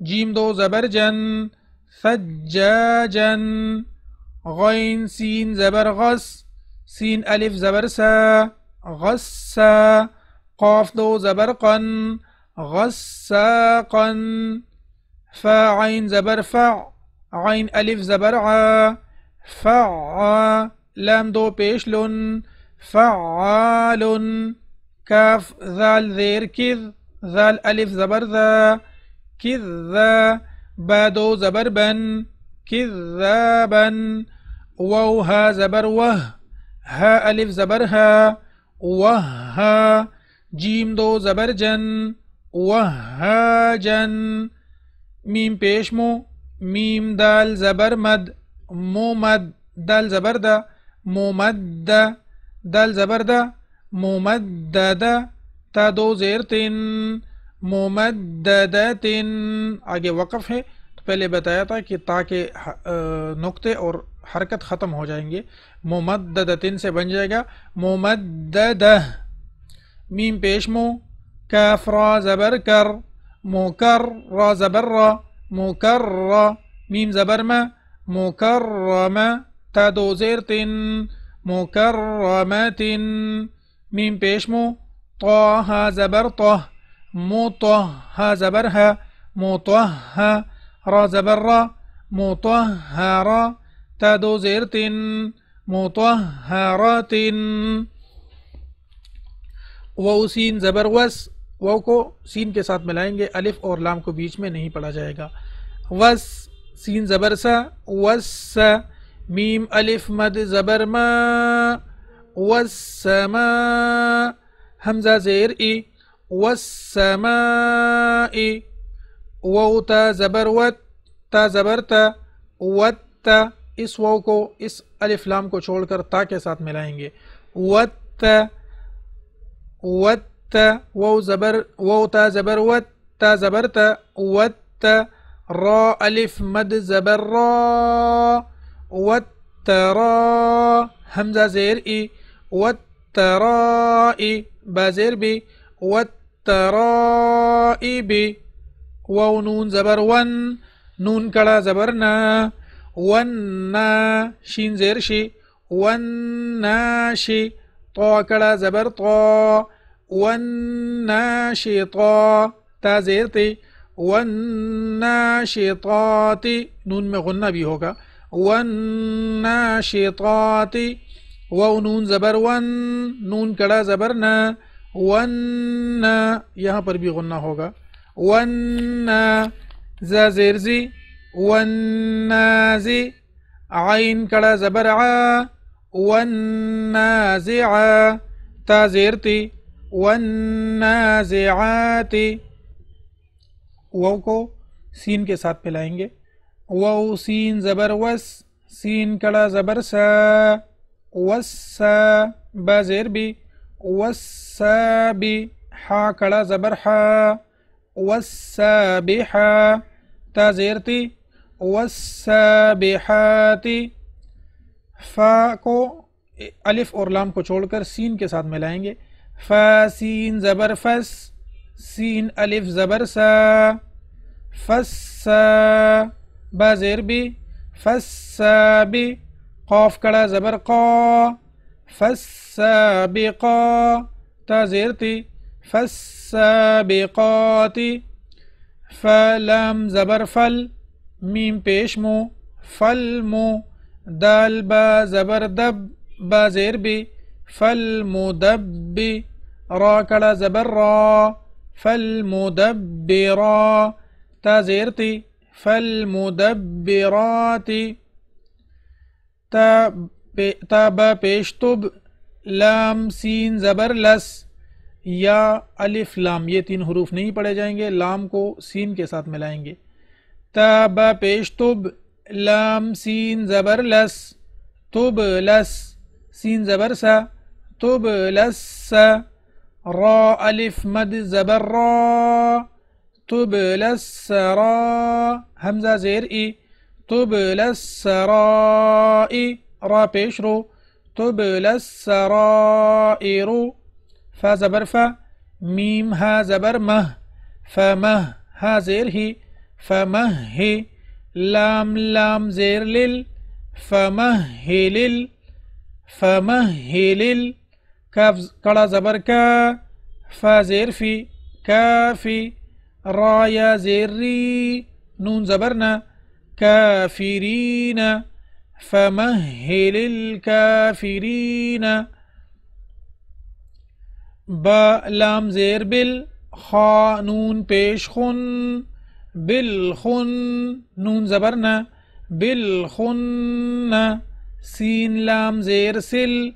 جیم دو زبرجن سجاجا غین سین زبر غس سین ألف زبر سا غسا قاف دو زبر قن غساقا فا عين زبر فع عين ألف زبر ع فع لام دو لن فعال كاف ذال ذير كذ ذال ألف زبر ذا كذا بادو زبر بن كذابا واو ها زبر وه ها ألف زبر ها وه جيم دو زبر جن وهاجا میم پیش مو، میم دال زبر مد، مو مد، دال زبر دا، مو مد دا، دال زبر دا، مو مد دا تا دو زیر تین، مو مد دا تین۔ آگے وقف ہے۔ تو پہلے بتایا تھا کہ تاکہ نقطے اور حرکت ختم ہو جائیں گے۔ ممدد تین سے بن جائے گا۔ ممدد میم پیش مو كاف را زبر كر مكر را زبر را مكر ميم زبر ما مكرمة تا دو زيرتن مكرمات ميم بيشمو طه زبر طه مطه زبرها مطه را زبر را مطهرة تا دو زيرتن مطهرات وسين زبر وس وہ کو سین کے ساتھ ملائیں گے، الف اور لام کو بیچ میں نہیں پڑھا جائے گا۔ وس، سین زبر سا، وس میم، الف، مد، زبر، ما وسما حمزہ، زیر، ای۔ وسما ای۔ وو تا زبر، وت تا زبر تا، وت تا اس وو کو، اس الف لام کو چھوڑ کر تا کے ساتھ ملائیں گے۔ وت وت واو زبر واو تا زبر وت تا زبرت وت را ألف مد زبر را والترى همزة زير إي والترائي بازير بي والترائب واو نون زبر ون نون كلا زبرنا ونا شين زير شي. وناشي طا کڑا زبر طا والناشطا تا زیر تی والناشطات نون میں غنہ بھی ہوگا والناشطات و نون زبر ون نون کڑا زبر نا ون یہاں پر بھی غنہ ہوگا ون زا زیر زی والنازی عین کڑا زبر ع. والنازعة تازيرتي والنازعات. واو کو سين کے ساتھ پلائیں گے. واو سين زبر وس سين کڑا زبر سا. وس بازير بي وس بي حا کڑا زبر حا وس بي حا تازيرتي وَالسَّابِحَاتِ فا کو الف اور لام کو چھوڑ کر سین کے ساتھ ملائیں گے۔ فا، سین، زبر، فس۔ سین، الف، زبر، سا۔ فس با زیر بی فس بی قاف کڑا، زبر، قا۔ فس بقا تا زیر تی۔ فس بقاتی فلام زبر، فل۔ میم، پیش، مو۔ فل، مو۔ دال با زبر دب با زیر بی فالمدب را کڑا زبر را فالمدبرا تا زیر تی فالمدبرات تا تا با پیش تب لام سین زبر لس، یا الف لام، یہ تین حروف نہیں پڑھے جائیں گے، لام کو سین کے ساتھ ملائیں گے۔ تب پیش تب لام سین زبر لس تب لس سین زبر سا تب لس را ألف مد زبر را تب لس را. حمزہ زیر ای تب لس را ای را پیش رو تب لس را ای رو. فا زبر فا میم ها زبر مه. فمه ها زیر ہی فمه لام لام زير لل فمهل فمهل كاف كلا زبر كا فا زير في كافي رايا زير ري نون زبرنا كافرين فمهل الكافرين با لام زير بل خانون پیش خون بل خن نون زبرنا بل خن سین لام زیر سل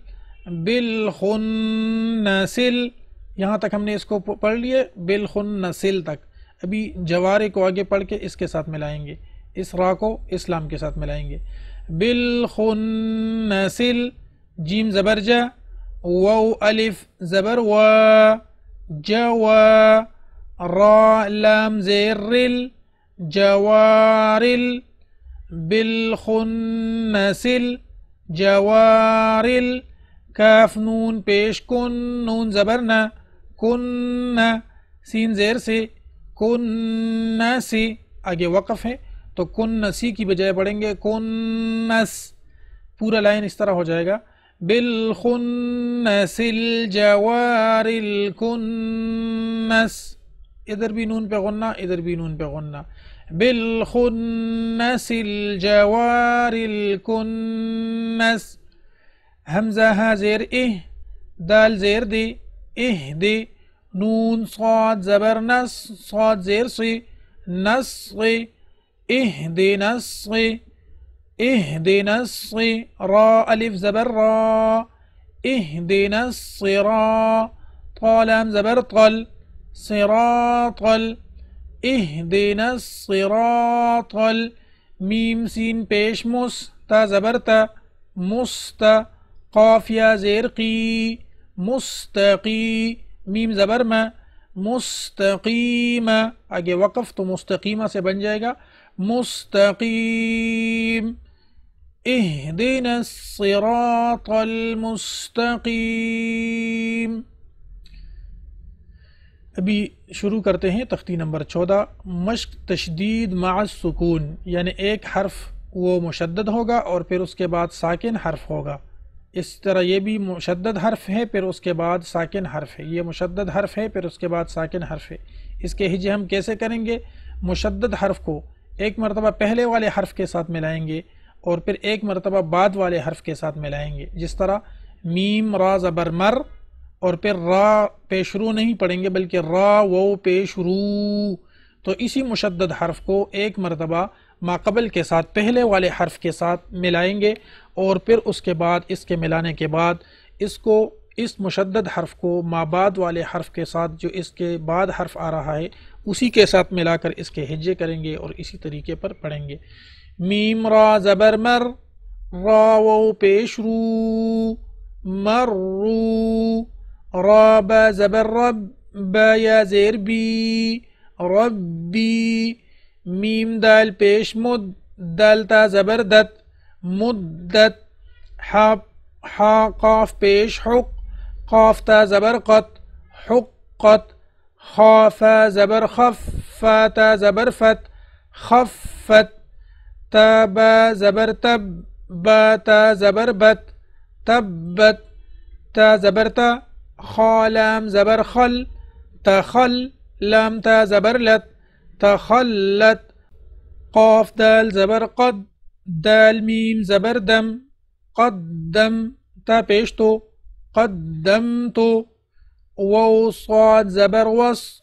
بل خن سل، یہاں تک ہم نے اس کو پڑھ لیے بل خن سل تک۔ ابھی جوارے کو آگے پڑھ کے اس کے ساتھ ملائیں گے اس را کو اسلام کے ساتھ ملائیں گے۔ بل خن سل، جیم زبرجہ واو الف زبر و جوا را لام زير جوارل بالخنسل جوارل کاف نون پیش کن، نون زبرنا کن سین زیر سے، کن سی آگے وقف ہے، تو کن سی کی بجائے پڑھیں گے کنس پورا لائن اس طرح ہو جائے گا۔ بالخنس الجوار الكنس إذر بھی نون بغنة إذر بھی نون بغنة بالخنس الجوار الكنس. حمزہ ہا زير إه دال زير دي إه اہ دی نون صاد زبر نس صاد زير صي نص اهدنا الصي اهدنا الصي إه را ألف زبر را. اهدنا الصراط طال زبر طل صراط اهدنا الصراط ميم سين پیش مس تا زبر تا مست قاف یا زیر قی مستقی میم زبر ما مستقیم آگے وقف تو مستقیمہ سے بن جائے گا. اهدنا الصراط المستقیم ابھی شروع کرتے ہیں تختی نمبر چودہ۔ مشق تشدید مع السکون یعنی ایک حرف وہ مشدد ہوگا اور پھر اس کے بعد ساکن حرف ہوگا۔ اس طرح یہ بھی مشدد حرف ہے، پھر اس کے بعد ساکن حرف ہے۔ یہ مشدد حرف ہے، پھر اس کے بعد ساکن حرف ہے۔ اس کے ہجے ہم کیسے کریں گے؟ مشدد حرف کو ایک مرتبہ پہلے والے حرف کے ساتھ ملائیں گے اور پھر ایک مرتبہ بعد والے حرف کے ساتھ ملائیں گے۔ جس طرح میم را زبر مر اور پھر را پیشرو نہیں پڑھیں گے بلکہ را و پیش رو۔ تو اسی مشدد حرف کو ایک مرتبہ ماقبل کے ساتھ، پہلے والے حرف کے ساتھ ملائیں گے اور پھر اس کے بعد، اس کے ملانے کے بعد اس کو، اس مشدد حرف کو مابعد والے حرف کے ساتھ جو اس کے بعد حرف آ رہا ہے، اسی کے ساتھ ملا کر اس کے ہجے کریں گے اور اسی طریقے پر پڑھیں گے۔ میم را زبر مر، را و پیش رو۔ مر رو۔ را با زبر رب با یا زیر بی ربی میم دال پیش مد دال تا زبر دت مدت حا حا قاف پیش حق. قاف تا زبر قط حقت. خاف زبر خف فات زبر فت. خفت. تاب زبر تب بات زبر بت. تبت. تا زبر تا خالم زبر خل تخل لم تا زبر لت تخلت. قاف دال زبر قد دال ميم زبر دم قدم تا بيشتو قدمت وو صاد زبر وص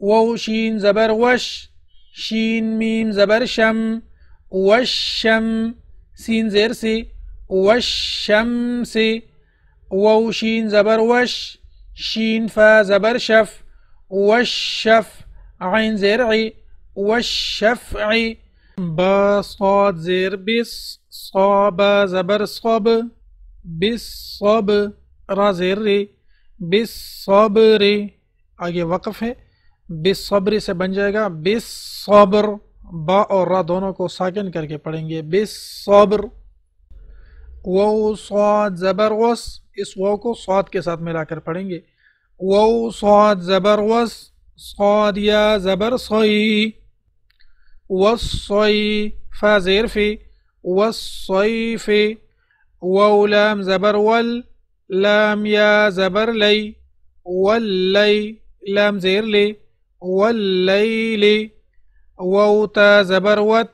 وو شین زبر وش شین میم زبر شم وشم سین زیر سی وشم سی و شین زبر وش شين فا زبر شف والشف عين زرعي والشفع با صاد زير بس صاب زبر صاب بالصب را زیر ری بالصبر آگے وقف ہے۔ بالصبر سے بن جائے گا۔ بالصبر با اور را دونوں کو ساکن کر کے پڑھیں گے۔ بالصبر و صاد، زبر وس اس وو کو صاد کے ساتھ ملا کر پڑھیں گے۔ وو صاد، زبر وس صاد یا زبر صی والصی فا، زیر، فی والصیف وو لام، زبر، ول، لام یا زبر، لی واللی لام، زیر، لی۔ والليل واو تا زبر وت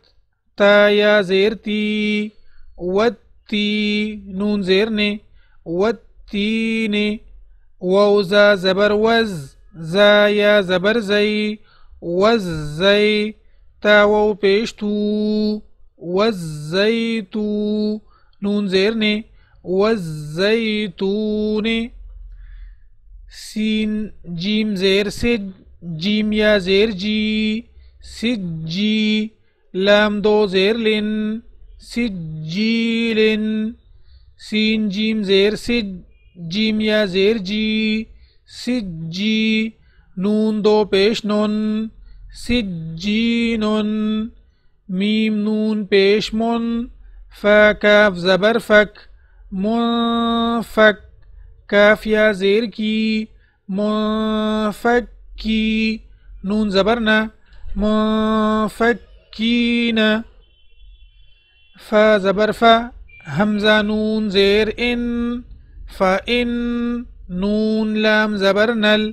تا یا زیر تی وتی نون زیر نه وتی نه واو زا زبر وز زا یا زبر زی وز زی تا واو پیشتو وز زیتو نون زیر نه وز زیتون سین جیم زیر سج جيم يا زير جي سجي لام دو زير لن سجيل سین جیم زیر سج جیم یا زیر جی سج جی نون دو پیش نون سج جی نون میم نون پیش من کاف زبر فک فک کاف یا زیر کی فک کی نون زبر نہ منفکین، فا زبر فا، حمزہ نون زیر ان فإن نون لام زبر نل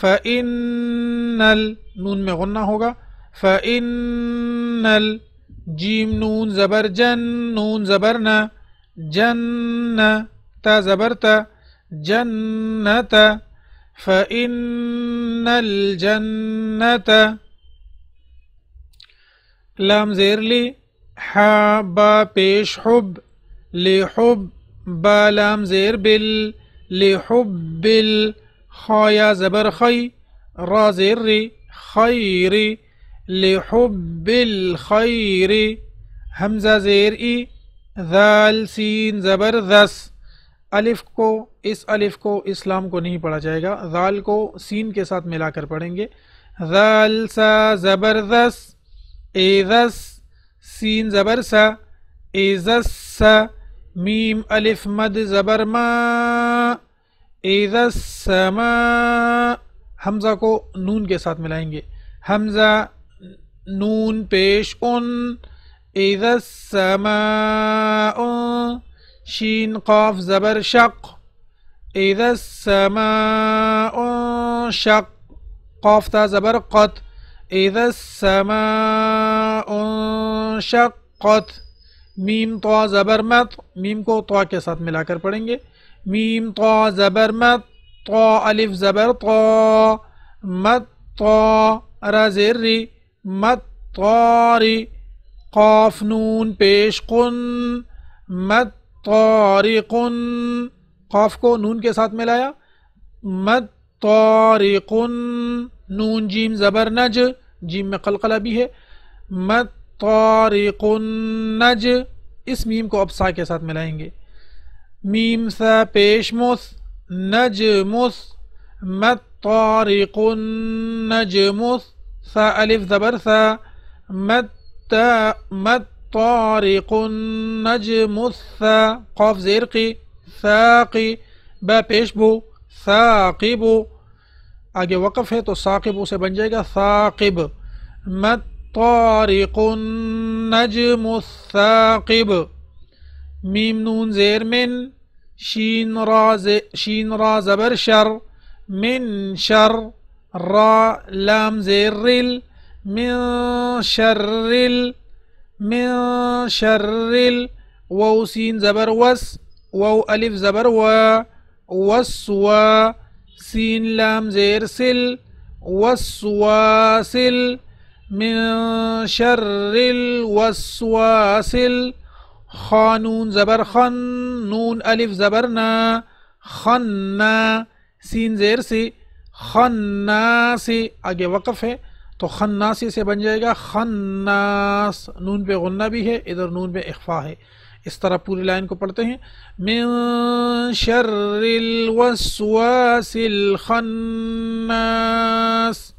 فإن نل نون میں غنہ ہوگا فإن نل جیم نون زبر جن، نون زبر نا، جن تا زبر تا جنت فإن الجنة لام زير لي حابا بيش حب لحب با لام زير بال لحب الخايا زبر خي را زير ري لحب الخير همزة زير إي ذال سين زبر ذس. الف کو، اس الف کو اسلام کو نہیں پڑھا جائے گا، ذال کو سین کے ساتھ ملا کر پڑھیں گے۔ ذال، سا زبردس اے سین، زبر، سا، اے سا، میم، الف، مد، زبر، ما اذا السماء حمزہ کو نون کے ساتھ ملائیں گے۔ حمزہ، نون، پیش ان اذا السماء شین قاف زبر شق. اذا السماء شق. قاف تا زبر قط. اذا السماء شقت. میم تو زبر مت میم کو تو کے ساتھ ملا کر پڑھیں گے. میم تو زبر مت تو الف زبر تو مت تو زیر ری. مت طاری قاف نون پیش قن مت طارقن قاف کو نون کے ساتھ ملایا۔ مت طارقن نون، جیم، زبر، نج۔ جیم میں قلقلہ بھی ہے۔ مت طارق النج اس میم کو اب سا کے ساتھ ملائیں گے۔ میم سا پیش مس نج مس مت طارق النج مس سا الف، زبر سا مت مت طارق النجم الثا قاف زرقي ثاقي با بيشبو ثاقب. آگے وقف ہے تو ثاقب اسے بن جائے گا ثاقب. ما طارق النجم الثاقب. ميم نون زير من شين را شين را زبر شر. من شر را لام زير ريل من شر ريل من شر ال من شر ال واو سين زبر وس واو ألف زبر و وسوا سين لام زير سل وسواسل من شر الوسواس خانون زبر خن نون ألف زبرنا خنا سین زیر سے خناسی آگے وقف ہے. تو خناسی سے بن جائے گا، خناس، نون پہ غنہ بھی ہے، ادھر نون پہ اخفا ہے۔ اس طرح پوری لائن کو پڑھتے ہیں۔ من شر الوسواس الخناس۔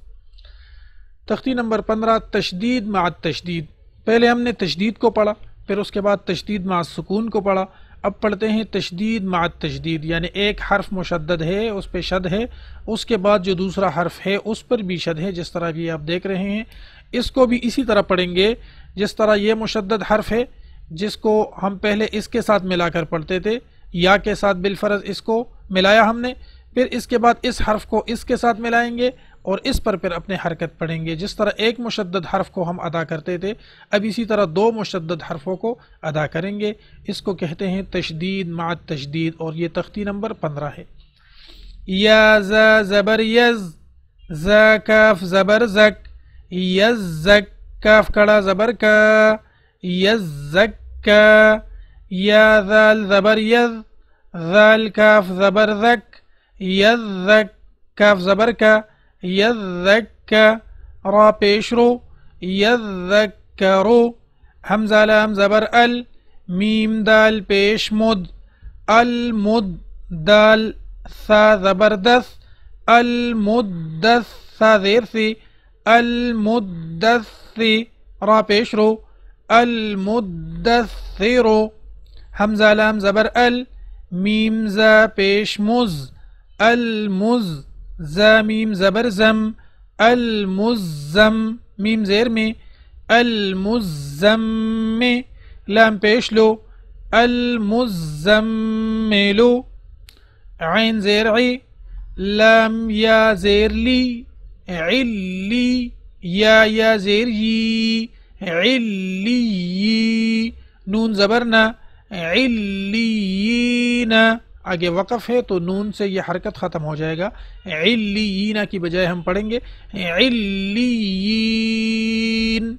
تختی نمبر پندرہ، تشدید مع تشدید پہلے ہم نے تشدید کو پڑھا، پھر اس کے بعد تشدید مع سکون کو پڑھا۔ اب پڑھتے ہیں تشدید مع تشدید یعنی ایک حرف مشدد ہے، اس پہ شد ہے، اس کے بعد جو دوسرا حرف ہے، اس پر بھی شد ہے، جس طرح یہ آپ دیکھ رہے ہیں۔ اس کو بھی اسی طرح پڑھیں گے، جس طرح یہ مشدد حرف ہے، جس کو ہم پہلے اس کے ساتھ ملا کر پڑھتے تھے، یا کے ساتھ بالفرض اس کو ملایا ہم نے، پھر اس کے بعد اس حرف کو اس کے ساتھ ملائیں گے اور اس پر پھر اپنے حرکت پڑھیں گے۔ جس طرح ایک مشدد حرف کو ہم ادا کرتے تھے، اب اسی طرح دو مشدد حرفوں کو ادا کریں گے۔ اس کو کہتے ہیں تشدید مع تشدید اور یہ تختی نمبر پندرہ ہے۔ یا زبر یز، ز کاف زبر زک، یز زک کاف کڑا زبر کا يزكى يا ذال زبر يذ ذال كاف زبر ذك يذك كاف زبر كا يذكر پیش يذكرو همزة حمزه لام زبر ال ميم دال پیش مد المد دال ثا زبردث المدث ثا زیر سی المدث را پیش رو المدثر حمزه لام زبر ال ميم زا پیش مز المز زا ميم زبر زم المزم ميم زير مي المزم لام پیش لو. المزمل عين زير عي لام يا زير لي علي يا يا زير يي علی نون زبرنا علیین آگے وقف ہے تو نون سے یہ حرکت ختم ہو جائے گا۔ علیین کی بجائے ہم پڑھیں گے۔ علیین۔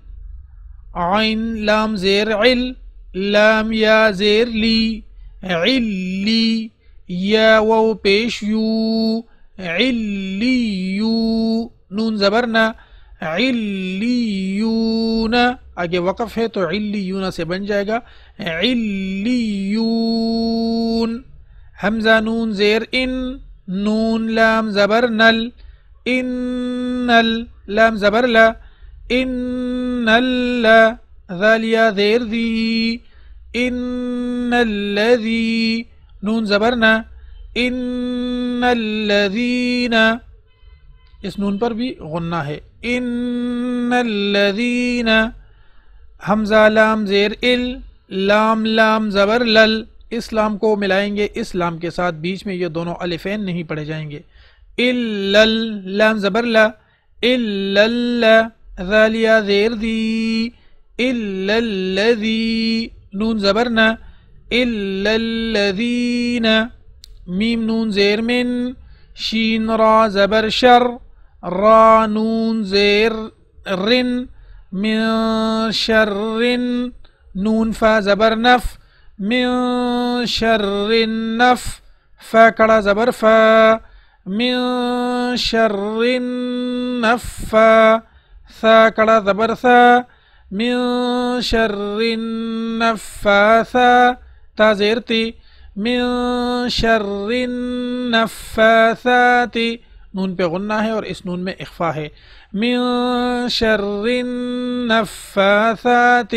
عین لام، زیر، عل۔ لام، یا، زیر، لی۔ علی، یا و پیش، یو۔ علیو۔ نون زبرنا علیون۔ آگے وقف ہے تو علیون سے بن جائے گا۔ علیون۔ حمزہ نون زیر إن نون لام زبر نل. إن لام زبر لا. إن ذالیا زیر دی إن الذي نون زبرنا إن الذين اس نون پر بھی غنہ ہے. إن الذین حمزہ لام زیر إل. لام لام زبر لل. اس لام کو ملائیں گے اس لام کے ساتھ بیچ میں یہ دونوں الفین نہیں پڑھے جائیں گے۔ لام زبر لا ذالیا زیر دی الذی نون زبرنا الذین میم نون زیر من، شین را زبر شر، را نون زیر رن، من شر نون فا زبر نف من شر نف فا کڑا زبر فا من شر نف ثا کڑا زبر ثا من شر النفاثا تا زیرتی من شر النفاثات نون پہ غنہ ہے اور اس نون میں اخفا ہے. من شر النفاثات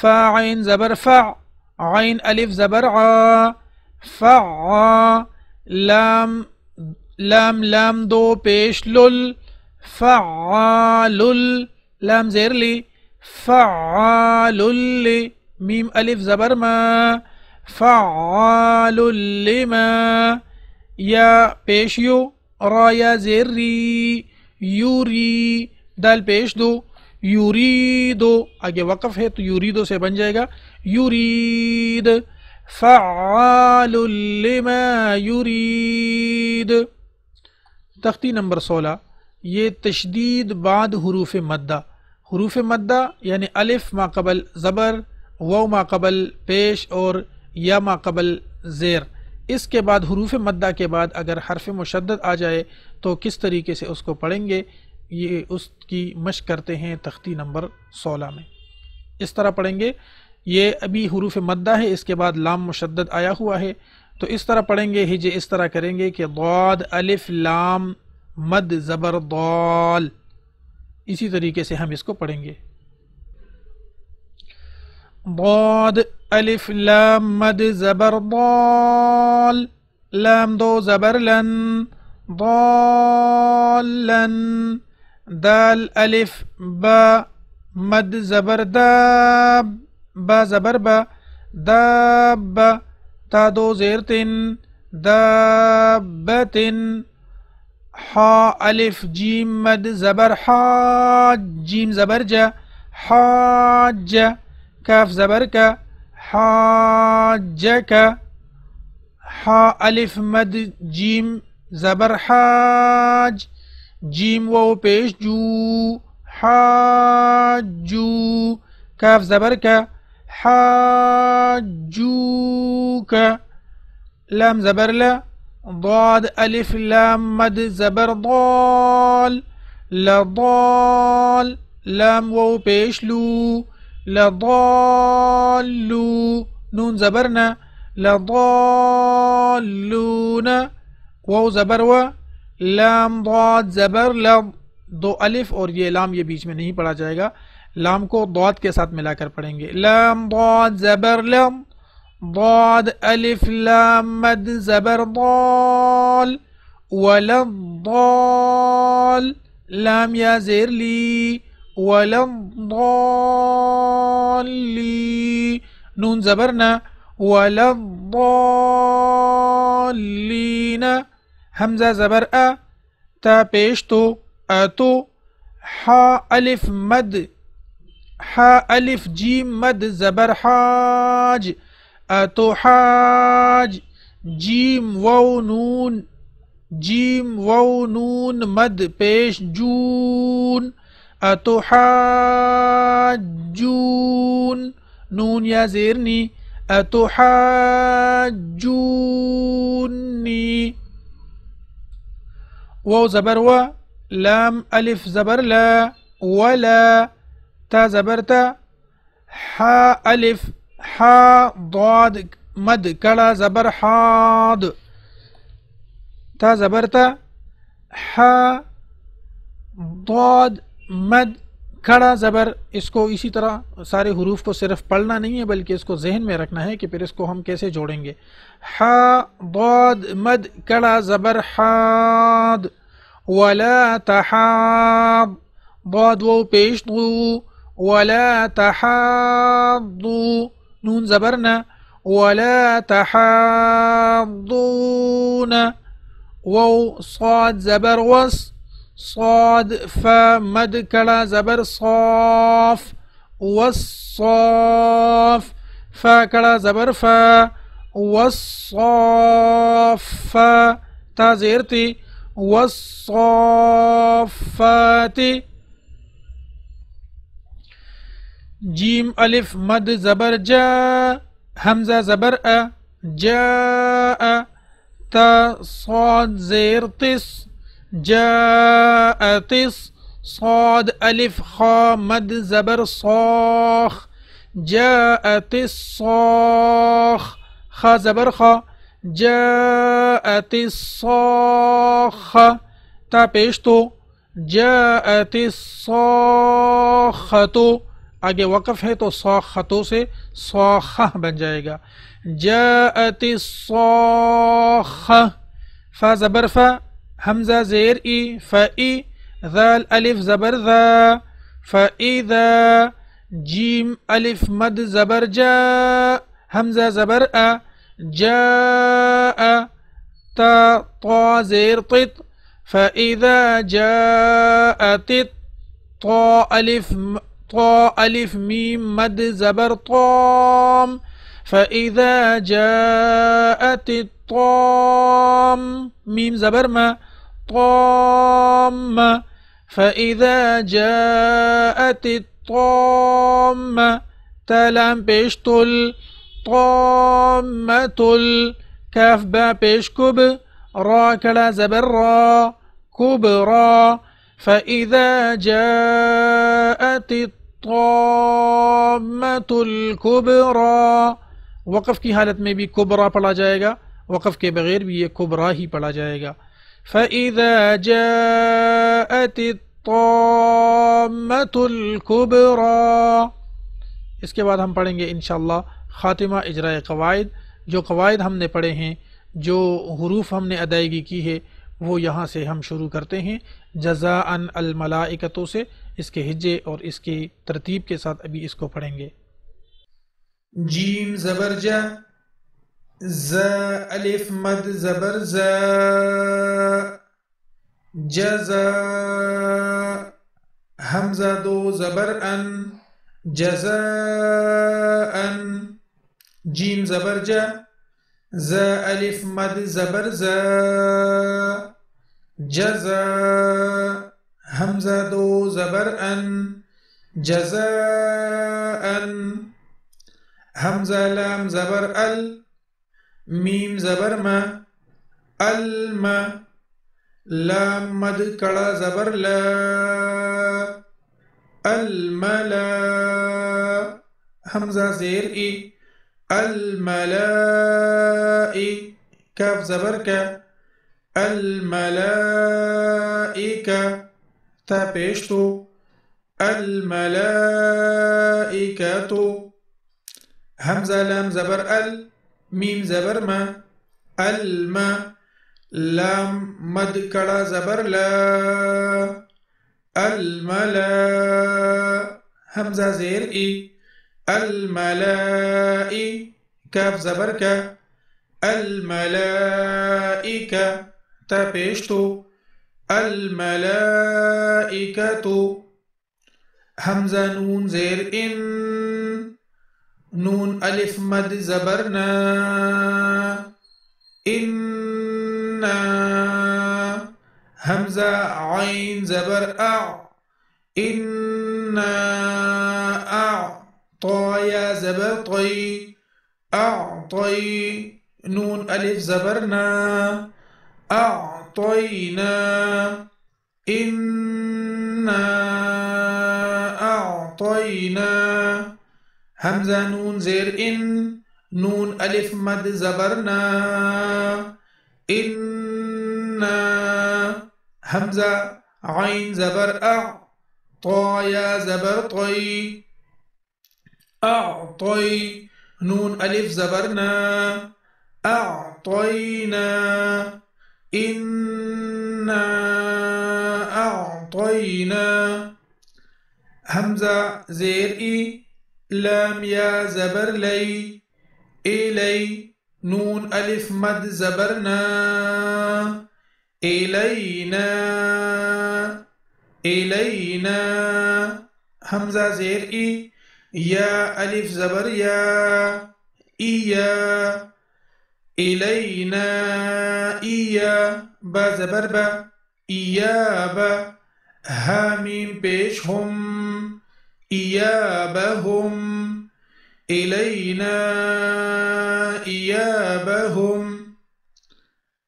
فا عین زبر فع عین الف زبر ع فع لام لام لام دو پیش لل فعال لام زیر لی فعال لی، میم الف زبر ما فعال لما یا پیش یو رایا زیر ری یوری دال پیش دو یوریدو آگے وقف ہے تو یوریدو سے بن جائے گا۔ یورید فعال لما یورید تختی نمبر سولہ. یہ تشدید بعد حروف مدہ. حروف مدہ یعنی الف ما قبل زبر و ما قبل پیش اور یا ما قبل زیر. اس کے بعد حروف مدہ کے بعد اگر حرف مشدد آ جائے تو کس طریقے سے اس کو پڑھیں گے؟ یہ اس کی مشق کرتے ہیں تختی نمبر سولہ میں. اس طرح پڑھیں گے. یہ ابھی حروف مدہ ہے، اس کے بعد لام مشدد آیا ہوا ہے۔ تو اس طرح پڑھیں گے، ہجے اس طرح کریں گے کہ ضاد، الف، لام، مد، زبر، ضال۔ اسی طریقے سے ہم اس کو پڑھیں گے۔ ضاد، الف، لام، مد، زبر، ضال۔ لام دو، زبر، لن۔ ضالن دال، الف، با، مد، زبر، داب۔ با زبر با داب تا دو زير تن دابة حا ألف جیم مد زبر حا جیم زبر جا حاج كاف زبر كا حاجك حا ألف مد جيم زبر حاج جيم وو بيش جو حاجو كاف زبر كا حاجو لام زبر لا. ضاد الف لام مد زبر ضال. لضال لام و پیش لو. لضالو نون زبرنا لضالون و زبر و لام ضاد زبر لم دو الف اور یہ لام یہ بیچ میں نہیں پڑھا جائے گا. لام کو ضاد کے ساتھ ملا کر پڑھیں گے۔ لام ضاد زبر لم ضاد الف لام، مد زبر ضال، ولم ضال، لام یا زیر لی، ولم ضالی نون زبرنا ولم ضالین حمزہ زبر ا، تا پیش تو اتو حا الف مد ح ألف جيم مد زبر حاج. أتو حاج. جيم واو نون. جيم واو نون مد پیش جون. أتو حاجون. نون يا زيرني أتو حاجوني واو زبر و. لام ألف زبر لا. ولا. تا زبر تا حا الف، حا ضاد، مد کڑا زبر حاض تا زبر تا حا ضاد، مد کھڑا زبر، اس کو اسی طرح سارے حروف کو صرف پڑھنا نہیں ہے، بلکہ اس کو ذہن میں رکھنا ہے کہ پھر اس کو ہم کیسے جوڑیں گے؟ حا ضاد، مد کڑا زبر حاد. ولا تحاض. ضاد و پیش دو ولا تحاضو نون زبرنا. ولا تحاضون. و صاد زبر وص. صاد فا مد کڑا زبر صاف. والصاف فا کڑا زبر فا. والصاف تا زیرتی والصافات جیم ألف مد زبر جا حمزہ زبر أ جاء تا صاد زیر تس جاء تس صاد ألف خا مد زبر صاخ جاء تس صاخ خا زبر خا جاءت الصاخة تا پیش تو جاءت الصاخة آگے وقف ہے تو صاخطوں سے صاخہ بن جائے گا جاءت صاخہ فا زبر فا حمزہ زیر ای فا ای ذال الف زبر ذا فا ای ذا جیم الف مد زبر جاء حمزہ زبر ا جاء تا طا زیر طط فا ای ذا جاءت طا الف مد طا ألف ميم مد زبر طام فإذا جاءت الطام ميم زبر ما. طام. فإذا جاءت الطامة تلام بيشتل. طامة الكاف با بيشكب. را كلا زبر را. كبرى فإذا جاءت الكبرى۔ وقف کی حالت میں بھی کبرا پڑھا جائے گا۔ وقف کے بغیر بھی یہ کبرا ہی پڑھا جائے گا۔ فإذا جاءت الطامة الكبرى۔ اس کے بعد ہم پڑھیں گے انشاءاللہ خاتمہ اجراء قواعد۔ جو قواعد ہم نے پڑھے ہیں، جو حروف ہم نے ادائیگی کی ہے وہ یہاں سے ہم شروع کرتے ہیں۔ جزا ان الملائکتوں سے اس کے حجے اور اس کی ترتیب کے ساتھ ابھی اس کو پڑھیں گے۔ جیم زبر جا، ز، الف، مد، زبر، ز جزا حمزہ دو، زبر، ان جزا ان جیم زبر جا، ز، الف، مد، زبر، ز جزاء همزة دو زبر أن جزاء همزة لام زبر ال ميم زبر ما الما لام مد کڑا زبر لا الملا همزة زير اي الملائكة كاف زبر كاف الملائكة. تبشتو الملائكة. همزة لام زبر ال ميم زبر ما الما لام مد كڑا زبر لا الملا همزة زير اي الملائكة كاف زبر كا الملائكة طفشت الملائكة. همزة نون زير إن. نون ألف مد زبرنا. إنا. همزة عين زبر أع إنا. أعطايا زبر طي. أعطي نون ألف زبرنا. أعطينا إنا أعطينا همزة نون زير إن نون ألف مد زبرنا إنا همزة عين زبر أع طايا زبر طي أعطي نون ألف زبرنا أعطينا إنا أعطينا همزة زير إي لام يا زبر لي إلي نون ألف مد زبرنا إلينا إلينا همزة زير إي يا ألف زبر يا إيا إلينا إيا با زبر با هامين بيش هم إيابهم. إلينا إيابهم.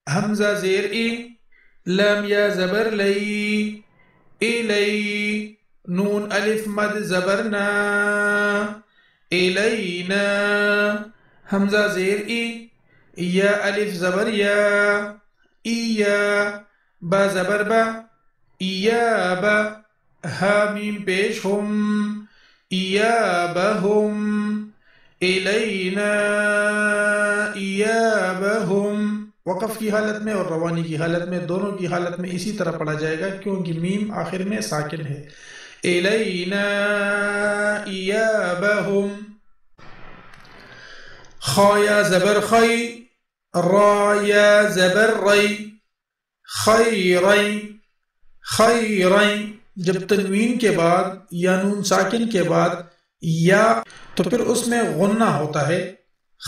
همزة زير إي لام يا زبر لي. إلي نون ألف مد زبرنا. إلينا همزة زير إي یا الف زبر یا ایا با زبر با ایا با حامیم پیش هم ایا بهم الینا ایا بهم وقف کی حالت میں اور روانی کی حالت میں دونوں کی حالت میں اسی طرح پڑھا جائے گا کیونکہ میم آخر میں ساکن ہے الینا ایا بهم خایا زبر خی رايا زبر خيري خيري. جب تنوین کے بعد یا نون ساکن کے بعد یا، تو پھر اس میں غنہ ہوتا ہے.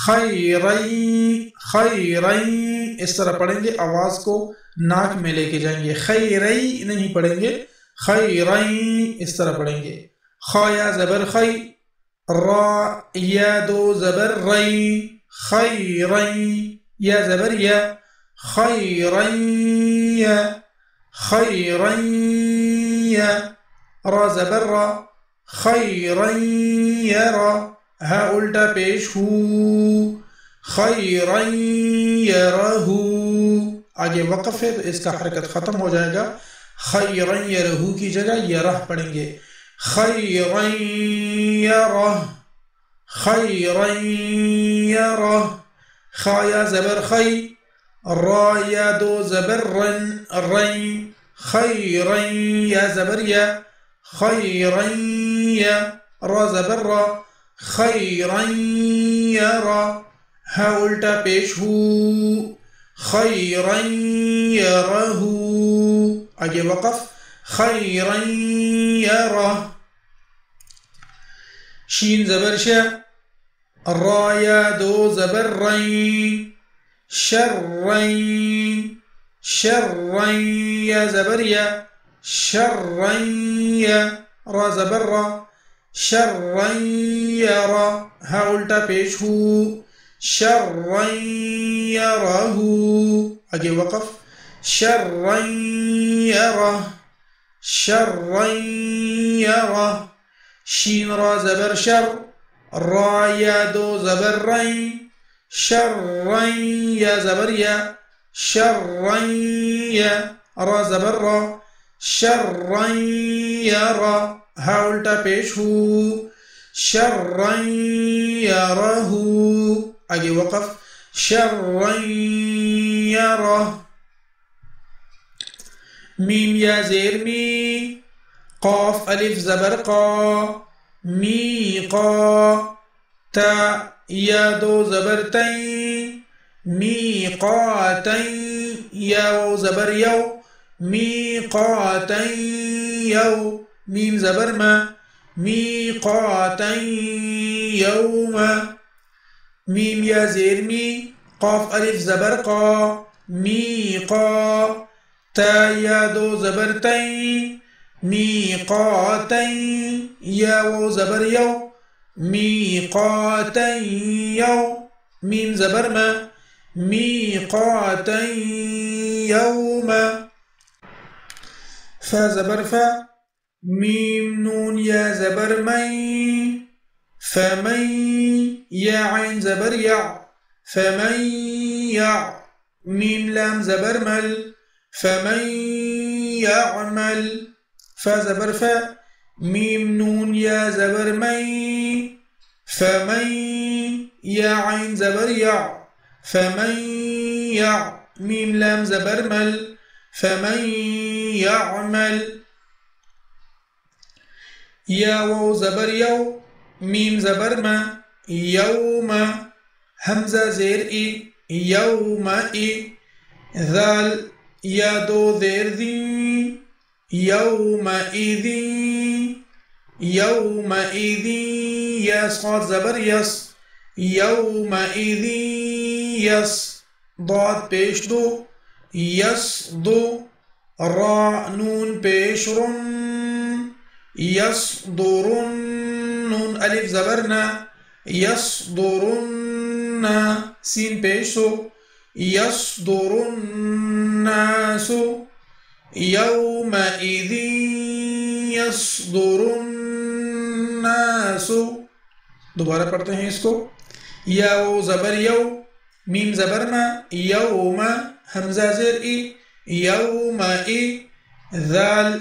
خیرئی خیرئی اس طرح پڑھیں گے، آواز کو ناک میں لے کے جائیں گے. خیرئی نہیں پڑھیں گے خیرئی اس طرح پڑھیں گے. خیا زبر خی را یا دو زبر رئی خیرئی یا زبر یا خیرئی خیرئی را زبر را خیرئی را. ہا الٹا پیش ہو خیرن یا یرہو آگے وقف ہے تو اس کا حرکت ختم ہو جائے گا. خیرن یا یرہو کی جگہ یرہ پڑھیں گے. خیرن یا یرہ خیرن یا یرہ خايا زبر خي الرايا دو زبر رن خيرا يا زبر يا خيرا يا را زبر را. خيرا يا را ها الٹا هو خيرا يره أجي وقف. خيرا يره شين زبر شا. الرايا دو زبرين شرين شرين يا زبريا شرين يا را زبرة شرين يا را ها الٹا پیش ہو شرين يره آگے وقف شرين يره شرين را شين را زبر شر را دو زبر راي شر يا زبر يا شر يا را زبر را شر يا را ها الٹا پیش هو شر یا رہو اگه وقف شر يا را ميم يا زير مي قاف ألف زبر قا ميقا تا يا دو زبرتين ميقاتين يا زبر يو ميقاتين يو ميم زبر ما ميقاتين يوم ميم يا زير مي قاف ألف زبر قا ميقا تا يا دو زبرتين تین میقاتا یا و زبر یو میقاتا یو میم زبر ما میقاتا یوما فا زبر فا ميم نون يا زبر مي فمن يا عين زبر يع فمن يع ميم لام زبر مل فمن يعمل فا زبر فا ميم نون يا زبر مي فمن يا عين زبر يع فمن يع ميم لام زبر مل فمن يعمل یا و زبر یو میم زبر ما یوم حمزہ زیر ای یوم ای ذال یا دو زیر دی يومئذ يومئذ يس صاد زبر يس. يومئذ يس. ضاد بيش دو. يس دو. را نون بيشر رن يصدرن نون ألف زبرنا يصدرن سين بيشو يصدر الناس يومئذ يصدر الناس دوبارہ پڑھتے ہیں اس کو. یو زبر یو میم زبر ما یوم حمزہ زیر ای یوم ای ذال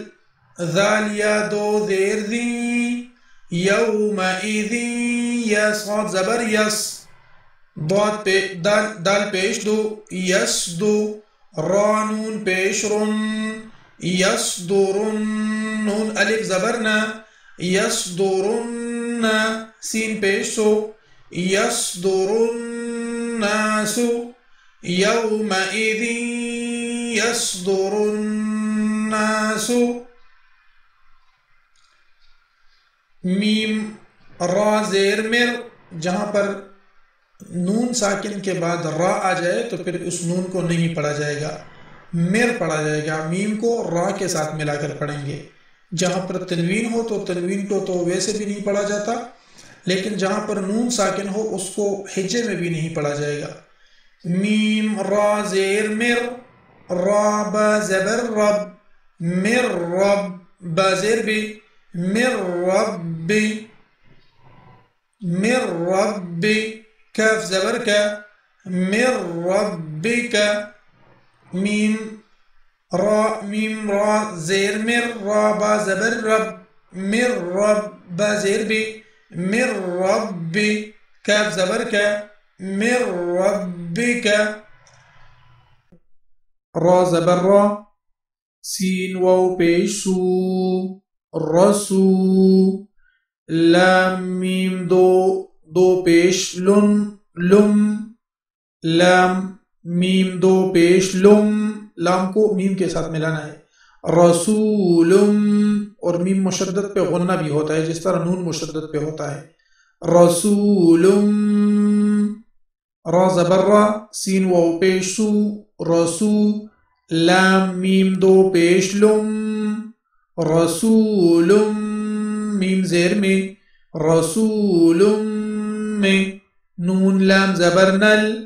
ذال یا دو زیر ذی یوم ایذی یا صاد زبر یس ضاد دال, دال پیش دو یس دو رانون پیش رن، یس دو نون الف زبرنا یس دو سین پیش سو، یس دو سو، یوم ایذی یس سو۔ میم را زیر مر، جہاں پر نون ساکن کے بعد را آ جائے تو پھر اس نون کو نہیں پڑھا جائے گا۔ مر پڑھا جائے گا۔ میم کو را کے ساتھ ملا کر پڑھیں گے۔ جہاں پر تنوین ہو تو تنوین کو تو ویسے بھی نہیں پڑھا جاتا، لیکن جہاں پر نون ساکن ہو اس کو ہجے میں بھی نہیں پڑھا جائے گا۔ میم، را، زیر مر را، با، زبر، رب۔ مر رب، با، زیر مر رب بی مر رب بی كاف زبر كا من ربك ميم را ميم را زير مر را با زبر رب من رب با زير بي من ربي. كاف زبر كا ربك. را زبر را. سين واو بيشو رسو. لام ميم دو. دو پیش لن لم، لام، میم، دو پیش لم، لام کو میم کے ساتھ ملانا ہے۔ رسول اور میم مشدد پہ غنہ بھی ہوتا ہے، جس طرح نون مشدد پہ ہوتا ہے۔ رسول را زبر سین و پیشو رسو، لام، میم، دو پیش لم۔ رسول میم زیر میں۔ رسول نون لام زبر نل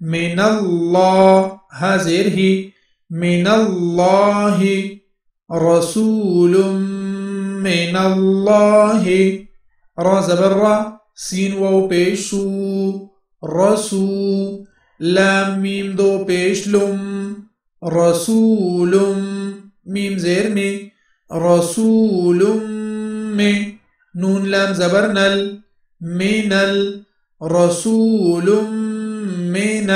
من الله هذه من الله رسول من الله را زبر را سين واو بيشو رسو لام ميم دو بيشلم رسول ميم زير مي رسول میں نون لام زبر نل من الرسول من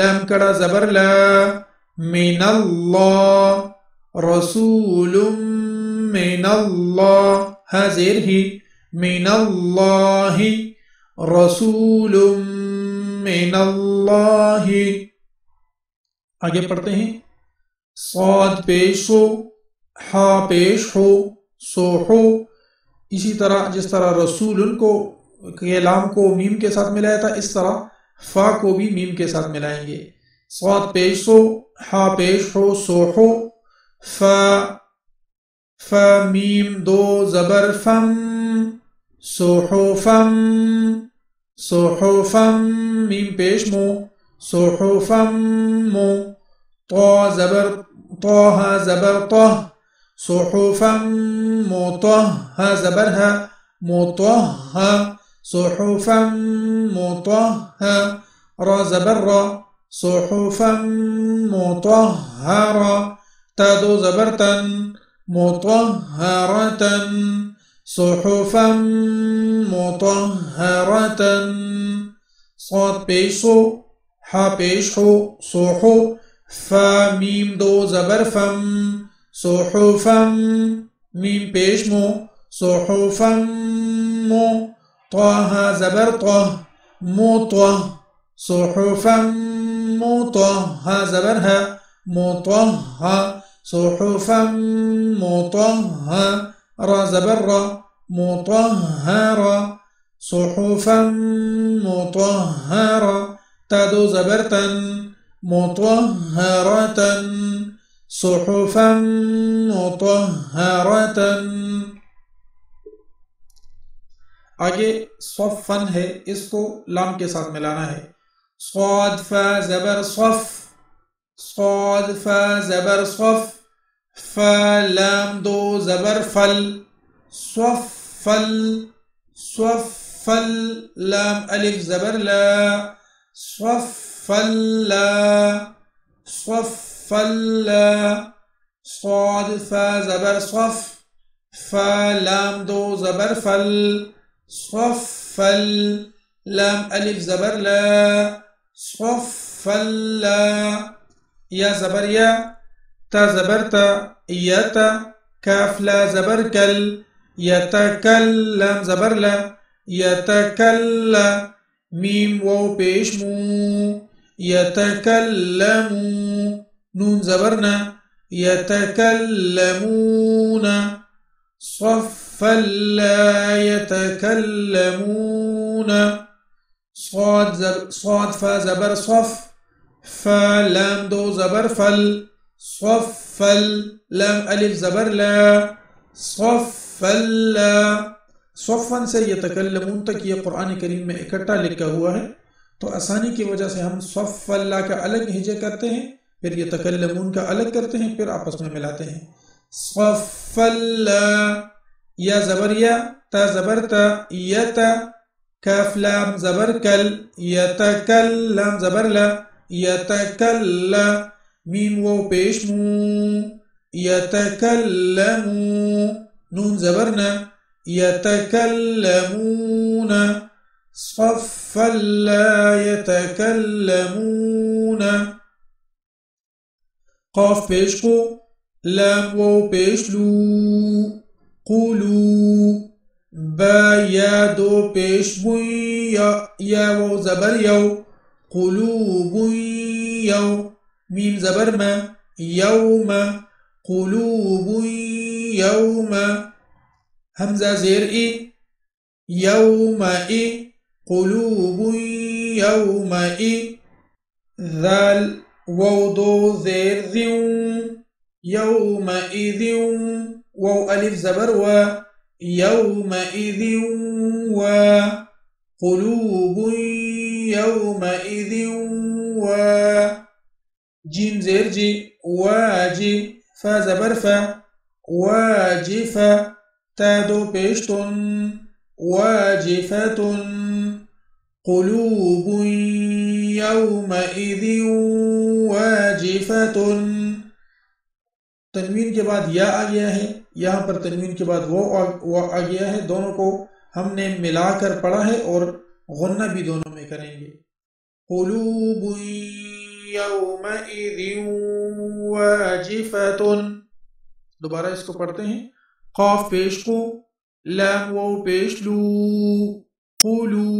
لام کڑا زبر لا من اللہ رسول من اللہ حاضر ہی من اللہ رسول من اللہ آگے پڑھتے ہیں، صاد پیش ہو، ہا پیش ہو، سو ہو اسی طرح جس طرح رسول کو لام کو میم کے ساتھ ملایا تھا، اس طرح فا کو بھی میم کے ساتھ ملائیں گے۔ سوات پیش ہو، ہا پیش ہو، سو ہو۔ ف ف میم دو زبر فم، سو ہو فم، سو ہو فم، میم پیش مو، سو ہو فم مو۔ تو زبر تو زبر تو صحفا مطهرة زبرها مطهرة صحفا مطهرة را زبر را صحفا مطهرة تادو زبرتا مطهرة صحفا مطهرة صاد پیشو حا پیشو صحو فا دو زبر فم صحفا ميم بيش مو صحفا مو طه زبر طه مو طه صحفا مو طه زبرها مطهة صحفا مطهة را زبر را مطهرة صحفا مطهرة تدو زبرتا مطهرة صحفا مطهرة. آگے صفن ہے، اس کو لام کے ساتھ ملانا ہے۔ صاد فا زبر صف، صاد فا زبر صف، فا لام دو زبر فل، صف فل صف فل لام الف زبر لا، صف فل لا، صف فلا صاد فا زبر صف فا لام دو زبر فل صف فل لام ألف زبر لا صف فل لا يا زبر يا تا زبر تا يتا كاف لا زبر كل يتكلم زبر لا يتكلم ميم وو بيش مو يتكلم نون زبرنا يتكلمون. صفا لا يتكلمون. صاد زب صاد فا زبر صف. فا لام دو زبر فل. صفل لام الف زبر لا. صفل لا. صفن سے یتکلمون تک یہ قرآن کریم میں اکٹھا لکھا ہوا ہے. تو آسانی کی وجہ سے ہم صف اللہ کا الگ ہجے کرتے ہیں. پھر یہ تکلمون کا الگ کرتے ہیں، پھر آپس میں ملاتے ہیں۔ صف اللہ یا زبر یا، تا زبر، تا یتا کاف، لام، زبر، کل، یتکلم، زبر، لا یتکل میم و پیش، مو یتکلمو نون زبرنا يتكلمون صفا لا يتكلمون قاف بيش قو لام وو بيش لو قولو با يا دو بيش بوي يا, يا واو زبر يو قلوب يو ميم زبر ما يوم قلوب يوم همزة زير إي يوم إي قلوب يوم إي. ذال ووضو زير ذيو يومئذ وو ألف زبر و يومئذ و قلوب يومئذ و جيم زير جي واجي فا زبر فا واجفة تاد پیشتن واجفة قلوب يومئذ واجفة۔ تنوین کے بعد یا آ گیا ہے، یہاں پر تنوین کے بعد وہ آ گیا ہے۔ دونوں کو ہم نے ملا کر پڑھا ہے اور غنہ بھی دونوں میں کریں گے۔ قلوب يومئذ واجفة دوبارہ اس کو پڑھتے ہیں۔ قاف پیش کو، لام پیش لو۔ قلو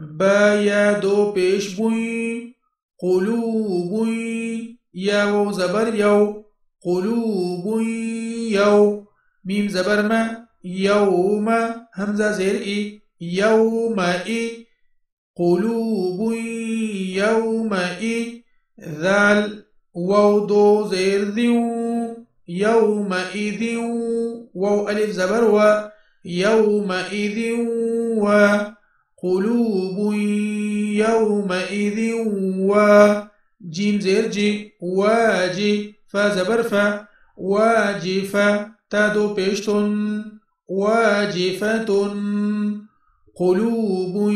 با یا دو پیش بوئی قلوب یا و زبر یو قلوب یو. میم زبر ما یوم همزه زیر ای یوم ای. قلوب یوم ای. ذال و دو زیر ذیو يومئذ واو ألف زبر و يومئذ وقلوب يومئذ وجيم زير جي واجي فا زبر فا واجفة تادو بيشتن واجفة قلوب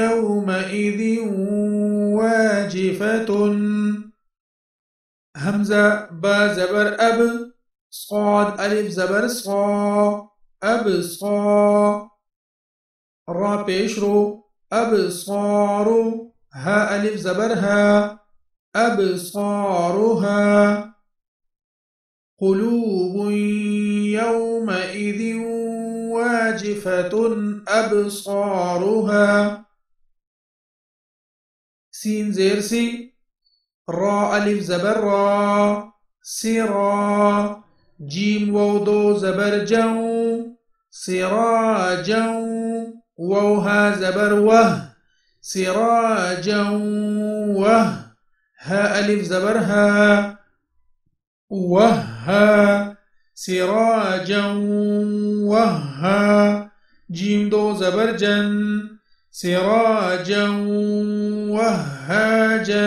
يومئذ واجفة همزة با زبر أب صاد ألف زبر صا أب صا. را بيشرو أب صارو ها ألف زبر ها أبصارها. قلوب يومئذ واجفة. أبصارها. سين زير سي. را ألف زبر را سرا. جيم وودو زبر جو سراجا ووها زبر وه سراجا وه ها ألف زبر ها وها سراجا وها جيم دو زبر جن. سراجا وهاجا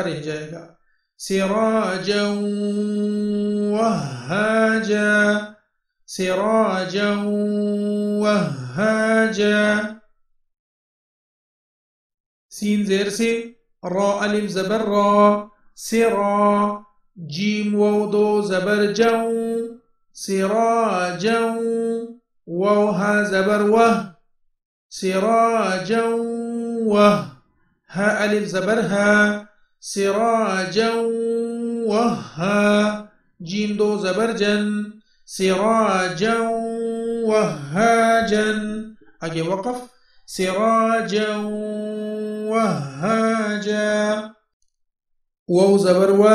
رہ جائے گا۔ سراجا وهاجا سراجا وهاجا. سين زير سين را ألف زبر را سرا جيم واو زبر جو سراجا واو ها زبر وه. سراجا وه. ها ألف زبر ها. سراجا وها. جيم دو زبرجا سراجا وهاجا. أجي وقف. سراجا وهاجا. واو زبر و.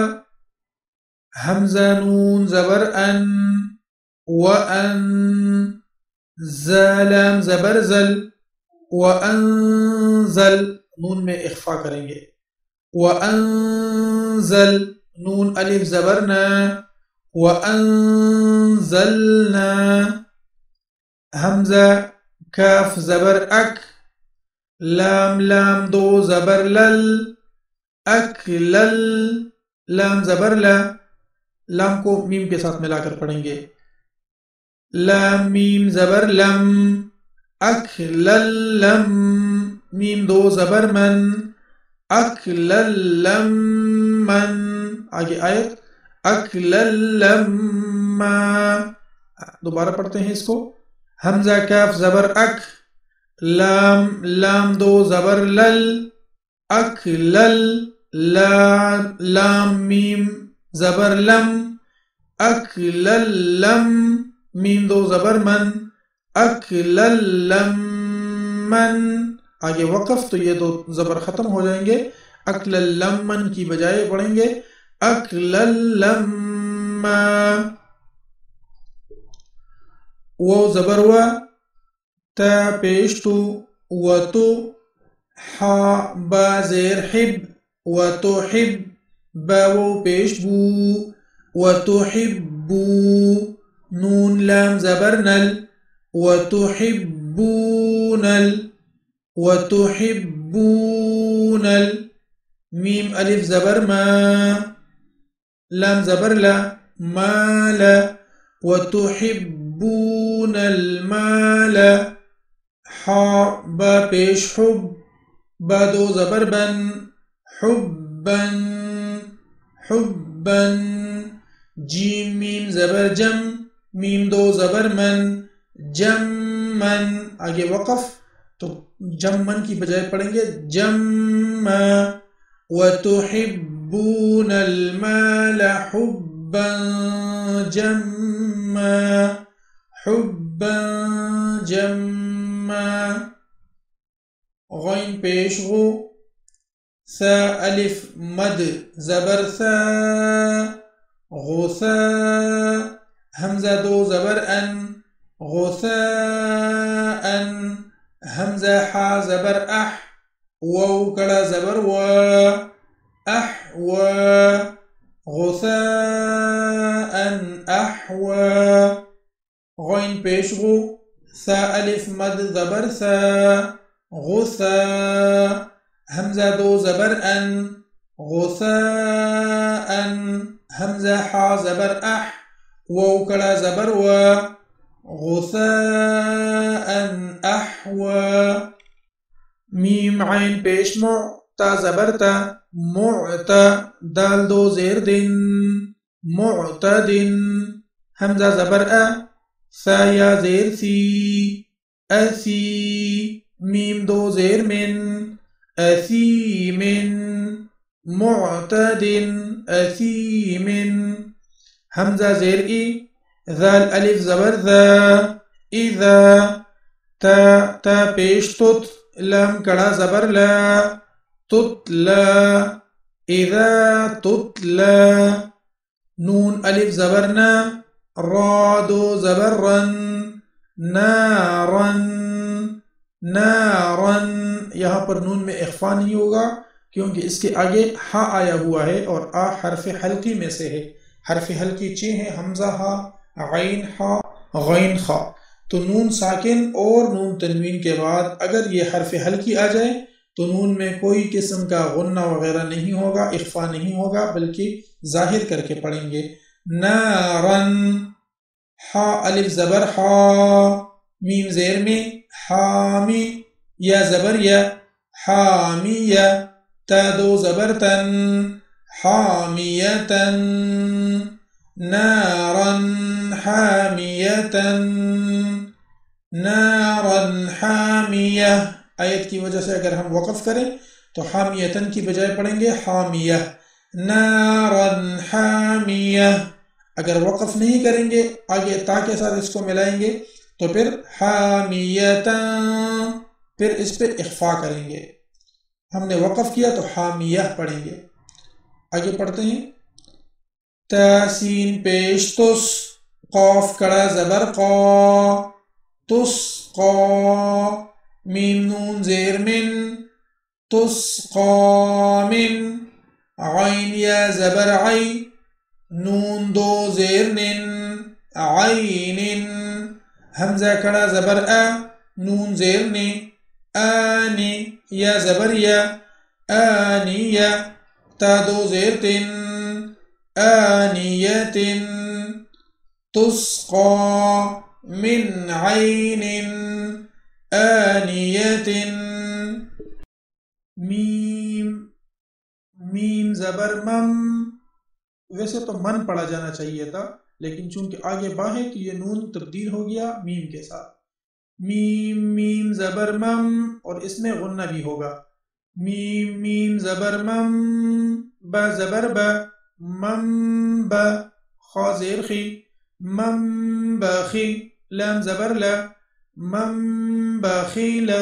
همزة نون زبر أن. وأن زلام زبر زل. وأنزل نون میں اخفا کریں گے وأنزل نون ألف زبرنا وأنزلنا همزة كاف زبر أك لام لام دو زبر لل أك لل لام زبر لا. لام کو میم کے ساتھ ملا کر پڑھیں گے۔ لام میم زبر لم أك لل لم میم دو زبر من. أكلا لما آگے آیت أكلا لما دوبارہ پڑھتے ہیں اس کو. حمزہ کاف زبر اک لام لام دو زبر لل أكلا لام ميم زبر لم أكلا لم ميم دو زبر من أكلا لم من آگے وقف تو یہ دو زبر ختم ہو جائیں گے۔ اک کی بجائے پڑھیں گے۔ اک لل لم زبر و تا پیش تو و تو حا با زیر حب و تو حب با و پیش بو و تو حبو نون لام زبر نل و تو حبونل و تو حبونل ميم ألف زبر ما لام زبر لا ما لا. وتحب يحبون المال با پیش حب با دو زبر بن حبا حبا جیم میم زبر جم میم دو زبر من جم من. آگے وقف. تو جم من کی بجائے پڑھیں گے، جم وتحبون المال حبا جما حبا جما غين پیش ثا ألف مد، زبر ثا غثا همزة دو، زبر ان أن غثاء همزة ح زبر أح وو كلا زبر و احوا غثاء احوا غين پیش غو ثا ألف مد زبر ثا غثاء همزة دو زبر أن غثاء. همزة ح زبر أح وو كلا زبر و غثاء أحوى. ميم عين مع تا زبر تا معتا دال دو زير دن معتد همزة زبر أ ثايا زير ثي أثي. ميم دو زير من أثيم معتد أثيم همزة زير إي ذال ألف زبر، ذا، إذا، تا تا، پیش تت لام، کڑا، زبر، لا تتلا إذا تتلا نون، ألف زبرنا را دو زبرن، نارن نارن، یہاں پر نون میں اخفا نہیں ہوگا، کیونکہ اس کے آگے ہا آیا ہوا ہے اور آ حرف حلقی میں سے ہے۔ حرف حلقی چھ ہے حمزہ، ہا غین ہا غین خا۔ تو نون ساکن اور نون تنوین کے بعد اگر یہ حرف حلقی آ جائے، تو نون میں کوئی قسم کا غنہ وغیرہ نہیں ہوگا، اخفا نہیں ہوگا، بلکہ ظاہر کر کے پڑھیں گے۔ نارن، ہا، الف، زبر ہا میم، زیر میں حامی یا زبر، یا حامی یا تا، دو، زبر، تن حامیتن نارن حامیتن نارن حامیہ آیت کی وجہ سے اگر ہم وقف کریں تو حامیتن کی بجائے پڑھیں گے حامیہ. نارن حامیہ اگر وقف نہیں کریں گے، آگے تا کے ساتھ اس کو ملائیں گے، تو پھر حامیتن پھر اس پہ اخفا کریں گے. ہم نے وقف کیا تو حامیہ پڑھیں گے. آگے پڑھتے ہیں. تسین پیش تس قاف كرا زبر قا. تسقا ميم نون زير من تسقا من عين يا زبر عين نون دو زير من عين همزة كرا زبر أ. نون زير ني. آني يا زبر يا. آنية تا دو زير تن آنية تن تسقى من عين آنية. میم میم زبر، مم. ویسے تو من پڑھا جانا چاہیے تھا، لیکن چونکہ آگے باہیں تو یہ نون تبدیل ہو گیا میم کے ساتھ۔ میم میم زبر، مم، اور اس میں غنہ بھی ہوگا۔ میم میم زبر، مم ب زبر ب مم ب خازیر خی۔ من بخیل لام زبر لا من بخیلا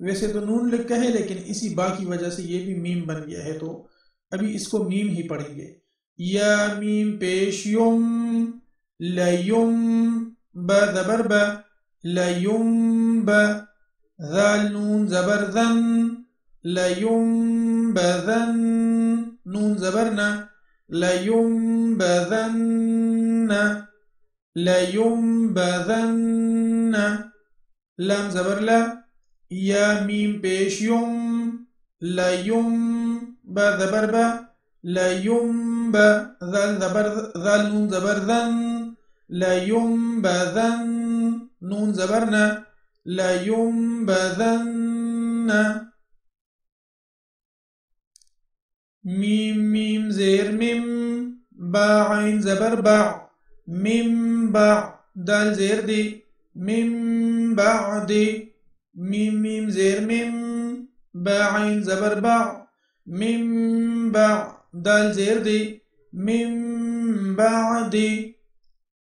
ویسے تو نون لکھا ہے، لیکن اسی با کی وجہ سے یہ بھی میم بن گیا ہے، تو ابھی اس کو میم ہی پڑھیں گے۔ یا میم پیش یوم لیم ب زبر ب لیم ب ذال نون زبر ذن لیم بذن نون زبرنا لينبذن لينبذن لام زبر لا۔ يا ميم بيش يوم لا يوم با ذبر با لا يوم با ذل ذبر ذل نون ذبر ذن لا يوم با ذن نون زبرنا لا يوم با ذن ميم ميم زير ميم با عين زبر با ميم با دال زير دي ميم بعد ميم ميم زير ميم باع عين زبر باع ميم باع دال زير دي ميم باع دي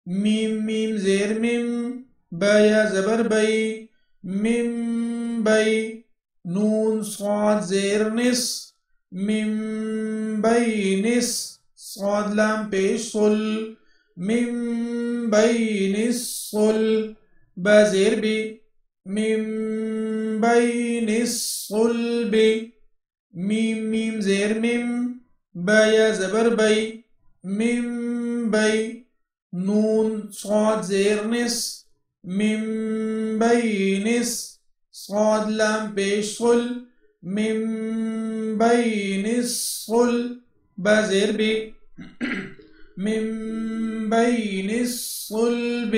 ميم ميم زير ميم بايا زبر بي ميم بي نون صاد زير نس ميم بي نس صاد لام بيش صل ميم بي نس صل بازير بي. من بين الصلب ميم ميم زير ميم بايا زبر بي من بي نون صاد زير نس من بينس صاد لام پیش صل من بين الصل بازر بي من بين الصلب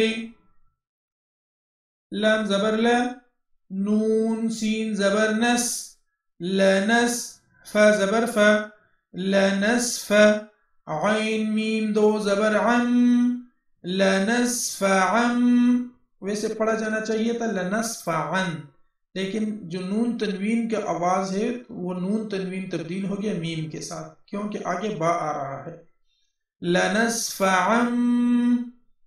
لام زبر لا نون سين زبر نس، لا نس، فا زبر فا، لا نسف عين ميم دو زبر عم، لا نسف عم، ویسے پڑھا جانا چاہیے تھا لنسف عن۔ لیکن جو نون تنوین کا آواز ہے، وہ نون تنوین تبدیل ہو گیا میم کے ساتھ، کیونکہ آگے با آ رہا ہے۔ لنسفعم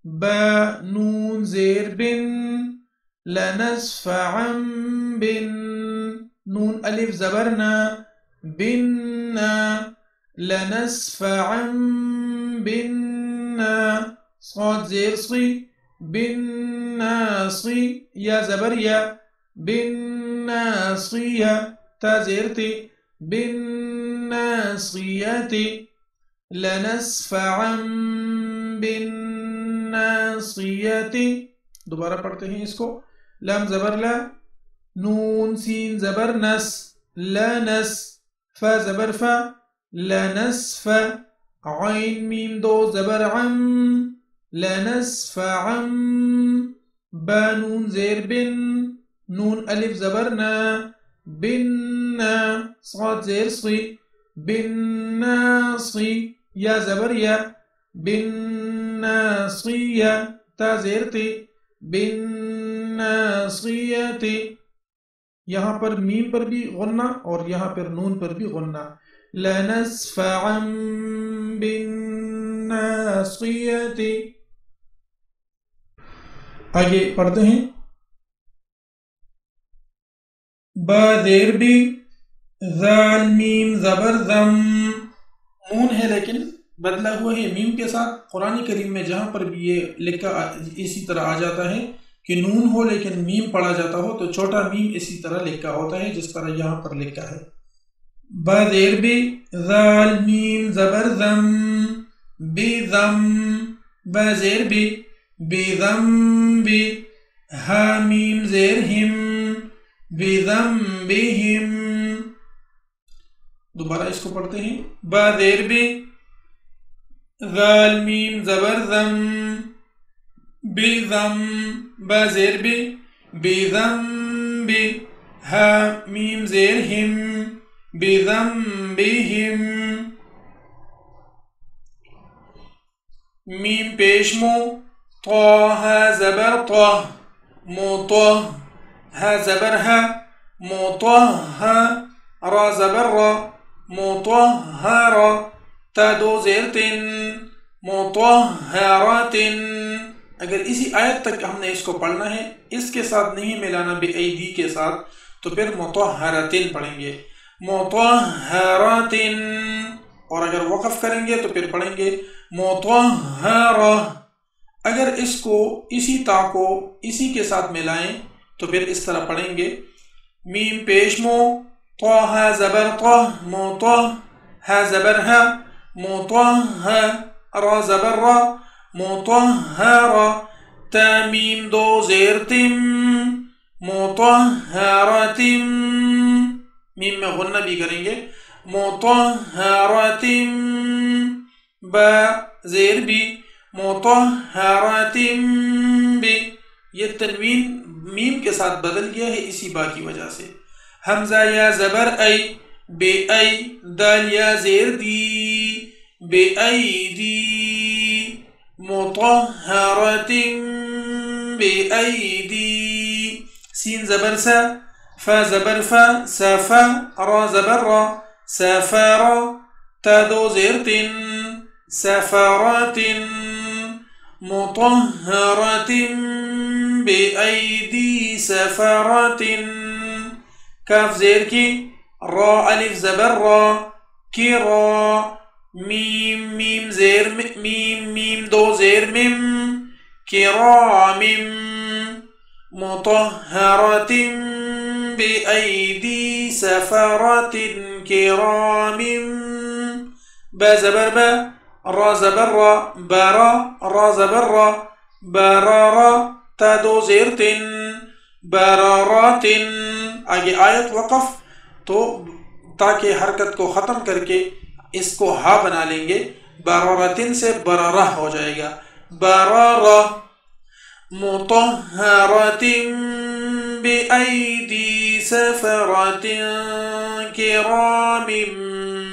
با، نون، زیر، بن۔ لنسفعا بن نون ألف زبرنا بنا. لنسفعا بنا. صاد زير صي بالناصي يا زبريا. بالناصية تا زيرتي صياتي لنسفعا بنا صياتي دوبارة ہیں اسكو لام زبر لا نون سين زبر نس لا نس فا زبر فا لا نسف عين ميم دو زبر عم لا نسف عم با نون زير بن نون ألف زبرنا بنا صاد زير صي بالناصي يا زبر يا بنا صي يا تا زير تي بن بالناصية یہاں پر میم پر بھی غنہ اور یہاں پر نون پر بھی غنہ. لنسفعا بالناصية. آگے پڑھتے ہیں. با دیر بھی ذال میم زبر مون ہے لیکن بدلا ہوا ہے میم کے ساتھ قرآن کریم میں جہاں پر بھی یہ لکھا اسی طرح آ جاتا ہے. کہ نون ہو لیکن میم پڑھا جاتا ہو تو چھوٹا میم اسی طرح لکھا ہوتا ہے جس طرح یہاں پر لکھا ہے۔ بدیر بھی ذال میم زبر ذم بی ذم بزیر بھی بی ذم بی ہا میم زیر ہم بی ذم بی ہم۔ دوبارہ اس کو پڑھتے ہیں۔ با دیر بھی میم زبر ذم بذنب بزر ب بذنب ها ميم زير هم بذنبهم. ميم پیش مو طه زبر طه مطه ها زبر ها مطهر را زبر را مطهر تدو زير مطهرة اگر اسی آیت تک ہم نے اس کو پڑھنا ہے، اس کے ساتھ نہیں ملانا بے ایدی کے ساتھ، تو پھر مطہرتن پڑھیں گے۔ مطہرتن۔ اور اگر وقف کریں گے تو پھر پڑھیں گے۔ مطہرہ۔ اگر اس کو اسی تا کو اسی کے ساتھ ملائیں تو پھر اس طرح پڑھیں گے۔ میم پیشمو طه زبر طه مطه ها زبر ها مطه را زبر را۔ مطهرة تاميم دو زير تم مطهرة میم میں غنہ بھی کریں گے مطهرة با زیر بھی مطهرة بھی یہ تنوین میم کے ساتھ بدل گیا ہے اسی با کی وجہ سے حمزہ یا زبر ای بے ای دال یا زیر دی بے ای دی مطهرة بأيدي. سين زبر سا فا زبر فا سافا را زبر را سافارا تادو زرت سفرات مطهرة بأيدي سفرات كاف زيركي را ألف زبر را كرا را ميم ميم زير ميم ميم دو زير ميم كرام مطهرة بأيدي سفرة كرام با زبر، با، را زبر، را برا، را زبر، را برارا تا دو زيرتن برارات آگے آیت وقف، تو تاکہ حرکت کو ختم کر کے اس کو ہا بنا لیں گے بررتن سے بررہ ہو جائے گا بررہ مطہرت بأيدي سفرة كرام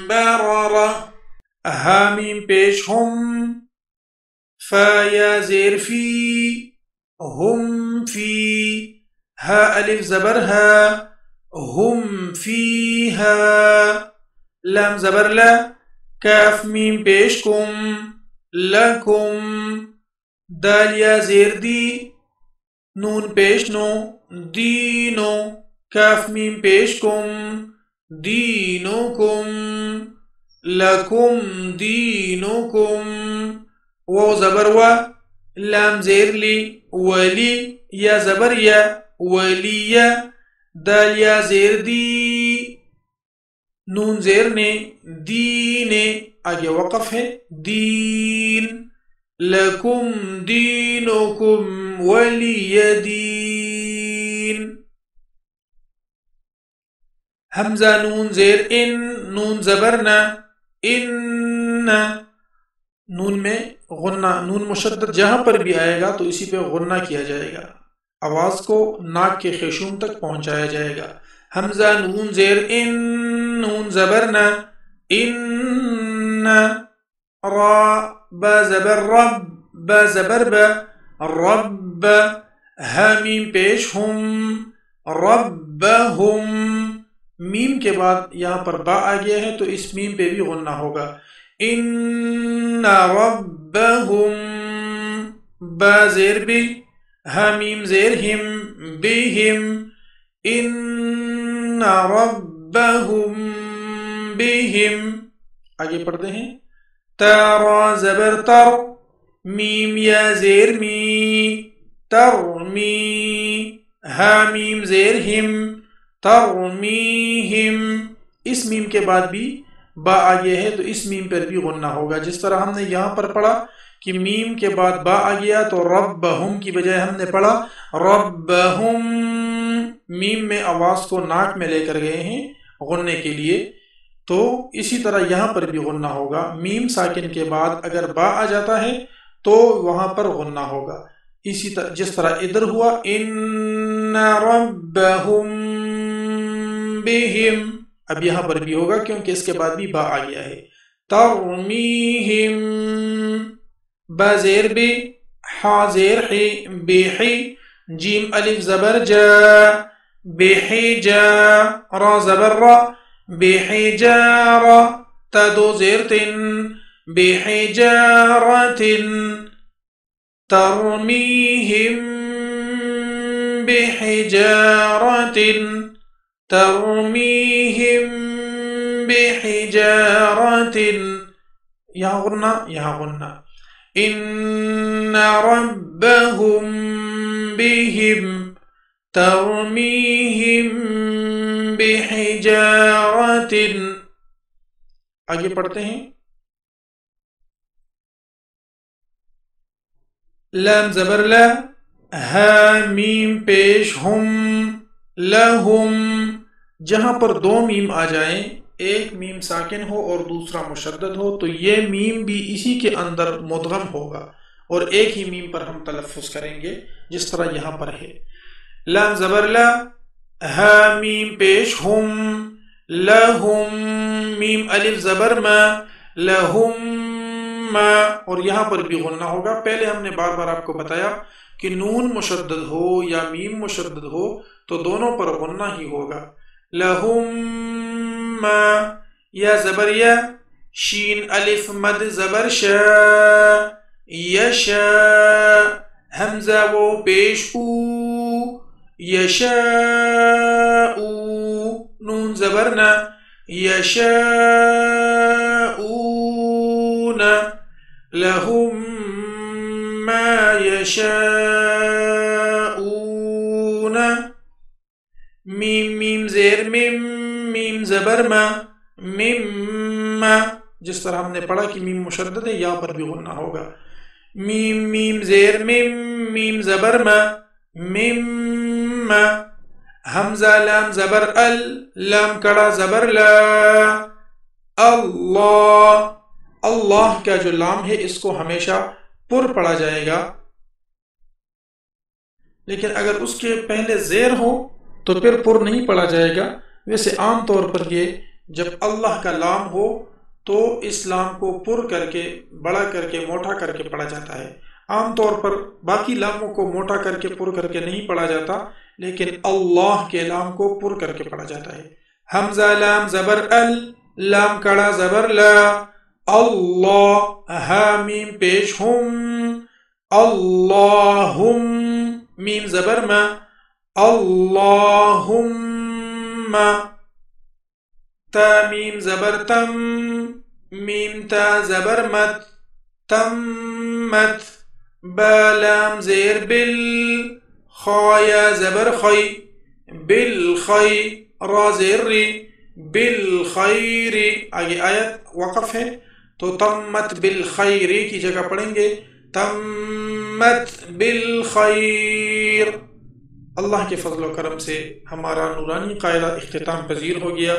بررة هام بيش هم فيزر في هم في ها ألف زبرها هم فيها لام زبر لا کاف میم پیش کم لکم دال یا زیر دی نون پیش نو دینو کاف میم پیش کم دینو کم لکم دینو کم و زبر و لام زیر لی ولی یا زبر یا ولی دال یا زیر دی نون زیر نے، دین آگے وقف ہے، دین، لکم دینکم ولی دین۔ حمزہ نون زیر ان، نون زبرنا ان نون میں غنہ، نون مشدد جہاں پر بھی آئے گا تو اسی پہ غنہ کیا جائے گا۔ آواز کو ناک کے خیشوم تک پہنچایا جائے گا۔ حمزہ نون زیر ان نون زبرنا. ان را با زبر، رب ب زبر ب رب حمیم پیش ہم رب ہم میم کے بعد یہاں پر با آ گیا ہے تو اس میم پہ بھی غنہ ہوگا. ان ربهم با زیر بھی. حمیم زیر ہم. بہم ان رب ربهم بہم آگے پڑھتے ہیں۔ تارا زبر تر، میم یا زیر می ترمی حامیم زیر ہم ترمیہم اس میم کے بعد بھی با آگے ہے تو اس میم پر بھی غنہ ہوگا۔ جس طرح ہم نے یہاں پر پڑھا کہ میم کے بعد با آ گیا تو ربہم کی بجائے ہم نے پڑھا ربہم۔ میم میں آواز کو ناک میں لے کر گئے ہیں۔ غننے کے لیے، تو اسی طرح یہاں پر بھی غنہ ہوگا۔ میم ساکن کے بعد اگر با آ جاتا ہے، تو وہاں پر غنہ ہوگا۔ اسی طرح، جس طرح ادھر ہوا، ان ربہم بہم۔ اب یہاں پر بھی ہوگا، کیونکہ اس کے بعد بھی با آ گیا ہے۔ ترمیہم بازیر بی حاضر حی بیحی جیم الف زبر جا۔ بحجارة زبرة بحجارة تدوزرت بحجارة ترميهم بحجارة ترميهم بحجارة يغن يغن إن ربهم بهم ترميهم بحجارة. آگے پڑھتے ہیں. لام زبر لا. میم پیش ہم لہم. جہاں پر دو میم آ جائیں، ایک میم ساکن ہو اور دوسرا مشدد ہو، تو یہ میم بھی اسی کے اندر مدغم ہوگا اور ایک ہی میم پر ہم تلفظ کریں گے، جس طرح یہاں پر ہے۔ لام زبر لا میم پیش ہم، لہم، میم الف زبر ما، لہم اور یہاں پر بھی غنہ ہوگا۔ پہلے ہم نے بار بار آپ کو بتایا کہ نون مشدد ہو یا میم مشدد ہو تو دونوں پر غنہ ہی ہوگا۔ لہم یا زبر یا، شین الف مد زبر شا یشا حمزہ وہ پیش او یشا او نون زبرنا. یشا لهم ما يشاءون میم میم، زیر، میم میم زبر ما میم، ما. جس طرح ہم نے پڑھا کہ میم مشدد ہے یہاں پر بھی غنہ ہوگا. میم میم، زیر، میم میم زبر ما میم ما حمزہ لام زبر ال لام کڑا زبر لا اللہ اللہ کا جو لام ہے اس کو ہمیشہ پر پڑا جائے گا لیکن اگر اس کے پہلے زیر ہو تو پھر پر نہیں پڑا جائے گا ویسے عام طور پر یہ جب اللہ کا لام ہو تو اس لام کو پر کر کے بڑا کر کے موٹا کر کے پڑھا جاتا ہے عام طور پر باقی لاموں کو موٹا کر کے پر کر کے نہیں پڑھا جاتا، لیکن اللہ کے لام کو پر کر کے پڑھا جاتا ہے۔ حمزہ لام زبر ال، لام کڑا زبر لا۔ اللہ حامیم پیش ہم۔ اللہم، میم زبر ما۔ اللہم، تا، میم زبر تم۔ میم تا، زبر مت۔ تم مت بالام زیر بل خایا زبر خی بالخی را زیر ری بالخیر آگے آیت وقف ہے تو تمت بالخیر کی جگہ پڑھیں گے، تمت بالخیر اللہ کے فضل و کرم سے ہمارا نورانی قاعدہ اختتام پذیر ہو گیا۔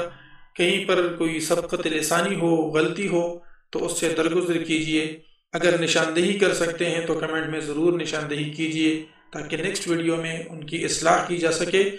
کہیں پر کوئی سبقت لسانی ہو، غلطی ہو، تو اس سے درگزر کیجیے۔ اگر نشاندہی کر سکتے ہیں تو کمنٹ میں ضرور نشاندہی کیجیے تاکہ نیکسٹ ویڈیو میں ان کی اصلاح کی جا سکے۔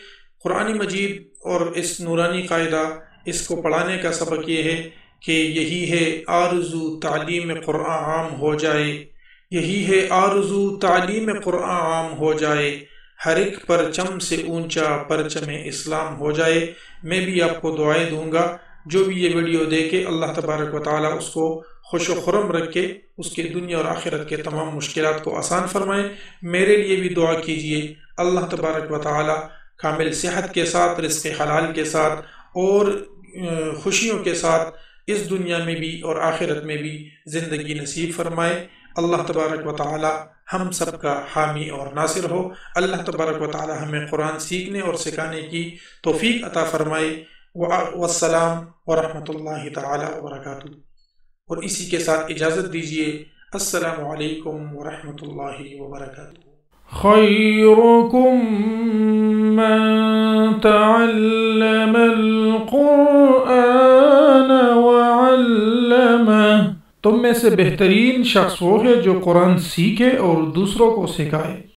قرآن مجید اور اس نورانی قاعدہ اس کو پڑھانے کا سبق یہ ہے کہ یہی ہے آرزو تعلیم قرآن عام ہو جائے۔ یہی ہے آرزو تعلیم قرآن عام ہو جائے۔ ہر ایک پرچم سے اونچا پرچم اسلام ہو جائے۔ میں بھی آپ کو دعائیں دوں گا۔ جو بھی یہ ویڈیو دیکھے اللہ تبارک و تعالیٰ اس کو خوش و خرم رکھے، اس کے دنیا اور آخرت کے تمام مشکلات کو آسان فرمائے میرے لیے بھی دعا کیجیے۔ اللہ تبارک و تعالیٰ کامل صحت کے ساتھ، رزق حلال کے ساتھ اور خوشیوں کے ساتھ اس دنیا میں بھی اور آخرت میں بھی زندگی نصیب فرمائے۔ اللہ تبارک و تعالی ہم سب کا حامی اور ناصر ہو۔ اللہ تبارک و تعالی ہمیں قرآن سیکھنے اور سکھانے کی توفیق عطا فرمائے۔ والسلام ورحمۃ اللہ تعالی وبرکاتہ۔ اور اسی کے ساتھ اجازت دیجیے السلام علیکم ورحمۃ اللہ وبرکاتہ۔ خيركم من تعلم القرآن وعلمه۔ تم میں سے بہترین شخص وہ ہے جو قرآن سیکھے اور دوسروں کو سکھائے۔